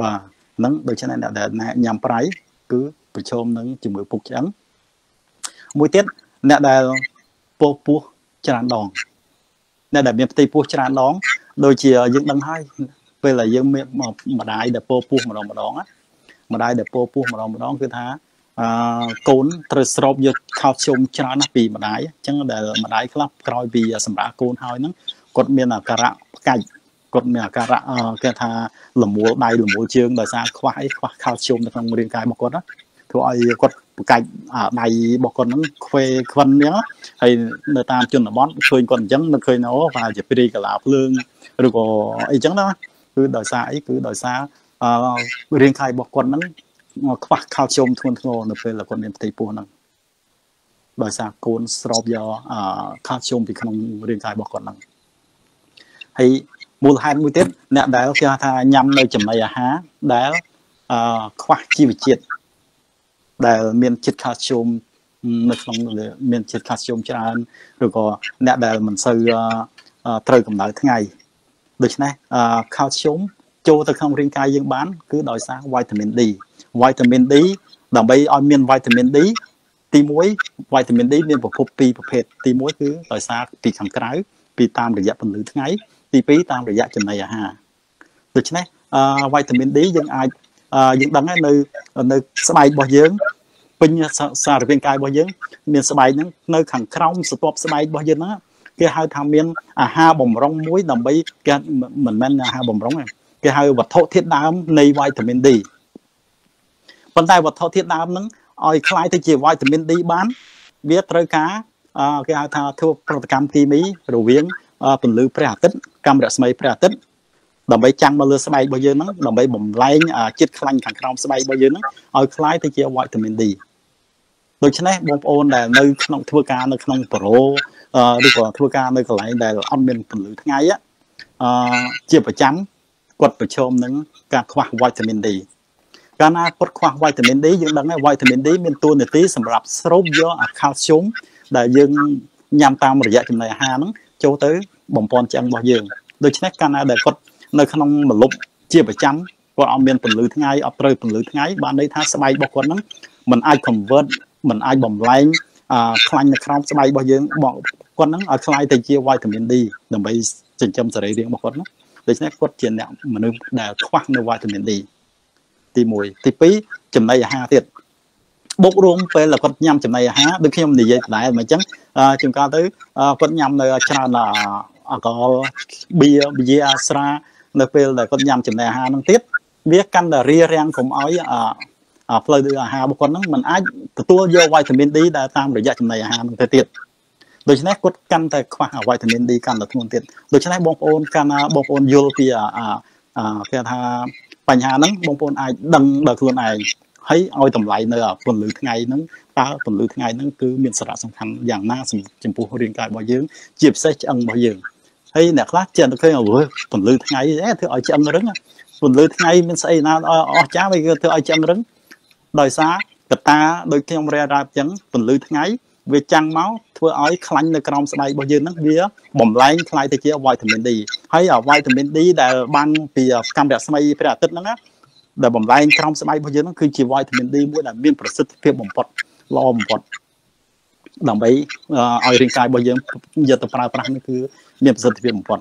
បាទហ្នឹងដូច្នេះអ្នកដែលញ៉ាំប្រៃគឺប្រឈមនឹងជំងឺពុកឆ្អឹងមួយទៀត អ្នកដែលពោះពោះច្រើនដងអ្នកដែលមានផ្ទៃពោះច្រើនដងដូចជាយើងដឹងហើយពេលដែលយើងមានម្ដាយដែលពោះពោះម្ដងម្ដងម្ដាយដែលពោះពោះម្ដងម្ដងគឺថាអឺកូនត្រូវស្រូបយកខោជុំច្រើនណាស់ពីម្ដាយអញ្ចឹងដែលម្ដាយខ្លះក្រោយពីសម្រាប់កូនហើយហ្នឹងគាត់មានអាការៈផ្កាច់គាត់មានអាការៈគេថាលមូលដៃលមូលជើងដោយសារខ្វះអីខ្វះខោជុំនៅក្នុងរាងកាយរបស់គាត់ណាធ្វើឲ្យគាត់ បកាច់ដៃរបស់គាត់ហ្នឹងខ្វេខ្វិនអញ្ចឹងហើយនៅតាមជនបទឃើញគាត់អញ្ចឹងនឹកឃើញអូប្រហែលជាព្រីកាឡាភ្លើងឬក៏អីចឹងណាគឺដោយសារអីគឺដោយសាររាងកាយរបស់គាត់ហ្នឹងខ្វះខាល់ស្យូមធ្ងន់ធ្ងរនៅពេលដែលគាត់មានផ្ទៃពោះហ្នឹងដោយសារកូនស្រូបយកខាល់ស្យូមពីក្នុងរាងកាយរបស់គាត់ហ្នឹងហើយមូលហេតុមួយទៀតអ្នកដែលគេថាញ៉ាំនៅចំណីអាហារដែលខ្វះជីវជាតិ ដែលមានជាតិខាល់ស្យូមនៅក្នុងមានជាតិខាល់ស្យូមច្រើនឬក៏អ្នកដែលមិនសូវត្រូវកម្ដៅថ្ងៃដូច្នេះខាល់ស្យូមចូលទៅក្នុងរាងកាយយើងបាន គឺដោយសារវីតាមីន D វីតាមីន D ដើម្បីឲ្យមានវីតាមីន D ទី1វីតាមីន D មានប្រភពពីរប្រភេទទី1គឺដោយសារពីខាងក្រៅពីតាមរយៈពន្លឺថ្ងៃទី2តាមរយៈចំណីអាហារដូច្នេះវីតាមីន D យើងអាច យើងដឹងហើយនៅនៅស្បែករបស់យើងពេញសាររាង្គកាយរបស់យើងមានស្បែកហ្នឹងនៅខាងក្រោមស្ទាប់ស្បែករបស់យើងហ្នឹងគេហៅថាមានអាហារបំរុងមួយដើម្បីគេមិនមែនអាហារបំរុងទេគេហៅវត្ថុធាតុដើមនៃវីតាមីន D ប៉ុន្តែវត្ថុធាតុដើមហ្នឹងឲ្យคล้ายទៅជាវីតាមីន D បានវាត្រូវការគេហៅថាធ្វើប្រតិកម្មគីមីរវាងពន្លឺព្រះអាទិត្យកាំរស្មីព្រះអាទិត្យ ដើម្បីចាំងមកលើស្បែករបស់យើងហ្នឹងដើម្បីបំលែងជាតិខ្លាញ់ខាងក្រោមស្បែករបស់យើងហ្នឹងឲ្យคล้ายទៅជាវីតាមីន D ដូច្នេះបងប្អូនដែលនៅក្នុងធ្វើការនៅក្នុងប្រូឬក៏ធ្វើការនៅកន្លែងដែលអត់មានពន្លឺថ្ងៃអឺជាប្រចាំគាត់ប្រឈមនឹងការខ្វះវីតាមីន D កាលណាគាត់ខ្វះវីតាមីន D យើងដឹងហើយវីតាមីន D មានតួនាទីសម្រាប់ស្រូបយកអាខាល់ស្យូមដែលយើងញ៉ាំតាមរយៈចំណីអាហារហ្នឹងចូលទៅបំពន់ឆ្អឹងរបស់យើងដូច្នេះកាលណាដែលគាត់ នៅក្នុងមលុបជាប្រចាំគាត់អត់មានពន្លឺថ្ងៃអត់ត្រូវពន្លឺថ្ងៃបានន័យថាស្បែករបស់គាត់ហ្នឹងมันអាច convert มันអាចបំលែងខ្លាញ់នៅក្រោមស្បែករបស់យើងបងគាត់ហ្នឹងឲ្យខ្លាយទៅជាវីតាមីន D ដើម្បីចិញ្ចឹមសរីរាង្គរបស់គាត់ណាដូច្នេះគាត់ជាអ្នកមនុស្សដែលខ្វះនៅវីតាមីន D ទី1ទី2ចំណីអាហារទៀតបុករួមពេលគាត់ញ៉ាំចំណីអាហារដូចខ្ញុំនិយាយដែរមិនអញ្ចឹងជាងកាលទៅគាត់ញ៉ាំនៅច្រើនអាល់កុលបៀបៀអាស្រា នៅពេលដែលគាត់ញ៉ាំចំណីអាហារហ្នឹងទៀតវាកាន់តែរារាំងកុំឲ្យផ្លូវអាហាររបស់គាត់ហ្នឹងมันអាចទទួលយកវីតាមីន D ដែលតាមរយៈចំណីអាហារហ្នឹងទៅទៀតដូច្នេះគាត់កាន់តែខ្វះវីតាមីន D កាន់តែធ្ងន់ទៀតដូច្នេះបងប្អូនកាលណាបងប្អូនយល់ពីអាគេថាបញ្ហាហ្នឹងបងប្អូនអាចដឹងដល់ខ្លួនឯងហើយឲ្យតម្លៃនៅពន្លឺថ្ងៃហ្នឹងតើពន្លឺថ្ងៃហ្នឹងគឺមានសារៈសំខាន់យ៉ាងណាចំពោះរាងកាយរបស់យើង ជាពិសេសឆ្អឹងរបស់យើង ហើយអ្នកខ្លះចេះតែឃើញអូពន្លឺថ្ងៃធ្វើឲ្យឆ្អឹងរឹងពន្លឺថ្ងៃមានស្អីណាអស់ចាស់វាធ្វើឲ្យឆ្អឹងរឹងដោយសារកតាដូចខ្ញុំរៀបរាប់អញ្ចឹងពន្លឺថ្ងៃវាចាំងមកធ្វើឲ្យខ្លាញ់នៅក្រោមស្បែករបស់យើងហ្នឹងវាបំលែងខ្លាយទៅជាវីតាមីន D ហើយអាវីតាមីន D ដែលបានពីកាំរស្មីព្រះអាទិត្យហ្នឹងណាដែលបំលែងក្រោមស្បែករបស់យើងហ្នឹងគឺជាវីតាមីន D មួយដែលមានប្រសិទ្ធភាពបំផុតល្អបំផុតដើម្បីឲ្យរាងកាយរបស់យើងយកទៅប្រើប្រាស់នេះគឺ មានប្រសិទ្ធភាពបំផុត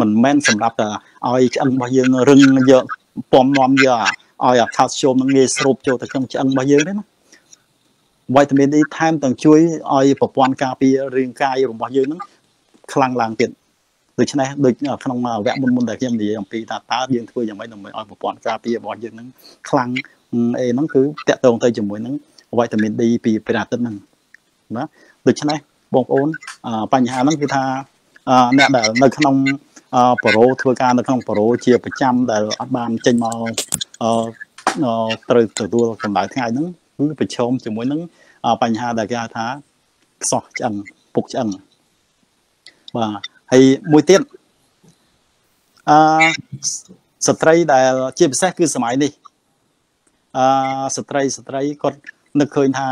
មិនមែនសម្រាប់តែឲ្យឆ្អឹងរបស់យើងរឹងយកពំនាំយកឲ្យអាខាល់ស្យូមនឹងងាយស្រូបចូលទៅក្នុងឆ្អឹងរបស់យើងទេណាវីតាមីន D ថែមទាំងជួយឲ្យប្រព័ន្ធការពាររាងកាយរបស់យើងហ្នឹងខ្លាំងឡើងទៀតដូច្នេះដូចក្នុងវគ្គមុនមុនដែលខ្ញុំនិយាយអំពីថាតើយើងធ្វើយ៉ាងម៉េចដើម្បីឲ្យប្រព័ន្ធការពាររបស់យើងហ្នឹងខ្លាំងអីហ្នឹងគឺតកតងទៅជាមួយនឹងវីតាមីន D ពីព្រះអាទិត្យហ្នឹងណាដូច្នេះបងប្អូនបញ្ហាហ្នឹងគឺថា អ្នកដែលនៅក្នុងប្រូធ្វើការនៅក្នុងប្រូជាប្រចាំដែលអត់បានចេញមកត្រូវទទួលកម្ដៅថ្ងៃហ្នឹងគឺប្រឈមជាមួយនឹងបញ្ហាដែលគេហៅថាខ្សោះឆ្អឹងពុកឆ្អឹងបាទហើយមួយទៀតអឺស្ត្រីដែលជាពិសេសគឺសម័យនេះអឺស្ត្រីស្ត្រីគាត់នឹកឃើញថា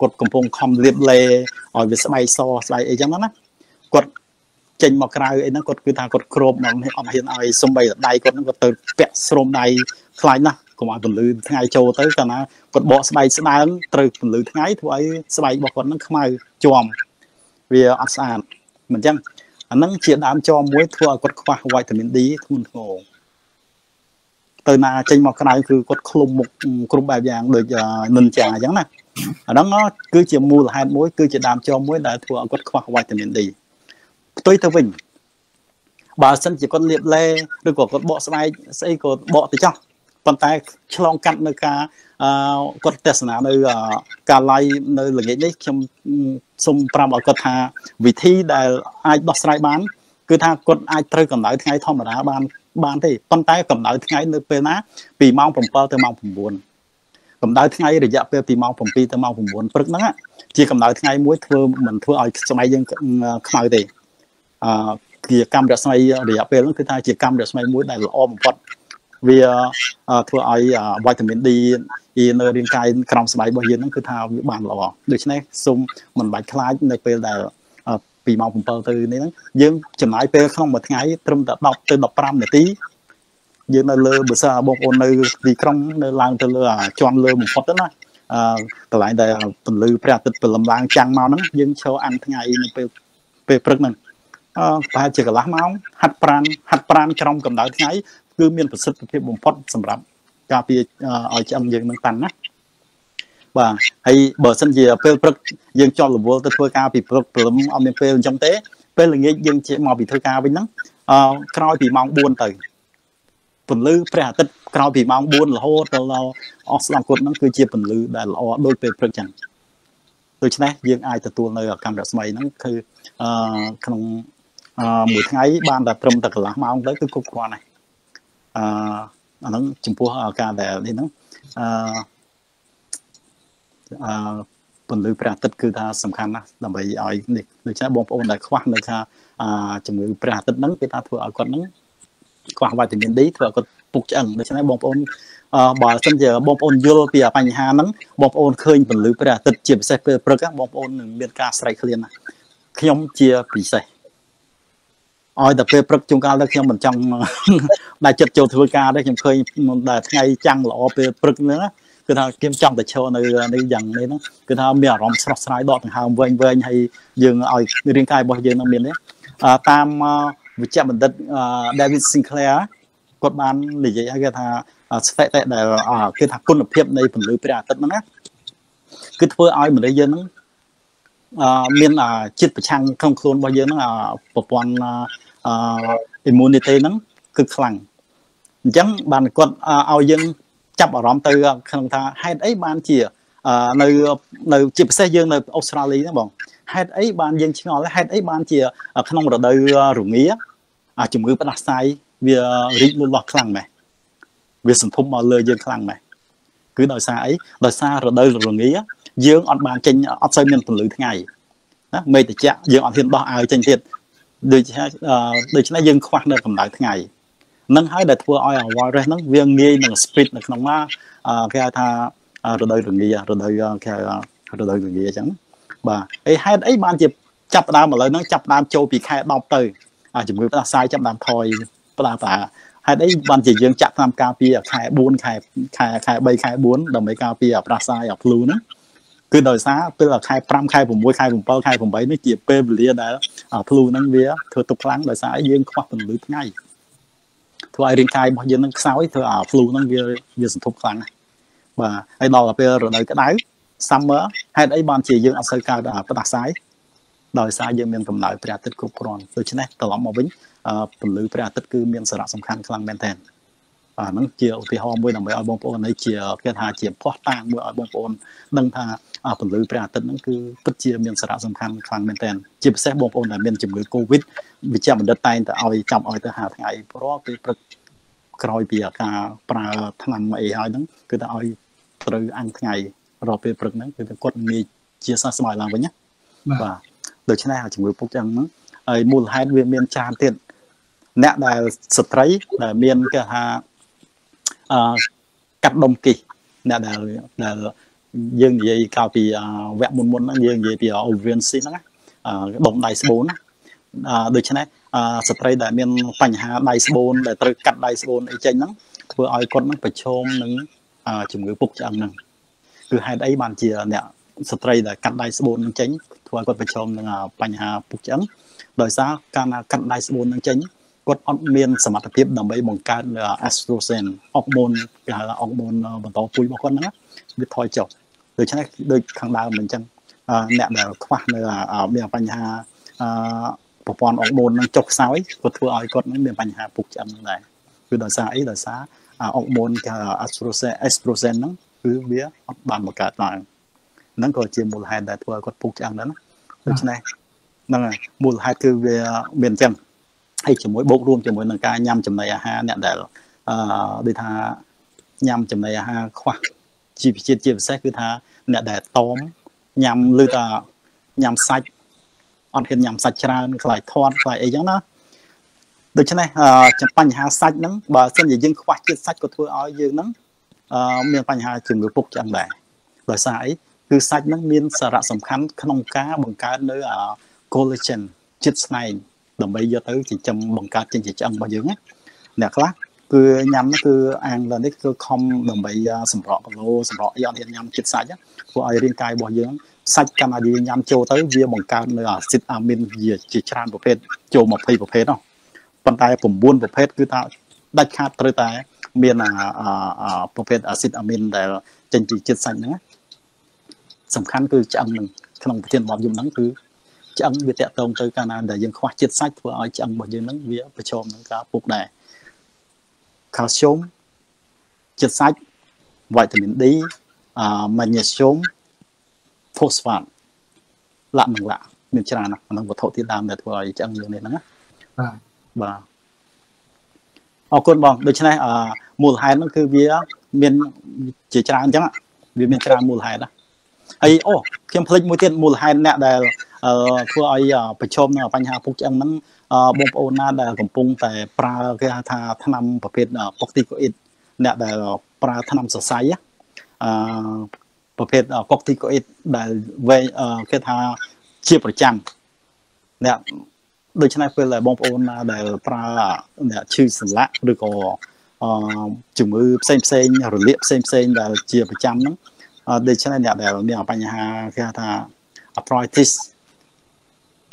គាត់កំពុងខំលៀបលេឲ្យវាស្បែកសស្បែកអីចឹងណាគាត់ ចេញមកក្រៅអីហ្នឹងគាត់គឺថាគាត់គ្របមកអត់ហ៊ានឲ្យសំបីដៃគាត់ហ្នឹងគាត់ទៅពាក់ស្រោមដៃខ្លាចណាស់កុំឲ្យពន្លឺថ្ងៃចូលទៅកាលណាគាត់បកស្បែកស្ដើងត្រូវពន្លឺថ្ងៃធ្វើឲ្យស្បែករបស់គាត់ហ្នឹងខ្មៅជាប់វាអត់ស្អាតមិនចឹងអាហ្នឹងជាដើមជាប់មួយធ្វើឲ្យគាត់ខ្វះវីតាមីន D ធ្ងន់ធ្ងរទៅណាចេញមកក្រៅគឺគាត់ឃ្លុំមុខគ្រប់បែបយ៉ាងដូចនិនចាអញ្ចឹងណាអាហ្នឹងគឺជាមូលហេតុមួយគឺជាដើមជាប់មួយដែលធ្វើឲ្យគាត់ខ្វះវីតាមីន D ផ្ទុយទៅវិញបើសិនជាគាត់លាបឡេឬក៏គាត់បកស្បែកស្អីក៏បកទៅចោះប៉ុន្តែឆ្លងកាត់នៅការអឺគាត់ទស្សនានៅការ live នៅល្ងាចនេះខ្ញុំសូមប្រាប់ឲ្យគាត់ថាវិធីដែលអាចដោះស្រាយបាន គឺថាគាត់អាចត្រូវកម្ដៅថ្ងៃធម្មតាបានបានទេប៉ុន្តែកម្ដៅថ្ងៃនៅពេលណាពីម៉ោង7ទៅម៉ោង9កម្ដៅថ្ងៃរយៈពេលពីម៉ោង7ទៅម៉ោង9ព្រឹកហ្នឹងជាកម្ដៅថ្ងៃមួយធ្វើមិនធ្វើឲ្យស្បែកយើងខ្មៅទេ អឺជាកម្មរស្មីរយៈពេលហ្នឹងគឺថាជាកម្មរស្មីមួយដែលល្អបំផុតវាធ្វើឲ្យវីតាមីន D នៅរាងកាយក្រោមស្បែករបស់យើងហ្នឹងគឺថាវាបានល្អដូច្នេះសូមមិនបាច់ខ្លាចនៅពេលដែលពីម៉ោង7ទៅនេះហ្នឹងយើងចំណាយពេលក្នុងមួយថ្ងៃត្រឹមតែ10ទៅ15នាទីយើងនៅលើបើសិនបងប្អូននៅទីក្រុងនៅឡើងទៅលើជាន់លើបំផុតទៅណាអឺកន្លែងដែលពន្លឺព្រះអាទិត្យព្រលឹមឡើងចាំងមកហ្នឹងយើងឈរអានថ្ងៃនៅពេលពេលព្រឹកហ្នឹងអឺ ប្រហែលជាកន្លះម៉ោងហាត់ប្រានហាត់ប្រានក្រោមកម្ដៅថ្ងៃគឺមានប្រសិទ្ធភាពបំផុតសម្រាប់ការពារឲ្យឆ្អឹងយើងនឹងតាន់ណាបាទហើយបើសិនជាពេលព្រឹកយើងចង់រវល់ទៅធ្វើការពីព្រឹកព្រលឹមអត់មានពេលអញ្ចឹងទេ ពេលល្ងាចយើងជាមកពីធ្វើការវិញហ្នឹងអឺក្រោយពីម៉ោង4ទៅពន្លឺព្រះអាទិត្យក្រោយពីម៉ោង4រហូតដល់អស់ស្លងគុតហ្នឹងគឺជាពន្លឺដែលល្អដូចពេលព្រឹកចឹងដូច្នេះយើងអាចទទួលនៅកម្មរស្មីហ្នឹងគឺអឺក្នុង មួយថ្ងៃបានតែត្រឹមតែកន្លះម៉ោងទៅគឺគ្រប់គ្រាន់ហើយអឺអាហ្នឹងចំពោះការដែលនេះហ្នឹងអឺអឺពន្លឺព្រះអាទិត្យគឺថាសំខាន់ណាស់ដើម្បីឲ្យនេះដូច្នេះបងប្អូនដែលខ្វះនៅថាអាជំងឺព្រះអាទិត្យហ្នឹងគឺថាធ្វើឲ្យគាត់ហ្នឹងខ្វះវីតាមីន D ធ្វើឲ្យគាត់ពុកឆ្អឹងដូច្នេះបងប្អូនអឺបើសិនជាបងប្អូនយល់ពីបញ្ហាហ្នឹងបងប្អូនឃើញពន្លឺព្រះអាទិត្យជាពិសេសពេលព្រឹកបងប្អូននឹងមានការស្រែកឃ្លានណាខ្ញុំជាពិសេស ឲ្យតែពេលព្រឹកជួនកាលទៅខ្ញុំមិនចង់ដែលចិត្តចូលធ្វើការទេខ្ញុំឃើញដែលថ្ងៃចាំងល្អពេលព្រឹកហ្នឹងគឺថាខ្ញុំចង់តែឈរនៅនេះយ៉ាងនេះហ្នឹងគឺថាមានអារម្មណ៍ស្រស់ស្រាយដកដង្ហើមវែងវែងហើយយើងឲ្យរាងកាយរបស់យើងនឹងមាននេះតាមវិជ្ជបណ្ឌិត David Sinclair គាត់បាននិយាយឲ្យគេថាស្ថិតិដែលគេថាគុណភាពនៃពន្លឺព្រះអាទិត្យហ្នឹងណាគឺធ្វើឲ្យមនុស្សយើងហ្នឹងមានចិត្តប្រឆាំងក្នុងខ្លួនរបស់យើងហ្នឹងប្រព័ន្ធ អឺ immunity ហ្នឹងគឺខ្លាំងអញ្ចឹងបានគាត់ឲ្យយើងចាប់អារម្មណ៍ទៅក្នុងថាហេតុអីបានជានៅនៅជាពិសេសយើងនៅអូស្ត្រាលីហ្នឹងបងហេតុអីបានយើងឆ្ងល់ហេតុអីបានជាក្នុងរដូវរងាជំងឺផ្ដាសាយវារីកលូតលាស់ខ្លាំងម៉េះវាសន្ធប់មកលើយើងខ្លាំងម៉េះគឺដោយសារអីដោយសាររដូវរងាយើងអត់បានចេញអត់សូវមានពន្លឺថ្ងៃណាមេឃត្រជាក់យើងអត់ហ៊ានដោះអាវចេញទៀត ដូច្នេះដូច្នេះយើងខ្វះនៅកម្ដៅថ្ងៃនឹងហើយដែលធ្វើឲ្យ virus ហ្នឹងវាងាយនឹង spread នៅក្នុងណាគេហៅថារដូវរងារដូវគេហៅរដូវរងាអញ្ចឹងបាទហើយហេតុអីបានជាចាប់ដើមឥឡូវហ្នឹងចាប់ដើមចូលពីខែ10ទៅជំងឺផ្ដាសាយចាប់ដើមថយផ្ដាតាហេតុអីបានជាយើងចាក់តាមការពារខែ4ខែខែខែ3ខែ4ដើម្បីការពារផ្ដាសាយអាភ្លូហ្នឹង គឺដោយសារពេលខែ5ខែ6ខែ7ខែ8នេះជាពេលវេលាដែលភ្លូហ្នឹងវាធ្វើទុកខ្លាំងដោយសារយើងខ្វះពន្លឺថ្ងៃធ្វើឲ្យរាងកាយរបស់យើងនឹងខ្សោយធ្វើឲ្យ flu ហ្នឹងវាវាសន្ធប់ខ្លាំងណាស់បាទហើយដល់ទៅពេលរដូវក្តៅ summer ហេតុអីបានជាយើងអត់សូវកើតផ្ដាសាយដោយសារយើងមានកម្ដៅព្រះអាទិត្យគ្រប់គ្រាន់ដូច្នេះត្រឡប់មកវិញពន្លឺព្រះអាទិត្យគឺមានសារៈសំខាន់ខ្លាំងមែនទែនអាហ្នឹងជាឧទាហរណ៍មួយដើម្បីឲ្យបងប្អូននេះជាគេថាជាភ័ស្តុតាងមួយឲ្យបងប្អូនដឹងថា ពន្លឺព្រះអាទិត្យហ្នឹងគឺពិតជាមានសារៈសំខាន់ខ្លាំងមែនទែនជាពិសេសបងប្អូនដែលមានជំងឺ Covid វិជ្ជាបណ្ឌិតតែងតែឲ្យចាំឲ្យទៅហាថ្ងៃព្រោះពេលព្រឹកក្រោយពីការប្រើថ្នាំអីហើយហ្នឹងគឺថាឲ្យត្រូវអង្គថ្ងៃរាល់ពេលព្រឹកហ្នឹងគឺគាត់ងាយជាសះស្បើយឡើងវិញណាបាទដូច្នេះជំងឺពុកចឹងហ្នឹងហើយមូលហេតុវាមានច្រើនទៀតអ្នកដែលស្ត្រីដែលមានគេថាអឺកាត់ដុំគិសអ្នកដែលដែល យើងនិយាយកាលពីវគ្គមុនមុនហ្នឹងយើងនិយាយពី ovarian cyst ហ្នឹងណាដុំដៃស្បូនណាដូច្នេះស្ត្រីដែលមានបញ្ហាដៃស្បូនដែលត្រូវកាត់ដៃស្បូនអីចេញហ្នឹងធ្វើឲ្យគាត់ហ្នឹងប្រឈមនឹងជំងឺពុកឆ្អឹងហ្នឹងគឺហេតុអីបានជាអ្នកស្ត្រីដែលកាត់ដៃស្បូននឹងចេញធ្វើឲ្យគាត់ប្រឈមនឹងបញ្ហាពុកឆ្អឹងដោយសារកាលណាកាត់ដៃស្បូននឹងចេញគាត់អត់មានសមត្ថភាពដើម្បីបង្កើតនៅ estrogen អុកម៉ូនគេហៅថាអុកម៉ូនបន្តពូជរបស់គាត់ហ្នឹង វាថយចុះដូច្នេះដូចខាងដើមអញ្ចឹងអ្នកដែលខ្វះនៅមានបញ្ហាប្រព័ន្ធអុកម៉ូននឹងចុះខ្សោយគាត់ធ្វើឲ្យគាត់មានបញ្ហាពុកឆ្អឹងហ្នឹងដែរគឺដោយសារអីដោយសារអុកម៉ូនគេ estrogen estrogen ហ្នឹងគឺវាអត់បានបង្កើតឡើងហ្នឹងក៏ជាមូលហេតុដែលធ្វើឲ្យគាត់ពុកឆ្អឹងដែរណាដូច្នេះហ្នឹងហើយមូលហេតុគឺវាមានអញ្ចឹងហើយជាមួយបូករួមជាមួយនឹងការញ៉ាំចំណីអាហារអ្នកដែលអឺដូចថាញ៉ាំចំណីអាហារខ្វះ ជីវជាតិជាពិសេសគឺថាអ្នកដែលតមញ៉ាំឬថាញ៉ាំសាច់អត់ហ៊ានញ៉ាំសាច់ច្រើនខ្លាយធាត់ខ្លាយអីចឹងណាដូច្នេះបញ្ហាសាច់ហ្នឹងបើសិនជាយើងខ្វះជាតិសាច់ក៏ធ្វើឲ្យយើងហ្នឹងមានបញ្ហាជំងឺពុកចឹងដែរដោយសារអីគឺសាច់ហ្នឹងមានសារៈសំខាន់ក្នុងការបង្កើតនៅ collagen ជាតិស្នែងដើម្បីយកទៅចិញ្ចឹមបង្កើតចេញជាឆ្អឹងរបស់យើងណាអ្នកខ្លះ គឺញ៉ាំគឺអាងនេះគឺខំដើម្បីសម្រក់គីឡូសម្រក់អីអត់ហ៊ានញ៉ាំជាតិសាច់ធ្វើឲ្យរាងកាយរបស់យើងសាច់កាន់តែយើងញ៉ាំចូលទៅវាបង្កើតនៅអាស៊ីតអាមីនវាជាច្រើនប្រភេទចូល20ប្រភេទនោះប៉ុន្តែ9ប្រភេទគឺថាដាច់ខាតត្រូវតែមានអាប្រភេទអាស៊ីតអាមីនដែលចេញពីជាតិសាច់ហ្នឹងសំខាន់គឺឆ្អឹងនឹងក្នុងប្រធានបទយំហ្នឹងគឺឆ្អឹងវាតកតងទៅកាលណាដែលយើងខ្វះជាតិសាច់ធ្វើឲ្យឆ្អឹងរបស់យើងហ្នឹងវាប្រឈមនឹងការពុកដែរ ខាល់ស្យូមជាតិសាច់វីតាមីន D អឺម៉ាញ៉េស្យូមផូស្ហ្វាតឡាក់នឹងឡាក់មានច្រើនណាស់អានឹងវត្ថុធាតុដើមដែលធ្វើឲ្យឆ្អឹងយើងនេះហ្នឹងណាបាទបាទអរគុណបងដូច្នេះអឺមូលហេតុហ្នឹងគឺវា មានជាច្រើនអញ្ចឹងវាមានច្រើនមូលហេតុណាហើយអូខ្ញុំភ្លេចមួយទៀតមូលហេតុអ្នកដែលធ្វើឲ្យប្រឈមនឹងបញ្ហាពុកឆ្អឹងហ្នឹង បងប្អូនណាដែលកំពុងតែប្រើគេហៅថាថ្នាំប្រភេទប៉ុកទីកូអ៊ីតអ្នកដែលប្រើថ្នាំសរសៃអឺប្រភេទកុកទីកូអ៊ីតដែលវែងគេថាជាប្រចាំអ្នកដូច្នេះពេលដែលបងប្អូនណាដែលប្រើអ្នកឈឺសន្លាក់ឬក៏អឺជំងឺផ្សេងផ្សេងរលាកផ្សេងផ្សេងដែលជាប្រចាំហ្នឹងដូច្នេះអ្នកដែលមានបញ្ហាគេថា arthritis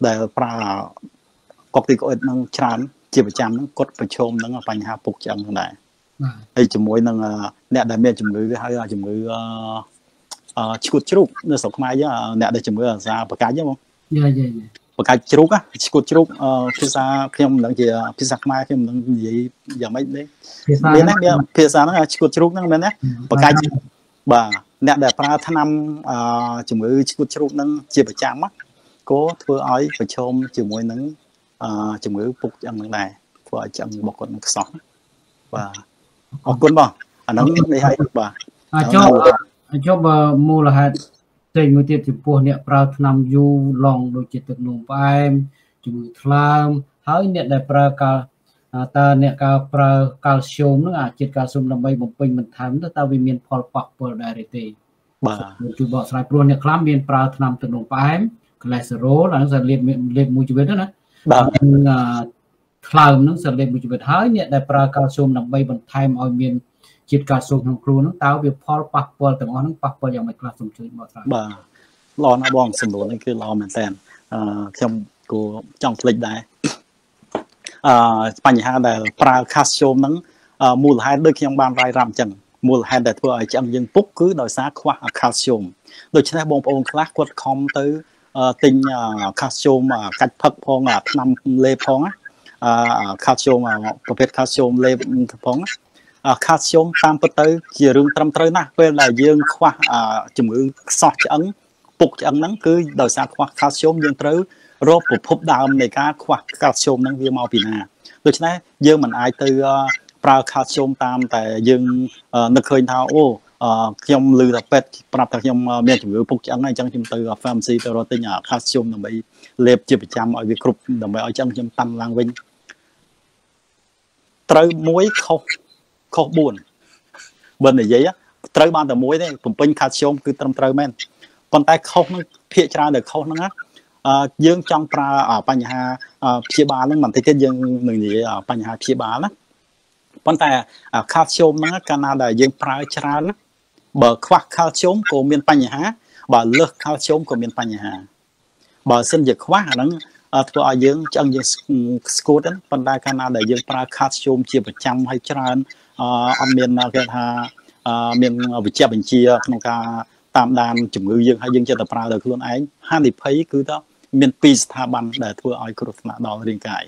ដែលប្រើ កុកទីកូអ៊ីតនឹងច្រើនជាប្រចាំហ្នឹងគាត់ប្រឈមនឹងបញ្ហាពុកឆ្អឹងហ្នឹងដែរហើយជាមួយនឹងអ្នកដែលមានជំងឺគេហៅជំងឺអឺឈួតជ្រូកនៅស្រុកខ្មែរយើងអ្នកដែលជំងឺអាសាបកាច់ហ្នឹងបងយាយយាយបកាច់ជ្រូកឈួតជ្រូកភាសាខ្ញុំមិនដឹងជាភាសាខ្មែរខ្ញុំមិនដឹងនិយាយយ៉ាងម៉េចទេមានណាមានភាសាហ្នឹងឈួតជ្រូកហ្នឹងមែនទេបកាច់បាទអ្នកដែលប្រើថ្នាំជំងឺឈួតជ្រូកហ្នឹងជាប្រចាំក៏ធ្វើឲ្យប្រឈមជាមួយនឹង ជំងឺពុកឆ្អឹងហ្នឹងដែរធ្វើឲ្យឆ្អឹងរបស់គាត់នឹងខ្សោះបាទអរគុណបងអាហ្នឹងនេះហើយបាទចុះចុះបើមូលហេតុផ្សេងមួយទៀតចំពោះអ្នកប្រើថ្នាំយូរឡងដូចជាទឹកនោមផ្អែមជំងឺថ្លើមហើយអ្នកដែលប្រើកាល់តើអ្នកការប្រើកាល់ស្យូមហ្នឹងអាជាតិកាល់ស្យូមដើម្បីបំពេញបន្ថែមទៅតើវាមានផលប៉ះពាល់ដែរទេបាទជួយបកស្រាយព្រោះអ្នកខ្លះមានប្រើថ្នាំទឹកនោមផ្អែមកូលេស្តេរ៉ុលអាហ្នឹងសលេបលេបមួយជីវិតណា បាទថ្លើមហ្នឹងសលេបមួយជីវិតហើយអ្នកដែលប្រើកាល់ស្យូមដើម្បីបន្ថែមឲ្យមានជាតិកាល់ស្យូមក្នុងគ្រូហ្នឹងតើវាផលប៉ះពាល់ទាំងអស់ហ្នឹងប៉ះពាល់យ៉ាងម៉េចខ្លះសូមជួយបកស្រាយបាទល្អណាស់បងសំណួរនេះគឺល្អមែនតើអឺខ្ញុំគួរចង់ភ្លេចដែរអឺបញ្ហាដែលប្រើ calcium ហ្នឹងមូលហេតុដូចខ្ញុំបានរាយរាប់អញ្ចឹងមូលហេតុដែលធ្វើឲ្យឆ្អឹងយើងពុកគឺដោយសារខ្វះខាល់ស្យូមដូច្នេះបងប្អូនខ្លះគាត់ខំទៅ ទិញខាល់ស្យូមកាច់ផឹកផងថ្នាំលេបផងខាល់ស្យូមប្រភេទខាល់ស្យូមលេបផងខាល់ស្យូមតាមពិតទៅជារឿងត្រឹមត្រូវណាស់ពេលដែលយើងខ្វះជំងឺខ្សោះឆ្អឹងពុកឆ្អឹងហ្នឹងគឺដោយសារខ្វះខាល់ស្យូមយើងត្រូវរកប្រភពដើមនៃការខ្វះខាល់ស្យូមហ្នឹងវាមកពីណាដូច្នេះយើងមិនអាចទៅប្រើខាល់ស្យូមតាមតែយើងនឹកឃើញថាអូ ខ្ញុំឮថាពេទ្យប្រាប់ថាខ្ញុំមានជំងឺពុកឆ្អឹងហើយអញ្ចឹងខ្ញុំទៅ pharmacy ទៅរកទិញខាល់ស្យូមដើម្បីលេបជាប្រចាំឲ្យវាគ្រប់ដើម្បីឲ្យឆ្អឹងខ្ញុំតាន់ឡើងវិញត្រូវមួយខុសខុស4បើនិយាយត្រូវបានតែមួយទេបំពេញខាល់ស្យូមគឺត្រឹមត្រូវមែនប៉ុន្តែខុសនឹងភាកច្រើនតែខុសហ្នឹងណាយើងចង់ប្រើបញ្ហាព្យាបាលហ្នឹងបន្តិចទៀតយើងនឹងនិយាយបញ្ហាព្យាបាលណាប៉ុន្តែខាល់ស្យូមហ្នឹងកាលណាដែលយើងប្រើច្រើនណា បើខ្វះខាល់ស្យូមក៏មានបញ្ហា បើលើសខាល់ស្យូមក៏មានបញ្ហា បើសិនជាខ្វះអាហ្នឹងធ្វើឲ្យយើងឆ្អឹងយើងស្គួតប៉ុន្តែកាលណាដែលយើងប្រើខាល់ស្យូមជាប្រចាំហើយច្រើនអត់មានគេថាមានវិជ្ជាបញ្ជាក្នុងការតាមដានជំងឺយើងហើយយើងចិត្តតែប្រើដោយខ្លួនឯងហានិភ័យគឺថាមានពីរស្ថាប័នដែលធ្វើឲ្យគ្រោះថ្នាក់ដល់រាងកាយ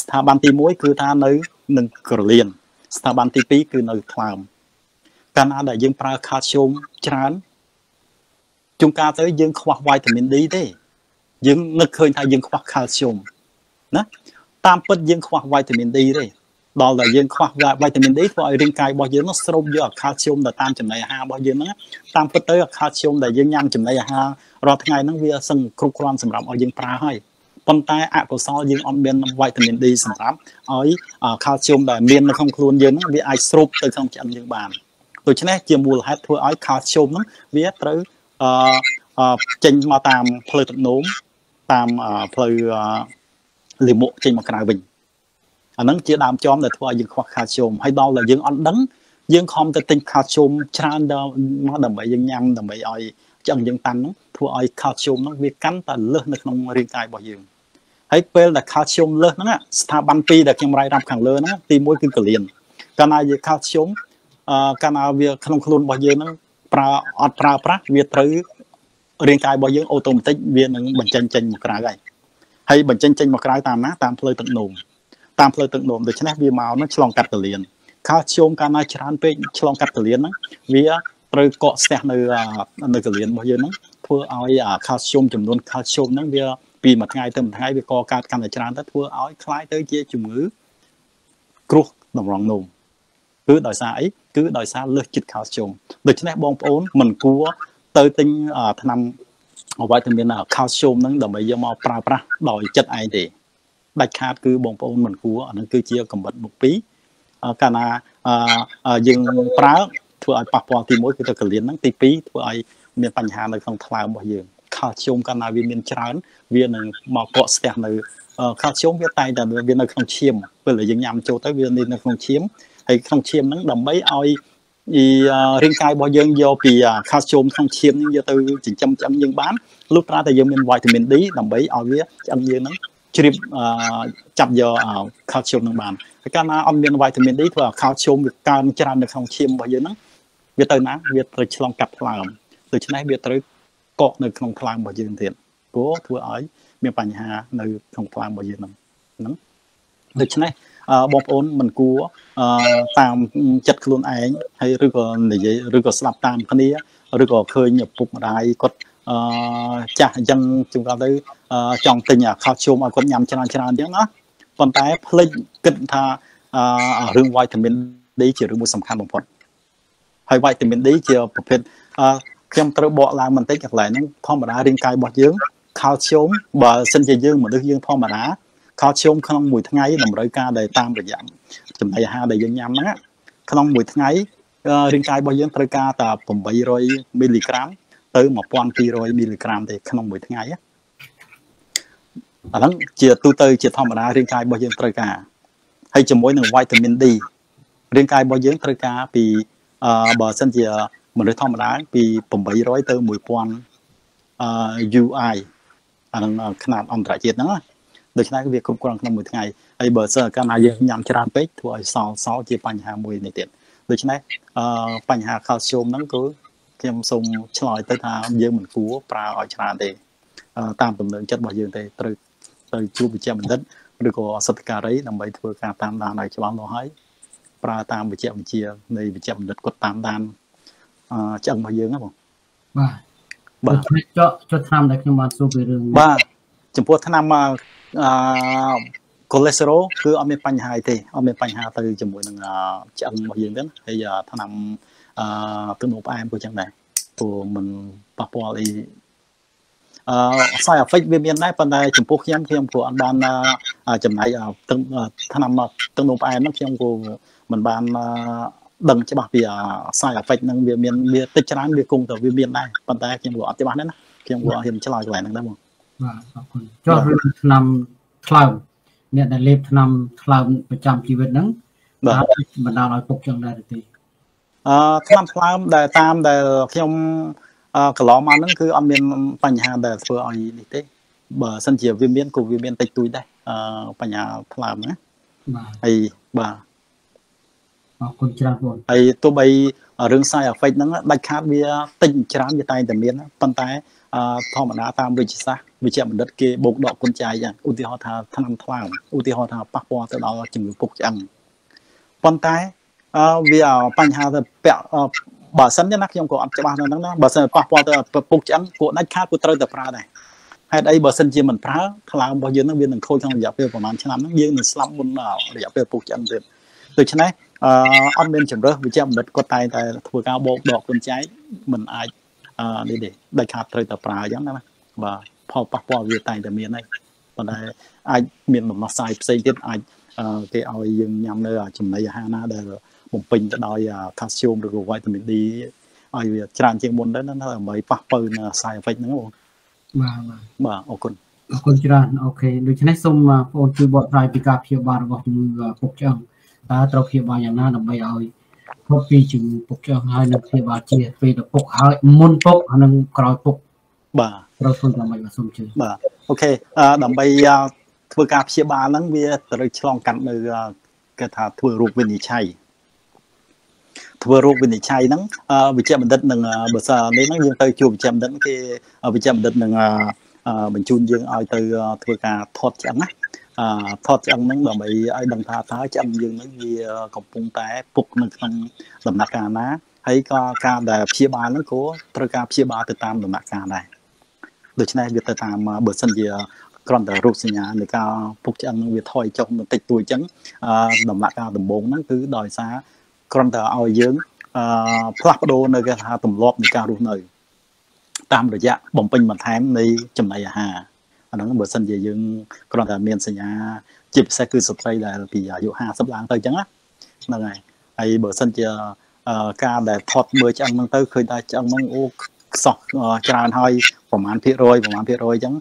ស្ថាប័នទី1គឺថានៅនឹងក្រលៀនស្ថាប័នទី2គឺនៅថ្លើម កាលណាដែលយើងប្រើខាល់ស្យូមច្រើនជួនកាលទៅយើងខ្វះវីតាមីន D ទេយើងនឹកឃើញថាយើងខ្វះខាល់ស្យូមណាតាមពិតយើងខ្វះវីតាមីន D ទេដល់តែយើងខ្វះវីតាមីន D ធ្វើឲ្យរាងកាយរបស់យើងនោះស្រូបយកអាខាល់ស្យូមទៅតាមចំណីអាហាររបស់យើងហ្នឹងតាមពិតទៅអាខាល់ស្យូមដែលយើងញ៉ាំចំណីអាហាររាល់ថ្ងៃហ្នឹងវាសឹងគ្រប់គ្រាន់សម្រាប់ឲ្យយើងប្រើហើយប៉ុន្តែអកុសលយើងអត់មានវីតាមីន D សម្រាប់ឲ្យខាល់ស្យូមដែលមាននៅក្នុងខ្លួនយើងហ្នឹងវាអាចស្រូបទៅក្នុងឆ្អឹងយើងបាន ដូច្នេះជាមូលហេតុធ្វើឲ្យខាល់ស្យូមហ្នឹងវាត្រូវអឺចេញមកតាមផ្លូវទឹកនោមតាមផ្លូវលាមកចេញមកក្រៅវិញអាហ្នឹងជាដើមចំដែលធ្វើឲ្យយើងខ្វះខាល់ស្យូមហើយដល់តែយើងអត់ដឹងយើងខំទៅទិញខាល់ស្យូមច្រើនដល់មកដើម្បីយើងញ៉ាំដើម្បីឲ្យឆ្អឹងយើងតាន់ហ្នឹងធ្វើឲ្យខាល់ស្យូមហ្នឹងវាកាន់តែលើសនៅក្នុងរាងកាយរបស់យើងហើយពេលដែលខាល់ស្យូមលើសហ្នឹងស្ថាប័នពីរដែលខ្ញុំរាយរាប់ខាងលើហ្នឹងទី1គឺកលៀនកាលណាយើងខាល់ស្យូមអឺ កាលណាវាក្នុងខ្លួនរបស់យើងហ្នឹងប្រើអត់ប្រើប្រាស់វាត្រូវរាងកាយរបស់យើងអូតូម៉ាទិកវានឹងបញ្ចេញចេញមកក្រៅហើយហើយបញ្ចេញចេញមកក្រៅតាមណាតាមផ្លូវទឹកនោមតាមផ្លូវទឹកនោមដូច្នេះវាមកនឹងឆ្លងកាត់កលៀនខាល់ស្យូមកាលណាច្រើនពេកឆ្លងកាត់កលៀនហ្នឹងវាត្រូវកកស្ទះនៅនៅកលៀនរបស់យើងហ្នឹងធ្វើឲ្យខាល់ស្យូមចំនួនខាល់ស្យូមហ្នឹងវាពីមួយថ្ងៃទៅមួយថ្ងៃវាកកើតកាន់តែច្រើនទៅធ្វើឲ្យคล้ายទៅជាជំងឺគ្រោះតម្រងនោម គឺដោយសារអីគឺដោយសារលើសជាតិខាល់ស្យូមដូច្នេះបងប្អូនមិនគួរទៅទិញថ្នាំវីតាមីនខាល់ស្យូមហ្នឹងដើម្បីយកមកប្រើប្រាស់ដោយចិត្តឯងទេដាច់ខាតគឺបងប្អូនមិនគួរអានឹងគឺជាកម្រិតមុខ2កាលណាយើងប្រើធ្វើឲ្យប៉ះពាល់ទី1គឺទៅកលៀនហ្នឹងទី2ធ្វើឲ្យមានបញ្ហានៅក្នុងថ្លើមរបស់យើងខាល់ស្យូមកាលណាវាមានច្រើន វានឹងមកកកស្ទះនៅខាល់ស្យូមវាតែងតែវានៅក្នុងឈាមពេលដែលយើងញ៉ាំចូលទៅវានៅក្នុងឈាម ហើយក្នុងឈាមហ្នឹងដើម្បីឲ្យពីរាងកាយរបស់យើងយកពីខាល់ស្យូមក្នុងឈាមហ្នឹងយកទៅចិញ្ចឹមឆ្អឹងយើងបានលុះត្រាតែយើងមានវីតាមីន D ដើម្បីឲ្យវាឆ្អឹងយើងហ្នឹងជ្រាបចាប់យក calcium នឹងបានហើយកាលណាអត់មានវីតាមីន D ធ្វើឲ្យ calcium វាកើនច្រើននៅក្នុងឈាមរបស់យើងហ្នឹងវាទៅណាវាត្រូវឆ្លងកាត់ថ្លើមដូច្នេះវាត្រូវកកនៅក្នុងថ្លើមរបស់យើងទៀតព្រោះធ្វើឲ្យមានបញ្ហានៅក្នុងថ្លើមរបស់យើងហ្នឹងហ្នឹង ដូច្នេះបងប្អូនមិនគួរតាមចិត្តខ្លួនឯងហើយឬក៏និយាយឬក៏ស្ដាប់តាមគ្នាឬក៏ឃើញឪពុកម្ដាយគាត់អឺចាស់អញ្ចឹងជួនកាលទៅចង់ទិញខោជុំឲ្យគាត់ញ៉ាំច្រើនច្រើនអញ្ចឹងណាប៉ុន្តែភ្លេចគិតថាអឺរឿងវីតាមីន D ជារឿងមួយសំខាន់បំផុតហើយវីតាមីន D ជាប្រភេទអឺខ្ញុំត្រូវបកឡើងបន្តិចកន្លែងហ្នឹងធម្មតារាងកាយរបស់យើងខាល់ស្យូមបើសិនជាយើងមនុស្សយើងធម្មតា ខាល់ស្យូមក្នុងមួយថ្ងៃតម្រូវការដែលតាមរយៈចំណីអាហារដែលយើងញ៉ាំហ្នឹងក្នុងមួយថ្ងៃរាងកាយរបស់យើងត្រូវការតែ800មីលីក្រាមទៅ1200មីលីក្រាមទេក្នុងមួយថ្ងៃអាហ្នឹងជាទូទៅជាធម្មតារាងកាយរបស់យើងត្រូវការហើយជាមួយនឹងវីតាមីន D រាងកាយរបស់យើងត្រូវការពីអឺបើសិនជាមនុស្សធម្មតាពី800ទៅ1000អឺ UI អានឹងຂະຫນាតអន្តរជាតិហ្នឹង ដូច្នេះវាគ្រប់គ្រាន់ក្នុងមួយថ្ងៃហើយបើសិនកាលណាយើងញ៉ាំច្រើនពេកធ្វើឲ្យសល់សល់ជាបញ្ហាមួយនេះទៀតដូច្នេះអឺបញ្ហា calcium ហ្នឹងគឺខ្ញុំសូមឆ្លើយទៅថាយើងមិនគួរប្រើឲ្យច្រើនទេតាមទំនឹងចិត្តរបស់យើងទេត្រូវទៅជួបវិជ្ជាបណ្ឌិតឬក៏សិទ្ធិការីដើម្បីធ្វើការតាមដានឲ្យច្បាស់លាស់ហើយប្រើតាមវិជ្ជាវិទ្យានៃវិជ្ជាបណ្ឌិតគាត់តាមដានអឺឆ្អឹងរបស់យើងហ្នឹងបងបាទបាទចុះចុះឆ្នាំដែលខ្ញុំបានសួរពីរឿងបាទចំពោះឆ្នាំ អឺ cholesterol គឺអត់មានបញ្ហាទេអត់មានបញ្ហាទៅជាមួយនឹងឆ្អឹងរបស់យើងទេហើយឆ្នាំអឺទឹកនោមផ្អែមក៏ចឹងដែរព្រោះมันប៉ះពាល់អីអឺ side effect វាមានដែរប៉ុន្តែចំពោះខ្ញុំខ្ញុំក៏អត់បានចំណាយទឹកឆ្នាំទឹកនោមផ្អែមហ្នឹងខ្ញុំក៏មិនបានដឹងច្បាស់ពី side effect ហ្នឹងវាមានវាតិចច្រើនវាគង់តែវាមានដែរប៉ុន្តែខ្ញុំក៏អត់ច្បាស់ដែរណាខ្ញុំក៏ហ៊ានឆ្លើយកន្លែងហ្នឹងដែរបង បាទអរគុណចុះរឿងឆ្នាំថ្លើមអ្នកដែលលេបថ្នាំថ្លើមប្រចាំជីវិតហ្នឹងបាទបណ្ដាលឲ្យពុកចឹងដែរទេអឺថ្នាំថ្លើមដែលតាមដែលខ្ញុំកន្លងមកហ្នឹងគឺអត់មានបញ្ហាដែលធ្វើឲ្យនេះទេបើសិនជាវាមានក៏វាមានតិចតួចដែរអឺបញ្ហាថ្លើមណាបាទហើយបាទអរគុណច្រើនបងហើយទោះបីរឿង side effect ហ្នឹងដាច់ខាតវាតិចច្រើនវាតែតែមានប៉ុន្តែ ធម្មតាតាមវិទ្យាសាស្ត្រវិជ្ជាបណ្ឌិតគេបូកដកគុណចាយយ៉ាងឧទាហរណ៍ថាថ្នាំថ្លើមឧទាហរណ៍ថាប៉ះពាល់ទៅដល់ជំងឺពុកឆ្អឹងប៉ុន្តែវាបញ្ហាទៅពាក់បើសិនណាខ្ញុំក៏អត់ច្បាស់នៅហ្នឹងណាបើសិនប៉ះពាល់ទៅពុកឆ្អឹងពួកដាច់ខាតពួកត្រូវតែប្រើដែរហេតុអីបើសិនជាមិនប្រើថ្លើមរបស់យើងហ្នឹងវានឹងខូចក្នុងរយៈពេលប្រហែលឆ្នាំហ្នឹងយើងនឹងស្លាប់មុនរយៈពេលពុកឆ្អឹងទៀតដូច្នេះអឺអត់មានជំរើសវិជ្ជាបណ្ឌិតគាត់តែតែធ្វើការបោកដកគុណចែកមិនអាចអឺ នេះទេដាច់ខាតត្រូវតែប្រើអញ្ចឹងណាបាទផលប៉ះពាល់វាតែតែមានហើយប៉ុន្តែអាចមានដំណោះស្រាយផ្សេងទៀតអាចគេឲ្យយើងញ៉ាំនៅចំណីអាហារណាដែលបំពេញទៅដោយខាស្យូមឬក៏វីតាមីន D ឲ្យវាច្រើនជាងមុនទៅណាដើម្បីប៉ះពើនៅ side effect ហ្នឹងបងបាទបាទអរគុណអរគុណច្រើនអូខេដូច្នេះសូមបងប្អូនជួយបកស្រាយពីការព្យាបាលរបស់ជំងឺពុកឆ្អឹងតើត្រូវព្យាបាលយ៉ាងណាដើម្បីឲ្យ ផុតពីជំងឺពុកឆ្អឹងហើយនឹងព្យាបាលជាពេលទៅពុកហើយមុនពុកហើយនឹងក្រោយពុកបាទត្រូវធ្វើយ៉ាងម៉េចបាទសូមជឿបាទអូខេដើម្បីធ្វើការព្យាបាលហ្នឹងវាត្រូវឆ្លងកាត់នៅគេថាធ្វើរោគវិនិច្ឆ័យធ្វើរោគវិនិច្ឆ័យហ្នឹងវិជ្ជាបណ្ឌិតនឹងបើសិននេះហ្នឹងយើងទៅជួបវិជ្ជាបណ្ឌិតគេវិជ្ជាបណ្ឌិតនឹងបញ្ជូនយើងឲ្យទៅធ្វើការថតឆ្អឹងណាអឺ ថតឆ្អឹងហ្នឹងដើម្បីឲ្យដឹងថាតើឆ្អឹងយើងហ្នឹងវាកំពុងតែពុកនៅក្នុងដំណាក់កាលណាហើយក៏ការដែលព្យាបាលហ្នឹងក៏ត្រូវការព្យាបាលទៅតាមដំណាក់កាលដែរដូច្នេះវាទៅតាមបើសិនជាគ្រាន់តែរោគសញ្ញានៃការពុកឆ្អឹងនឹងវាថយចុះបន្តិចតួចអញ្ចឹងដំណាក់កាលដំបូងហ្នឹងគឺដោយសារគ្រាន់តែឲ្យយើងអឺផ្លាស់ប្ដូរនៅគេថាទម្លាប់នៃការរស់នៅ តាមរយៈបំពេញបន្ថែមនៃចំណីអាហារ អាហ្នឹងបើសិនជាយើងគ្រាន់តែមានសញ្ញាជាពិសេសគឺស្ត្រីដែលពីអាយុ50ឡើងទៅអញ្ចឹងហ្នឹងហើយហើយបើសិនជាការដែលថត់មើលឆ្អឹងហ្នឹងទៅឃើញថាឆ្អឹងហ្នឹងអូខ្សោះច្រើនហើយប្រហែលភាគរយប្រហែលភាគរយអញ្ចឹង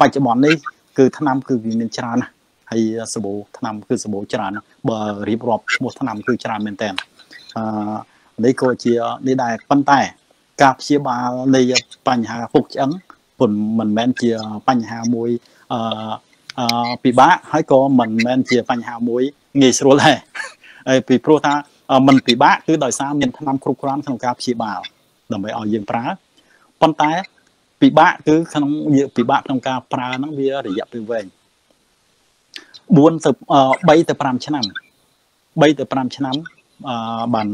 បច្ចុប្បន្ននេះគឺឆ្នាំគឺវាមានច្រើនណាស់ហើយសាប៊ូឆ្នាំគឺសាប៊ូច្រើនបើរៀបរាប់ឈ្មោះឆ្នាំគឺច្រើនមែនតើអឺនេះក៏ជានេះដែរប៉ុន្តែ ការព្យាបាលនៃបញ្ហាពុកឆ្អឹង ពុនមិនមែនជាបញ្ហាមួយអឺអឺពិបាកហើយក៏មិនមែនជាបញ្ហាមួយងាយស្រួលដែរហើយពីព្រោះថាมันពិបាកគឺដោយសារមានថ្នាំគ្រប់គ្រាន់ក្នុងការព្យាបាលដើម្បីឲ្យយើងប្រើប៉ុន្តែពិបាកគឺក្នុងពិបាកក្នុងការប្រើហ្នឹងវារយៈពេលវែង4ទៅ3ទៅ5ឆ្នាំ3ទៅ5ឆ្នាំអឺបាន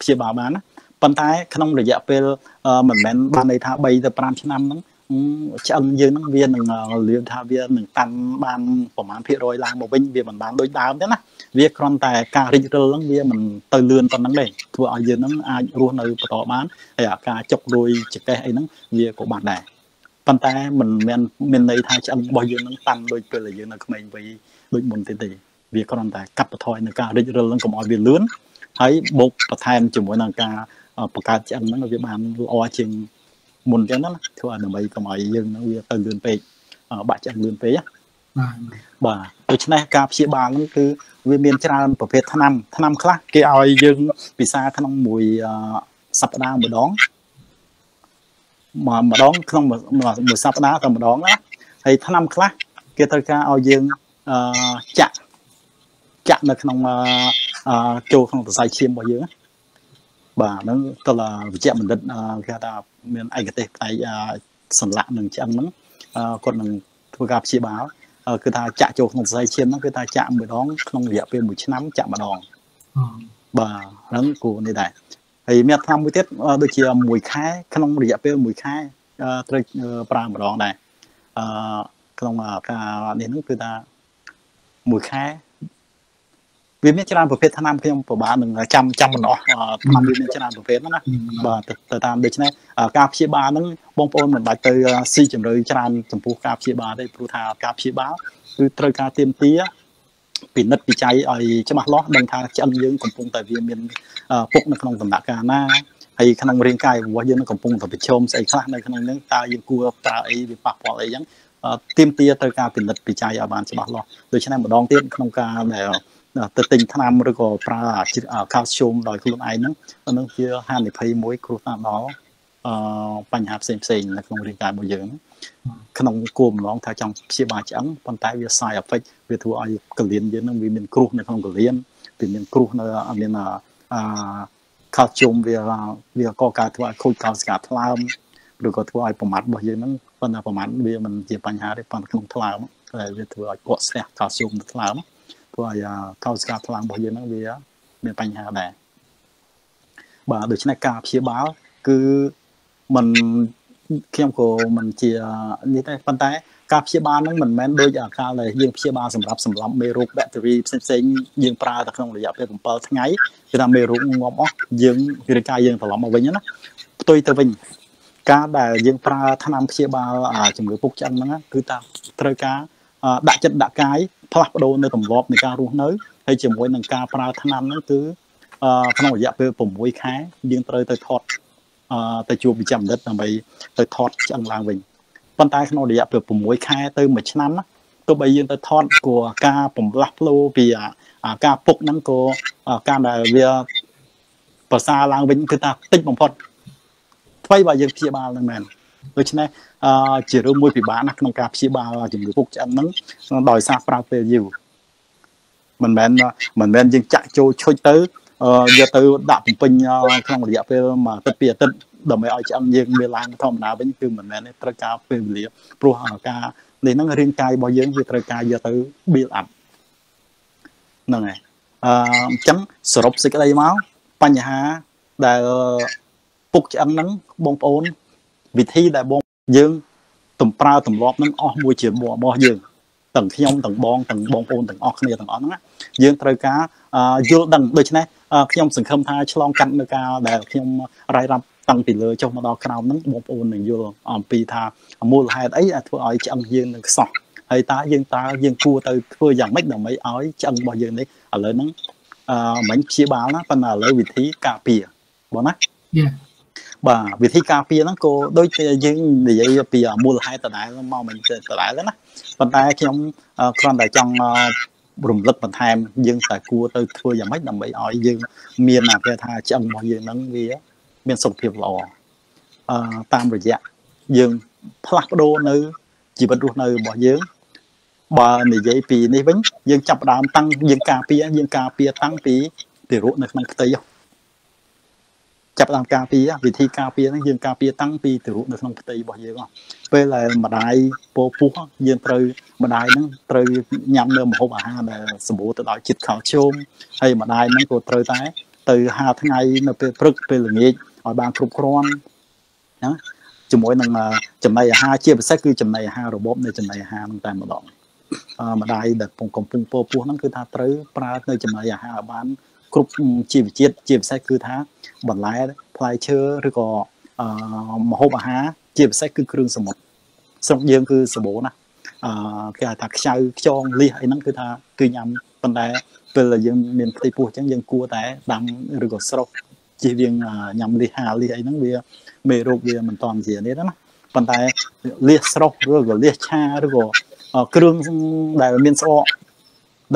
ព្យាបាលបានណាប៉ុន្តែក្នុងរយៈពេលមិនមែនបានន័យថា3ទៅ5ឆ្នាំហ្នឹង ឆ្អឹងយើងហ្នឹងវានឹងលឿនថាវានឹងតាន់បានប្រហែលភាគរយឡើងមកវិញវាមិនបានដូចដើមទេណាវាគ្រាន់តែការរិចរិលហ្នឹងវាមិនទៅលឿនប៉ុណ្ណឹងទេធ្វើឲ្យយើងហ្នឹងអាចរស់នៅបន្តបានហើយអាការចុករួយចកេះអីហ្នឹងវាក៏បានដែរប៉ុន្តែមិនមែនមានន័យថាឆ្អឹងរបស់យើងហ្នឹងតាន់ដូចពេលដែលយើងនៅក្មេងវ័យដូចមុនទេទេវាគ្រាន់តែកាត់បន្ថយនឹងការរិចរិលហ្នឹងកុំឲ្យវាលឿនហើយបូកបន្ថែមជាមួយនឹងការបង្កើតឆ្អឹងហ្នឹងវាបានល្អជាង មុនអញ្ចឹងណាធ្វើឲ្យដើម្បីកុំឲ្យយើងហ្នឹងវាទៅលឿនពេកបាក់ឆ្អឹងលឿនពេកណាបាទដូច្នេះការព្យាបាលហ្នឹងគឺវាមានច្រើនប្រភេទថ្នាំថ្នាំខ្លះគេឲ្យយើងពិសាក្នុងមួយសប្តាហ៍ម្ដងម្ដងក្នុងមួយសប្តាហ៍តែម្ដងណាហើយថ្នាំខ្លះគេត្រូវការឲ្យយើងអឺចាក់ចាក់នៅក្នុងអឺចូលក្នុងសរសៃឈាមរបស់យើង បាទហ្នឹងតើវិជ្ជបណ្ឌិតគេថាមានឯកទេសផ្នែកសន្លាក់នឹងឆ្អឹងហ្នឹងគាត់នឹងធ្វើការព្យាបាលគឺថាចាក់ចូលក្នុងសរសៃឈាមហ្នឹងគឺថាចាក់ម្ដងក្នុងរយៈពេល1ឆ្នាំចាក់ម្ដងបាទហ្នឹងគួរនេះដែរហើយមានថ្នាំមួយទៀតដូចជាមួយខែក្នុងរយៈពេល1ខែត្រូវប្រើម្ដងដែរអឺក្នុងការនេះហ្នឹងគឺថាមួយខែ វាមានច្រើនប្រភេទថ្នាំខ្ញុំប្រហែលនឹងចាំចាំមិនអស់ថ្នាំវាមានច្រើនប្រភេទណាបាទទៅតាមដូច្នេះការព្យាបាលហ្នឹងបងប្អូនមិនបាច់ទៅស៊ីជម្រៅច្រើនចំពោះការព្យាបាលទេព្រោះថាការព្យាបាលគឺត្រូវការទៀមទាពិនិត្យពិច័យឲ្យច្បាស់លាស់ដឹងថាឆ្អឹងយើងកំពុងតែវាមានពុកនៅក្នុងដំណាក់កាលណាហើយក្នុងរាងកាយរបស់យើងកំពុងតែប្រឈមស្អីខ្លះនៅក្នុងហ្នឹងតើយើងគួរប្រើអីវាប៉ះពាល់អីចឹងទៀមទាត្រូវការពិនិត្យពិច័យឲ្យបានច្បាស់លាស់ដូច្នេះម្ដងទៀតក្នុងការដែល ទៅទិញថ្នាំឬក៏ប្រើកាល់ស្យូមដោយខ្លួនឯងហ្នឹងហ្នឹងជាហានិភ័យមួយគ្រោះថ្នាក់ដល់អឺបញ្ហាផ្សេងផ្សេងនៅក្នុងរាងកាយរបស់យើងក្នុងគោលបំណងថាចង់ព្យាបាលឆ្អឹងប៉ុន្តែវា side effect វាធ្វើឲ្យកលៀនយើងហ្នឹងវាមានគ្រោះនៅក្នុងកលៀនវាមានគ្រោះនៅមានអាខាល់ស្យូមវាវាក៏កើតធ្វើឲ្យខូចកោសិកាថ្លើមឬក៏ធ្វើឲ្យប្រមាត់របស់យើងហ្នឹងប៉ុន្តែប្រមាត់វាមិនជាបញ្ហាទេប៉ុន្តែក្នុងថ្លើមតែវាធ្វើឲ្យកកស្ទះកាល់ស្យូមនៅថ្លើម ព្រោះឲ្យកោសិកាថ្លើមរបស់យើងហ្នឹងវា មានបញ្ហាដែរបាទដូច្នេះការព្យាបាលគឺมันខ្ញុំក៏មិនជានេះទេប៉ុន្តែ ការព្យាបាលហ្នឹងមិនមែនដូចអាកាលដែលយើងព្យាបាលសម្រាប់សម្លាប់មេរោគបាក់តេរីផ្សេងផ្សេងយើងប្រើតែក្នុងរយៈពេល7ថ្ងៃគឺថាមេរោគងាប់អស់យើងរាងកាយយើងត្រឡប់មកវិញណាផ្ទុយទៅវិញការដែលយើងប្រើថ្នាំព្យាបាលជំងឺពុកឆ្អឹងហ្នឹងគឺថាត្រូវការដាក់ចិត្តដាក់កាយ ផ្លាស់ប្ដូរនៅទម្លាប់នៃការរស់នៅហើយជាមួយនឹងការប្រើថ្នាំហ្នឹងគឺក្នុងរយៈពេល6ខែយើងត្រូវទៅថតទៅជួបវិជ្ជបណ្ឌិតដើម្បីទៅថតឆ្អឹងឡើងវិញប៉ុន្តែក្នុងរយៈពេល6ខែទៅ1ឆ្នាំណាទោះបីយើងទៅថតគួរការបំលាស់ផ្លោពីការពុកហ្នឹងក៏ការដែលវាប្រសើរឡើងវិញគឺថាតិចបំផុតថ្មីបើយើងព្យាបាលហ្នឹងមែន ដូច្នេះជារឿងមួយពិបាកណាស់ក្នុងការព្យាបាលជំងឺពុកឆ្អឹងហ្នឹងដោយសារប្រើពេលយូរមិនមែនមិនមែនយើងចាក់ចូលឈុចទៅយកទៅដាក់បំពេញក្នុងរយៈពេលមួយអាទិត្យពីរអាទិត្យដើម្បីឲ្យឆ្អឹងយើងវាឡើងធម្មតាវិញគឺមិនមែនទេត្រូវការពេលវេលាព្រោះការនេះហ្នឹងរាងកាយរបស់យើងវាត្រូវការយកទៅ build up ហ្នឹងហើយអឺអញ្ចឹងសរុបសេចក្តីមកបញ្ហាដែលពុកឆ្អឹងហ្នឹងបងប្អូន វិធីដែលបងយើងទំប្រើទម្លាប់នឹងអស់មួយជារបស់យើងទាំងខ្ញុំទាំងបងទាំងបងប្អូនទាំងអស់គ្នាទាំងអស់ហ្នឹងយើងត្រូវការយល់ដឹងដូច្នេះខ្ញុំសង្ឃឹមថាឆ្លងកាត់នៅការដែលខ្ញុំរាយរាប់តាំងពីលើចុះមកដល់ក្រោមហ្នឹងបងប្អូននឹងយល់អំពីថាមូលហេតុអីធ្វើឲ្យឆ្អឹងយើងនឹងខ្សោះហើយតើយើងតើយើងគួរទៅធ្វើយ៉ាងម៉េចដើម្បីឲ្យឆ្អឹងរបស់យើងនេះឥឡូវហ្នឹងអឺមិនព្យាបាលណាប៉ុន្តែឥឡូវវិធីការពារបងណាយ៉ា បាទវិធីការពារហ្នឹងក៏ដូចជាយើងនិយាយពីមូលហេតុដដែលមកមិនដដែលណាប៉ុន្តែខ្ញុំគ្រាន់តែចង់រំលឹកបន្ថែមយើងតែគួរទៅធ្វើយ៉ាងម៉េចដើម្បីឲ្យយើងមានអាគេថាឆ្អឹងរបស់យើងហ្នឹងវាមានសុខភាពល្អអឺតាមរយៈយើងផ្លាស់ប្ដូរនៅជីវិតរស់នៅរបស់យើងបើនិយាយពីនេះវិញយើងចាប់ផ្ដើមតាំងយើងការពារយើងការពារតាំងពីទារកនៅក្នុងផ្ទៃ ចាប់តាមការពារវិធីការពារហ្នឹងយើងការពារតាំងពីទារកនៅក្នុងផ្ទៃរបស់យើងពេលដែលម្ដាយពោពុះយើងត្រូវម្ដាយហ្នឹងត្រូវញ៉ាំនៅម្ហូបអាហារដែលសម្បូរទៅដោយជាតិខាល់ស្យូមហើយម្ដាយហ្នឹងក៏ត្រូវតែទៅហាថ្ងៃនៅពេលព្រឹកពេលល្ងាចឲ្យបានគ្រប់គ្រាន់ណាជាមួយនឹងចំណីអាហារជាពិសេសគឺចំណីអាហាររបបនៃចំណីអាហារហ្នឹងតែម្ដងម្ដាយដែលកំពុងពោពោះហ្នឹងគឺថាត្រូវប្រើនៅចំណីអាហារឲ្យបាន គ្រប់ជីវជាតិជាពិសេសគឺថាបន្លែផ្លែឈើឬក៏ម្ហូបអាហារជាពិសេសគឺគ្រឿងសមុទ្រស្រុកយើងគឺសម្បូរណាស់អឺគេហៅថាខ្ចៅខ្យងលៀសអីហ្នឹងគឺថាគឺញ៉ាំប៉ុន្តែពេលយើងមានផ្ទៃពោះអញ្ចឹងយើងគួរតែដាំឬក៏ស្រុកជិះរៀងញ៉ាំលៀសហាលៀសអីហ្នឹងវាមេរោគវាមិនតន់ជានេះណាប៉ុន្តែលៀសស្រុកឬក៏លៀសឆាឬក៏គ្រឿងដែលមានស្អក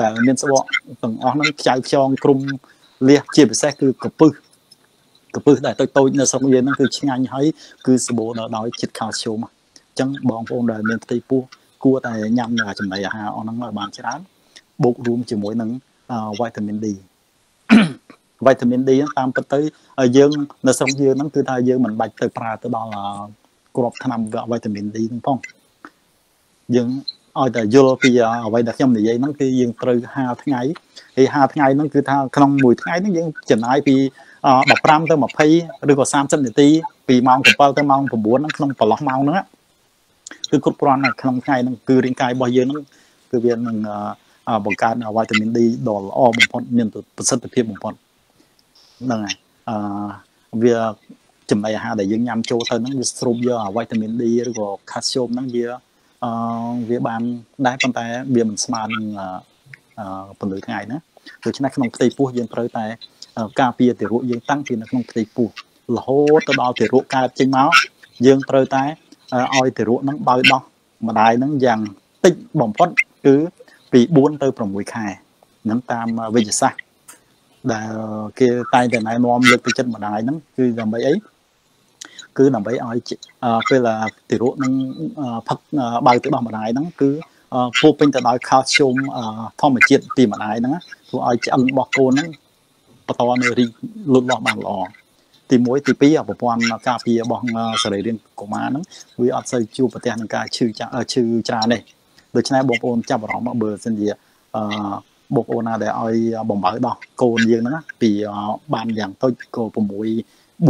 ដែលមានស្បកទាំងអស់ហ្នឹងខ្ចៅខ្យងគ្រុំលះជាពិសេសគឺកពឹសកពឹសដែលតូចតូចនៅស្រុកយើងហ្នឹងគឺឆ្ងាញ់ហើយគឺសម្បូរដោយជាតិខាល់ស្យូមអញ្ចឹងបងប្អូនដែលមានផ្ទៃពោះគួរតែញ៉ាំចំណីអាហារអស់ហ្នឹងឲ្យបានច្រើនបូករួមជាមួយនឹងវីតាមីន D វីតាមីន D តាមពិតទៅយើងនៅស្រុកយើងហ្នឹងគឺថាយើងមិនបាច់ទៅប្រើទៅដល់គ្រាប់ថ្នាំវីតាមីន D ហ្នឹងផងយើង ឲ្យតែយល់ពីអ្វីដែលខ្ញុំនិយាយហ្នឹងគឺយើងត្រូវ50ថ្ងៃហើយ50ថ្ងៃហ្នឹងគឺថាក្នុងមួយថ្ងៃហ្នឹងយើងចំណាយពី15ទៅ20ឬក៏30នាទីពីម៉ោង7ទៅម៉ោង9ហ្នឹងក្នុងប្រឡោះម៉ោងហ្នឹងគឺគ្រប់គ្រាន់នៅក្នុងថ្ងៃហ្នឹងគឺរាងកាយរបស់យើងហ្នឹងគឺវានឹងបង្កើតវីតាមីន D ដ៏ល្អបំផុតមានប្រសិទ្ធភាពបំផុតហ្នឹងហើយអឺវាចំណីអាហារដែលយើងញ៉ាំចូលទៅហ្នឹងវាស្រូបយកវីតាមីន D ឬក៏ calcium ហ្នឹងវា អឺវាបានដែរប៉ុន្តែវាមិនស្មើនឹងអឺពន្លឺថ្ងៃណាដូច្នេះក្នុងផ្ទៃពោះយើងត្រូវតែការពារទារកយើងតាំងពីនៅក្នុងផ្ទៃពោះរហូតទៅដល់ទារកកើតចេញមកយើងត្រូវតែឲ្យទារកហ្នឹងបើដោះម្ដាយហ្នឹងយ៉ាងតិចបំផុតគឺពី4ទៅ6ខែហ្នឹងតាមវិទ្យាសាស្ត្រដែលគេតែងតែណែនាំលើកទឹកចិត្តម្ដាយហ្នឹងគឺដើម្បីអី គឺដើម្បីឲ្យពេលទារកនឹងផឹកបើទឹកដោះម្ដាយហ្នឹងគឺពោពេញទៅដោយ calcium ធម្មជាតិពីម្ដាយហ្នឹងធ្វើឲ្យឆ្អឹងរបស់កូនហ្នឹងបន្តនៅរីកលូតលាស់បានល្អទី1ទី2ប្រព័ន្ធការពាររបស់សរីរាង្គកុមារហ្នឹងវាអត់សូវជួបប្រទះនឹងការឈឺឈឺច្រើនទេដូច្នេះបងប្អូនចាប់អារម្មណ៍បើសិនជាអឺបងប្អូនណាដែលឲ្យបំបើដោះកូនយើងហ្នឹងពីបានយ៉ាងតូចក៏6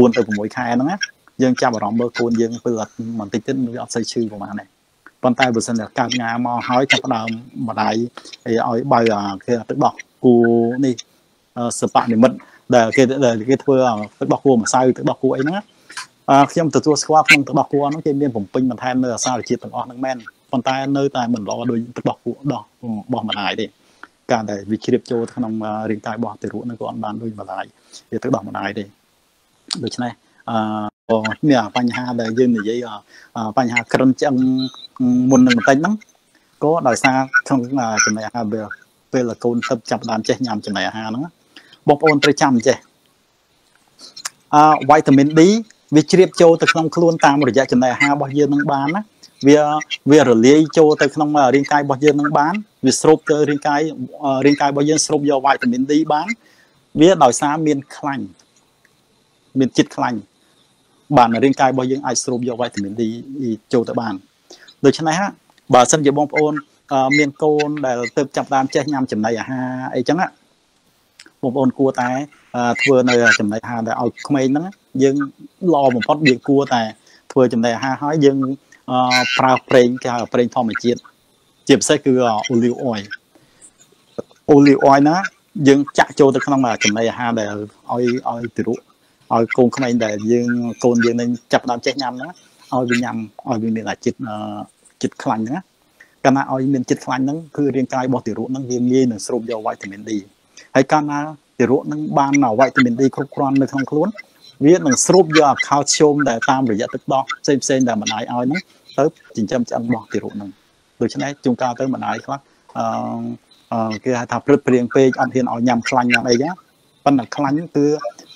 4ទៅ6ខែហ្នឹងណា យើងចាប់អារម្មណ៍មើលកូនយើងពេលអត់បន្តិចទៀតវាអត់សូវឈឺប្រហែលទេប៉ុន្តែបើសិនជាកើតងាមកហើយចាប់ដើមម្ដាយឲ្យបើគេទឹកដោះគូនេះសបនិមិត្តដែលគេគេធ្វើទឹកដោះគូម្សៅទឹកដោះគូអីហ្នឹងខ្ញុំទទួលស្គាល់ក្នុងទឹកដោះគូហ្នឹងគេមានបំពេញបន្ថែមនៅអាសារជាតិទាំងអស់ហ្នឹងមែនប៉ុន្តែនៅតែមិនល្អដូចទឹកដោះគូដោះរបស់ម្ដាយទេការដែលវាជ្រាបចូលក្នុងរាងកាយរបស់ទារកហ្នឹងក៏អត់បានដូចម្ដាយវាទឹកដោះម្ដាយទេដូច្នេះ អឺមានបញ្ហាដែលយើងនិយាយបញ្ហាក្រិនឆ្អឹងមុននឹងបន្តិចហ្នឹងក៏ដោយសារក្នុងចំណីអាហារវាពេលកូនទៅចាប់ដើមចេះញ៉ាំចំណីអាហារហ្នឹងបងប្អូនត្រូវចាំចេះអឺវីតាមីន D វាជ្រាបចូលទៅក្នុងខ្លួនតាមរយៈចំណីអាហាររបស់យើងនឹងបានណាវាវារលាយចូលទៅក្នុងរាងកាយរបស់យើងនឹងបានវាស្រូបទៅរាងកាយរាងកាយរបស់យើងស្រូបយកវីតាមីន D បាន វាដោយសារមានខ្លាញ់មានជាតិខ្លាញ់ បានរាងកាយរបស់យើងអាចស្រូបយកវីតាមីន D ចូលទៅបានដូច្នេះហ่ะបើសិនជាបងប្អូនមានកូនដែលទៅចាប់តាមចេះញ៉ាំចំណីអាហារអីចឹងបងប្អូនគួរតែធ្វើនៅចំណីអាហារដែលឲ្យក្មេងហ្នឹងយើងល្អបំផុតយើងគួរតែធ្វើចំណីអាហារហើយយើងប្រើប្រេងគេហៅប្រេងធម្មជាតិជាពិសេសគឺ olive oil olive oil ណាយើងចាក់ចូលទៅក្នុងចំណីអាហារដែលឲ្យឲ្យទារក ឲ្យកូនក្មេងដែលយើងកូនយើងនឹងចាប់ដើមចេះញ៉ាំហ្នឹងឲ្យវាញ៉ាំឲ្យវាមានអាចិត្តចិត្តខ្លាញ់ហ្នឹងកាលណាឲ្យមានចិត្តខ្លាញ់ហ្នឹងគឺរាងកាយរបស់ទារកហ្នឹងវាងាយនឹងស្រូបយកវីតាមីន D ហើយកាលណាទារកនឹងបានវីតាមីន D គ្រប់គ្រាន់នៅក្នុងខ្លួនវានឹងស្រូបយកអាខាល់ស្យូមដែលតាមរយៈទឹកដោះផ្សេងផ្សេងដែលម្ដាយឲ្យហ្នឹងទៅចិញ្ចឹមឆ្អឹងរបស់ទារកហ្នឹងដូច្នេះជួនកាលទៅម្ដាយខ្លះអឺគេហៅថាព្រឹត្តព្រៀងពេកអត់ហ៊ានឲ្យញ៉ាំខ្លាញ់ញ៉ាំអីចឹងប៉ុន្តែខ្លាញ់គឺ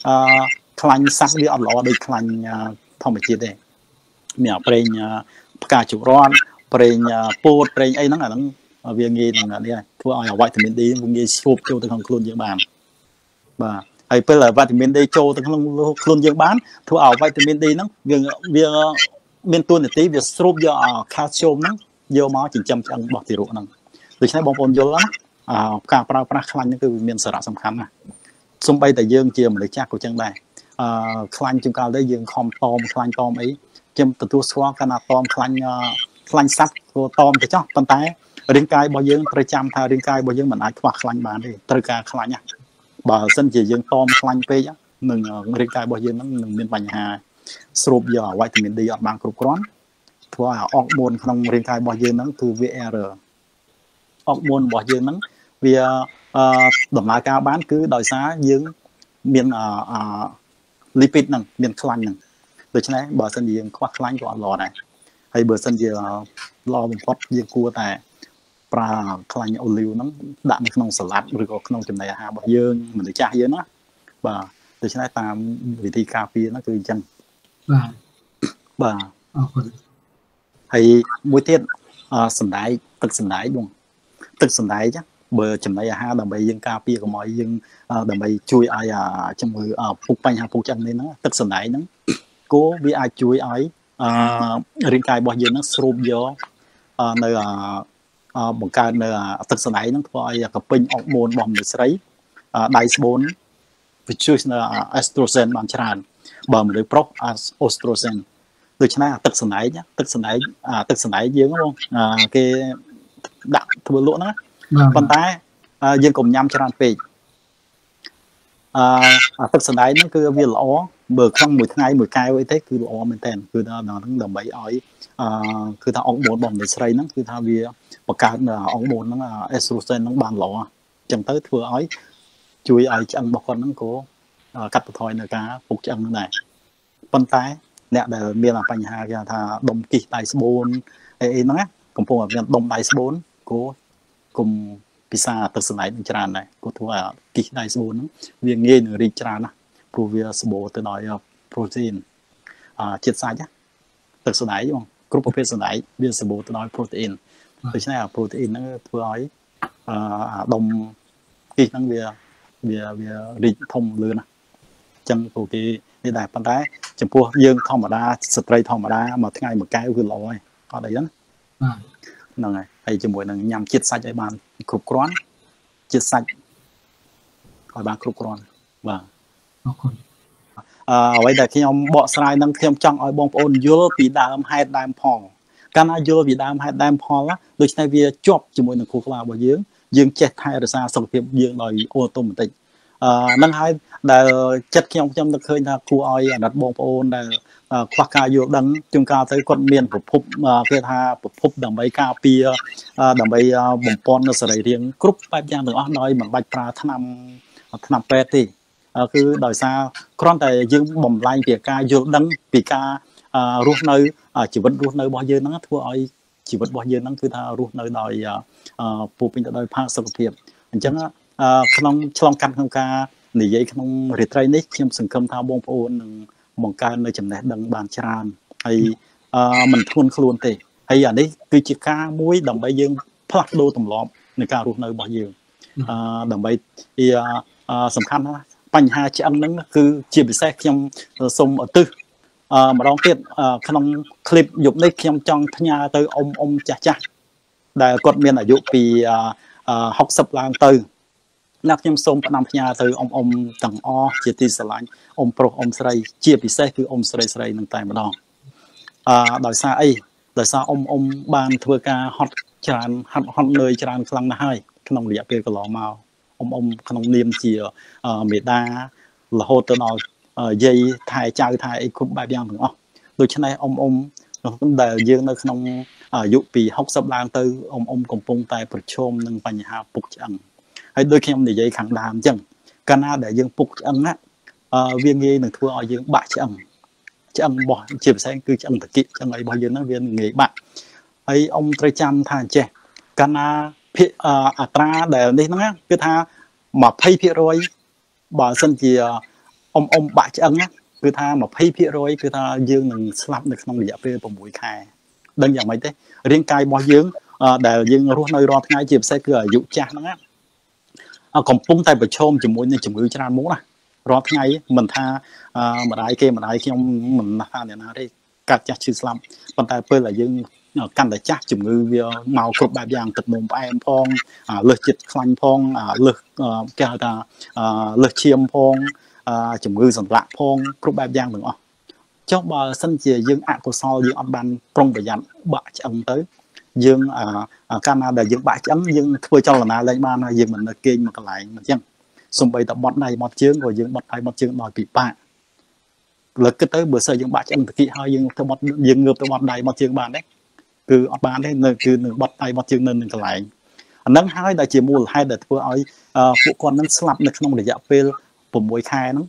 អឺ ខ្លាញ់សักវាអត់ល្អដូចខ្លាញ់ធម្មជាតិទេមានប្រេងផ្កាជរ័នប្រេងពោតប្រេងអីហ្នឹងអាហ្នឹងវាងាយនឹងនេះធ្វើឲ្យវីតាមីន D វាងាយស្រូបចូលទៅក្នុងខ្លួនយើងបានបាទហើយពេលវីតាមីន D ចូលទៅក្នុងខ្លួនយើងបានធ្វើឲ្យវីតាមីន D ហ្នឹងវាវាមានទួនាទីវាស្រូបយក calcium ហ្នឹងយកមកចិញ្ចឹមឆ្អឹងរបស់ទារកហ្នឹងដូច្នេះបងប្អូនយល់ណាការប្រើប្រាស់ខ្លាញ់ហ្នឹងគឺមានសារៈសំខាន់ណាស់សំបីតែយើងជាមនុស្សចាស់ក៏ចឹងដែរ អឺខ្លាញ់ជួនកាលទៅយើងខំតមខ្លាញ់តមអីខ្ញុំទទួលស្គាល់កាលណាតមខ្លាញ់ខ្លាញ់សัตว์ក៏តមទៅចោះប៉ុន្តែរាងកាយរបស់យើងត្រូវចាំថារាងកាយរបស់យើងមិនអាចខ្វះខ្លាញ់បានទេត្រូវការខ្លាញ់ណាបើមិនជាយើងតមខ្លាញ់ពេកនឹងរាងកាយរបស់យើងនឹងមានបញ្ហាស្រូបយកវីតាមីន D អត់បានគ្រប់គ្រាន់ធ្វើឲ្យអុកម៉ូនក្នុងរាងកាយរបស់យើងហ្នឹងគឺវា error អុកម៉ូនរបស់យើងហ្នឹងវាដំណើរការបាន គឺដោយសារយើងមានអឺ lipid ហ្នឹងមានខ្លាញ់ហ្នឹងដូច្នេះបើសិនជាយើងខ្វះខ្លាញ់ក៏អត់ល្អដែរហើយបើសិនជាល្អបំផុតយើងគួរតែប្រើខ្លាញ់អូលីវហ្នឹងដាក់នៅក្នុងសាឡាត់ឬក៏ក្នុងចំណីអាហាររបស់យើងមនុស្សចាស់យើងណាបាទដូច្នេះតាមវិធីការពារហ្នឹងគឺអញ្ចឹងបាទបាទអរគុណហើយមួយទៀតសណ្ដែកទឹកសណ្ដែកបងទឹកសណ្ដែក បើចំណីអាហារដើម្បីយើងការពារកុំឲ្យយើងដើម្បីជួយឲ្យអាជំងឺពុកបញ្ហាពុកឆ្អឹងនេះហ្នឹងទឹកសណ្ដែកហ្នឹងគោវាអាចជួយឲ្យរាងកាយរបស់យើងហ្នឹងស្រូបយកនៅបង្កើននៅទឹកសណ្ដែកហ្នឹងធ្វើឲ្យកពេញអុកម៉ូនរបស់មនុស្សស្រីដៃស្បូនវាជួយនៅ estrogen បានច្រើនបើមនុស្សប្រុស estrogen ដូច្នេះអាទឹកសណ្ដែកទឹកសណ្ដែកអាទឹកសណ្ដែកយើងបងគេដាក់ធ្វើលក់ហ្នឹង ប៉ុន្តែយើងកុំញ៉ាំច្រើនពេកអឺទឹកសណ្ដែកហ្នឹងគឺវាល្អបើក្នុងមួយថ្ងៃមួយកែវអីទេគឺល្អមែនតើគឺថាដល់ហ្នឹងដើម្បីឲ្យអឺគឺថាអុកម៉ូនរបស់មនុស្សស្រីហ្នឹងគឺថាវាបង្កើតអុកម៉ូនហ្នឹងអេស្ត្រូសែនហ្នឹងបានល្អអញ្ចឹងទៅធ្វើឲ្យជួយឲ្យឆ្អឹងរបស់គាត់ហ្នឹងក៏កាត់បន្ថយនៅការពុកឆ្អឹងហ្នឹងដែរប៉ុន្តែអ្នកដែលមានបញ្ហាគេថាដុំគិះដៃស្បូនអីអីហ្នឹងកំពុងតែមានដុំដៃស្បូនគួរ គុំពិសាទឹកសណ្ដែកនឹងច្រើនដែរគួរធ្វើឲ្យគិះដៃស្បូនហ្នឹងវាងាយនឹងរីកច្រើនណាស់ព្រោះវាសម្បូរទៅដោយប្រូតេអ៊ីនអាជាតិសាច់ទឹកសណ្ដែកបងគ្រប់ប្រភេទសណ្ដែកវាសម្បូរទៅដោយប្រូតេអ៊ីនដូច្នេះអាប្រូតេអ៊ីនហ្នឹងធ្វើឲ្យអាដុំគិះហ្នឹងវាវាវារីកធំលឿនណាអញ្ចឹងពួកគេនេះដែរប៉ុន្តែចំពោះយើងធម្មតាស្ត្រីធម្មតាមួយថ្ងៃមួយកែវគឺល្អហើយអត់អីហ្នឹងហ្នឹងហើយ ហើយជាមួយនឹងញ៉ាំជាតិសាច់ឲ្យបានគ្រប់គ្រាន់ជាតិសាច់ឲ្យបានគ្រប់គ្រាន់បាទអរគុណអឺអ្វីដែលខ្ញុំបកស្រាយនឹងខ្ញុំចង់ឲ្យបងប្អូនយល់ពីដើមហេតុដើមផលកាលណាយល់ពីដើមហេតុដើមផលដូច្នេះវាជាប់ជាមួយនឹងគ្រូក្បាលរបស់យើងយើងចេះថែរក្សាសុខភាពយើងដោយអូតូម៉ាទិកអឺនឹងហើយដែលចិត្តខ្ញុំខ្ញុំនឹកឃើញថាគួរឲ្យអាណិតបងប្អូនដែល ខ្វះការយល់ដឹងជួនកាលទៅគាត់មានប្រភពគេថាប្រភពដើម្បីការពារដើម្បីបំពន់នៅសរីរាង្គគ្រប់បែបយ៉ាងទាំងអស់ដោយមិនបាច់ប្រើថ្នាំថ្នាំពេទ្យទេគឺដោយសារគ្រាន់តែយើងបំលែងពីការយល់ដឹងពីការរស់នៅជីវិតរស់នៅរបស់យើងហ្នឹងធ្វើឲ្យជីវិតរបស់យើងហ្នឹងគឺថារស់នៅដោយពូពេញទៅដោយផាសុខភាពអញ្ចឹងក្នុងឆ្លងកាត់ក្នុងការនិយាយក្នុងរាត្រីនេះខ្ញុំសង្ឃឹមថាបងប្អូននឹង បង្កើននៅចំណេះដឹងបានច្រើនហើយមិនធ្ងន់ខ្លួនទេហើយអានេះគឺជាការមួយដើម្បីយើងផ្លាស់ប្ដូរទម្លាប់នៃការរស់នៅរបស់យើងអឺដើម្បីសំខាន់ណាស់បញ្ហាឆ្អឹងហ្នឹងគឺជាពិសេសខ្ញុំសូមឧទ្ទិសអឺម្ដងទៀតក្នុងคลิปយប់នេះខ្ញុំចង់ផ្ញើទៅអ៊ំអ៊ំចាស់ចាស់ដែលគាត់មានអាយុពី60ឡើងទៅ ណាខ្ញុំសូមផ្ដាំផ្ញើទៅអ៊ំអ៊ំទាំងអស់ជាទីស្រឡាញ់អ៊ំប្រុសអ៊ំស្រីជាពិសេសគឺអ៊ំស្រីស្រីនឹងតែម្ដងអឺដោយសារអីដោយសារអ៊ំអ៊ំបានធ្វើការហត់ច្រើនហាត់ហត់នឿយច្រើនខ្លាំងណាស់ហើយក្នុងរយៈពេលកន្លងមកអ៊ំអ៊ំក្នុងនាមជាមេដារហូតទៅដល់យាយថែចៅថែអីគ្រប់បែបយ៉ាងទាំងអស់ដូច្នេះអ៊ំអ៊ំដែលយើងនៅក្នុងអាយុពី60ឡើងទៅអ៊ំអ៊ំកំពុងតែប្រឈមនឹងបញ្ហាពុកឆ្អឹង ហើយដូចខ្ញុំនិយាយខាងដើមអញ្ចឹងកាលណាដែលយើងពុកឆ្អឹងណាអឺវាងាយនឹងធ្វើឲ្យយើងបាក់ឆ្អឹងឆ្អឹងរបស់ជាពិសេសគឺឆ្អឹងតាគិឆ្អឹងអីរបស់យើងហ្នឹងវាងាយបាក់ហើយអ៊ំត្រូវចាំថាអញ្ចេះកាលណាភាគអត្រាដែលនេះហ្នឹងគឺថា20%បើសិនជាអ៊ំអ៊ំបាក់ឆ្អឹងណាគឺថា20%គឺថាយើងនឹងស្លាប់នៅក្នុងរយៈពេល6ខែដឹងយ៉ាងម៉េចទេរាងកាយរបស់យើងដែលយើងរស់នៅរាល់ថ្ងៃជាពិសេសគឺអាយុចាស់ហ្នឹងណា កំពុងតែប្រឈមជាមួយនឹងជំងឺច្រើនមុខណារាល់ថ្ងៃមិនថាម្ដាយគេម្ដាយខ្ញុំមិនថាអ្នកណាទេកាត់ចាស់ឈឺស្លាប់ប៉ុន្តែពេលដែលយើងកាន់តែចាស់ជំងឺវាមកគ្រប់បែបយ៉ាងទឹកនោមផ្អែមផងលើសចិត្តខ្លាញ់ផងលើសគេហៅថាលើសឈាមផងជំងឺសន្លាក់ផងគ្រប់បែបយ៉ាងទាំងអស់ចុះបើសិនជាយើងអកុសលយើងអត់បានប្រុងប្រយ័ត្នបាក់ឆ្អឹងទៅ យើងកាលណាដែលយើងបាក់ឆ្អឹងយើងធ្វើចលនាលែងបានហើយយើងមិននៅគេងមកកន្លែងមិនចឹងសំបីតែបត់ដៃបត់ជើងក៏យើងបត់ដៃបត់ជើងដោយពិបាកលើកគិតទៅបើសិនយើងបាក់ឆ្អឹងតាគីហើយយើងទៅបត់យើងងើបទៅបត់ដៃបត់ជើងបានទេគឺអត់បានទេនៅគឺនឹងបត់ដៃបត់ជើងនៅនឹងកន្លែងអានឹងហើយដែលជាមូលហេតុដែលធ្វើឲ្យពួកគាត់នឹងស្លាប់នៅក្នុងរយៈពេល6ខែហ្នឹង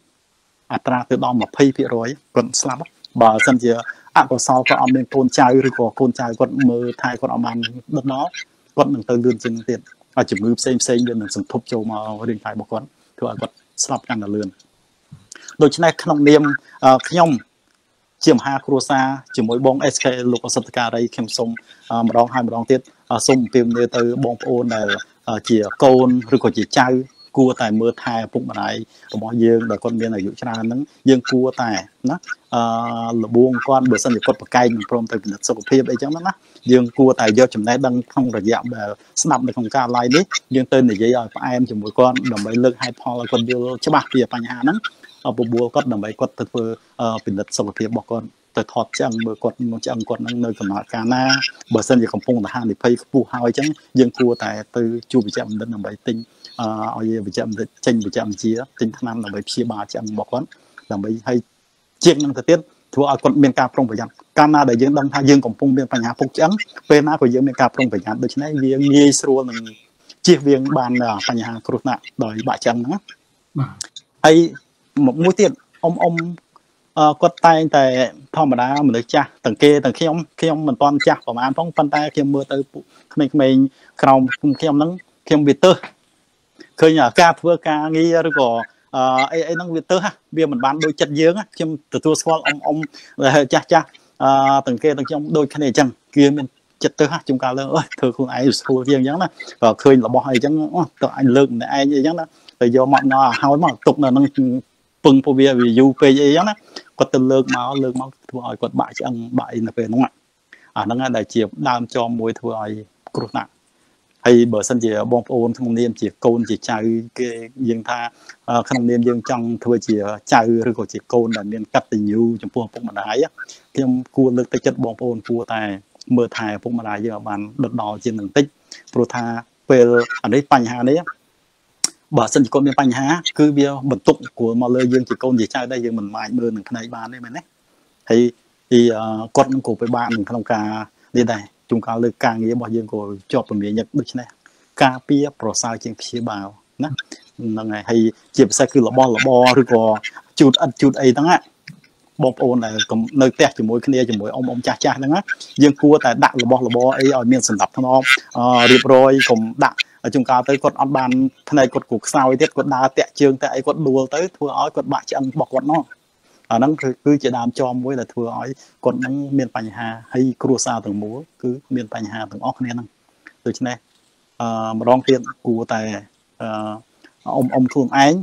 អត្រាទៅដល់20%គាត់ស្លាប់បើសិនជា អកុសលគាត់អត់មានកូនចៅឬក៏កូនចៅគាត់មើលថែគាត់អត់បានដិតដល់គាត់នឹងទៅលឿនជាងទៀតហើយជំងឺផ្សេងផ្សេងវានឹងសន្ទប់ចូលមករាងកាយរបស់គាត់ធ្វើឲ្យគាត់ស្លាប់កាន់តែលឿនដូច្នេះក្នុងនាមខ្ញុំជាមហាគ្រួសារជាមួយបង SK លោកអសិទ្ធការីខ្ញុំសូមម្ដងហើយម្ដងទៀតសូមអំពាវនាវទៅបងប្អូនដែលជាកូនឬក៏ជាចៅ គួរតែមើលថែឪពុកម្ដាយរបស់យើងដែលគាត់មានអាយុច្រើនហ្នឹងយើងគួរតែណាអឺលបួងគាត់បើសិនជាគាត់ប្រកែកមិនព្រមទៅពិនិត្យសុខភាពអីចឹងណាយើងគួរតែយកចំណេះដឹងក្នុងរយៈដែលស្ដាប់នៅក្នុងការ live នេះយើងទៅនិយាយឲ្យផ្អែមជាមួយគាត់ដើម្បីលើកហេតុផលឲ្យគាត់យល់ច្បាស់ពីបញ្ហាហ្នឹងបបួលគាត់ដើម្បីគាត់ទៅធ្វើពិនិត្យសុខភាពរបស់គាត់ទៅថតឆ្អឹងមើលគាត់មកឆ្អឹងគាត់នឹងនៅកំណត់ការណាបើសិនជាកំពុងតែហានិភ័យខ្ពស់ហើយអញ្ចឹងយើងគួរតែទៅជួបវិជ្ជបណ្ឌិតដើម្បីទិញ ឲ្យវិជ្ជបណ្ឌិតចេញវិជ្ជវិទ្យាទិញថ្នាំដើម្បីព្យាបាលឆ្អឹងរបស់គាត់ដើម្បីឲ្យជាងនឹងទៅទៀតធ្វើឲ្យគាត់មានការប្រុងប្រយ័ត្នកាលណាដែលយើងដឹងថាយើងកំពុងមានបញ្ហាពុកឆ្អឹងពេលណាក៏យើងមានការប្រុងប្រយ័ត្នដូច្នេះវាងាយស្រួលនឹងជៀសវាងបានបញ្ហាគ្រោះថ្នាក់ដោយបាក់ឆ្អឹងហ្នឹងបាទហើយមួយទៀតអ៊ំអ៊ំគាត់តែងតែធម្មតាមនុស្សចាស់ទាំងគេទាំងខ្ញុំខ្ញុំមិនទាន់ចាស់ប្រហែលផងប៉ុន្តែខ្ញុំមើលទៅក្មេងៗក្រោមខ្ញុំហ្នឹងខ្ញុំវាទើស ឃើញការធ្វើការងារឬក៏អីអីហ្នឹងវាទើសវាមិនបានដូចចិត្តយើងខ្ញុំទទួលស្គាល់អ៊ំអ៊ំចាស់ចាស់អឺទាំងគេទាំងខ្ញុំដូចគ្នាអញ្ចឹងគឺមានចិត្តទៅហ่ะជុំកាលលើអើយធ្វើខ្លួនឯងស្គាល់ជាងអញ្ចឹងណាក៏ឃើញរបស់អីអញ្ចឹងអូទៅអញលើកម្នាក់ឯងអីអញ្ចឹងណាទៅយកមកណោហើយមកទុកនៅនឹងពឹងពួកវាវាយូរពេកអីអញ្ចឹងណាគាត់ទៅលើកមកលើកមកធ្វើឲ្យគាត់បាក់ឆ្អឹងបាក់អីនៅពេលហ្នឹងអាហ្នឹងដែលជាដើមចមមួយធ្វើឲ្យគ្រោះថ្នាក់ ហើយបើសិនជាបងប្អូនក្នុងនាមជាកូនជាចៅគេយើងថាក្នុងនាមយើងចង់ធ្វើជាចៅឬក៏ជាកូនដែលមានកតញ្ញូចំពោះឪពុកម្ដាយខ្ញុំគួរលើកទឹកចិត្តបងប្អូនគួរតែមើលថែឪពុកម្ដាយយើងឲ្យបានដិតដល់ជាងនឹងតិចព្រោះថាពេលអានេះបញ្ហានេះបើសិនជាគាត់មានបញ្ហាគឺវាបន្ទុកគួរមកលើយើងជាកូនជាចៅដែរយើងមិនអាចមើលនឹងផ្នែកបានទេមែនទេហើយទីគាត់នឹងក៏ពិបាកនឹងក្នុងការនេះដែរ ជួនកាលលើការងាររបស់យើងក៏ជាប់ពមៀញឹកដូច្នេះការពារប្រសើរជាងព្យាបាលណាហ្នឹងហើយហើយជាពិសេសគឺរបស់របរឬក៏ជូតអិតជូតអីហ្នឹងបងប្អូនដែលនៅផ្ទះជាមួយគ្នាជាមួយអ៊ំអ៊ំចាស់ចាស់ហ្នឹងយើងគួរតែដាក់របស់របរអីឲ្យមានសម្ដាប់ធ្នាប់រៀបរយកុំដាក់ជួនកាលទៅគាត់អត់បានផ្នែកគាត់គូខ្សោយទៀតគាត់ដើរតាក់ជើងតាក់អីគាត់ដួលទៅធ្វើឲ្យគាត់បាក់ឆ្អឹងរបស់គាត់នោះ អាហ្នឹងគឺគឺជាដើមចមមួយដែលធ្វើឲ្យគាត់នឹងមានបញ្ហាហើយគ្រួសារទាំងមូលគឺមានបញ្ហាទាំងអស់គ្នាហ្នឹងដូច្នេះអឺម្ដងទៀតគួរតែអឺអ៊ំអ៊ំខ្លួនឯង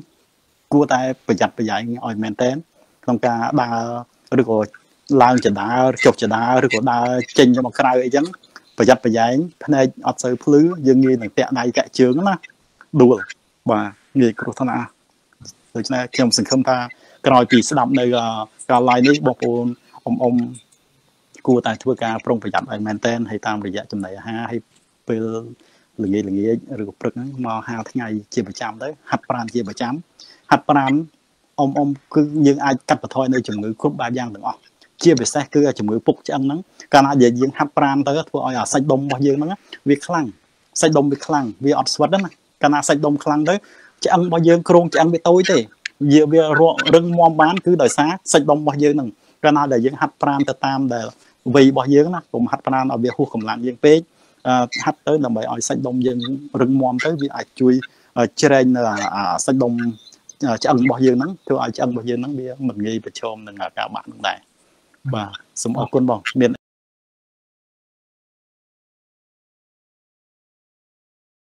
គួរតែប្រយ័ត្នប្រយែងឲ្យមែនតែនក្នុងការដើរឬក៏ឡើងចដាចុះចដាឬក៏ដើរចេញមកក្រៅអីចឹងប្រយ័ត្នប្រយែងភ្នែកអត់សូវភ្លឺយើងងាយនឹងតាក់ដៃកាក់ជើងណាដួលបាទងាយគ្រោះថ្នាក់ដូច្នេះខ្ញុំសង្ឃឹមថា ក្រោយពីស្ដាប់នៅការ live នេះបងប្អូនអ៊ំអ៊ំគួរតែធ្វើការប្រុងប្រយ័ត្នឲ្យមែនតែនហើយតាមរយៈចំណីអាហារហើយពេលល្ងាចល្ងាចឬក៏ព្រឹកហ្នឹងមកហាលថ្ងៃជាប្រចាំទៅហាត់ប្រាណជាប្រចាំហាត់ប្រាណអ៊ំអ៊ំគឺយើងអាចកាត់បន្ថយនៅជំងឺគ្រប់បែបយ៉ាងទាំងអស់ជាពិសេសគឺជំងឺពុកឆ្អឹងហ្នឹងកាលណាយើងហាត់ប្រាណទៅធ្វើឲ្យអាសាច់ដុំរបស់យើងហ្នឹងវាខ្លាំងសាច់ដុំវាខ្លាំងវាអត់ស្វិតណាកាលណាសាច់ដុំខ្លាំងទៅឆ្អឹងរបស់យើងក្រងឆ្អឹងវាតូចទេ វាវារឹងមាំបានគឺដោយសារសាច់ដុំរបស់យើងហ្នឹងកាលណាដែលយើងហាត់ប្រាណទៅតាមដែលវ័យរបស់យើងណាកុំហាត់ប្រាណឲ្យវាហួសកម្លាំងយើងពេកហាត់ទៅដើម្បីឲ្យសាច់ដុំយើងរឹងមាំទៅវាអាចជួយជ្រែងនៅសាច់ដុំឆ្អឹងរបស់យើងហ្នឹងធ្វើឲ្យឆ្អឹងរបស់យើងហ្នឹងវាមិនងាយប្រឈមនឹងការបាក់នឹងដែរបាទសូមអរគុណបងមាន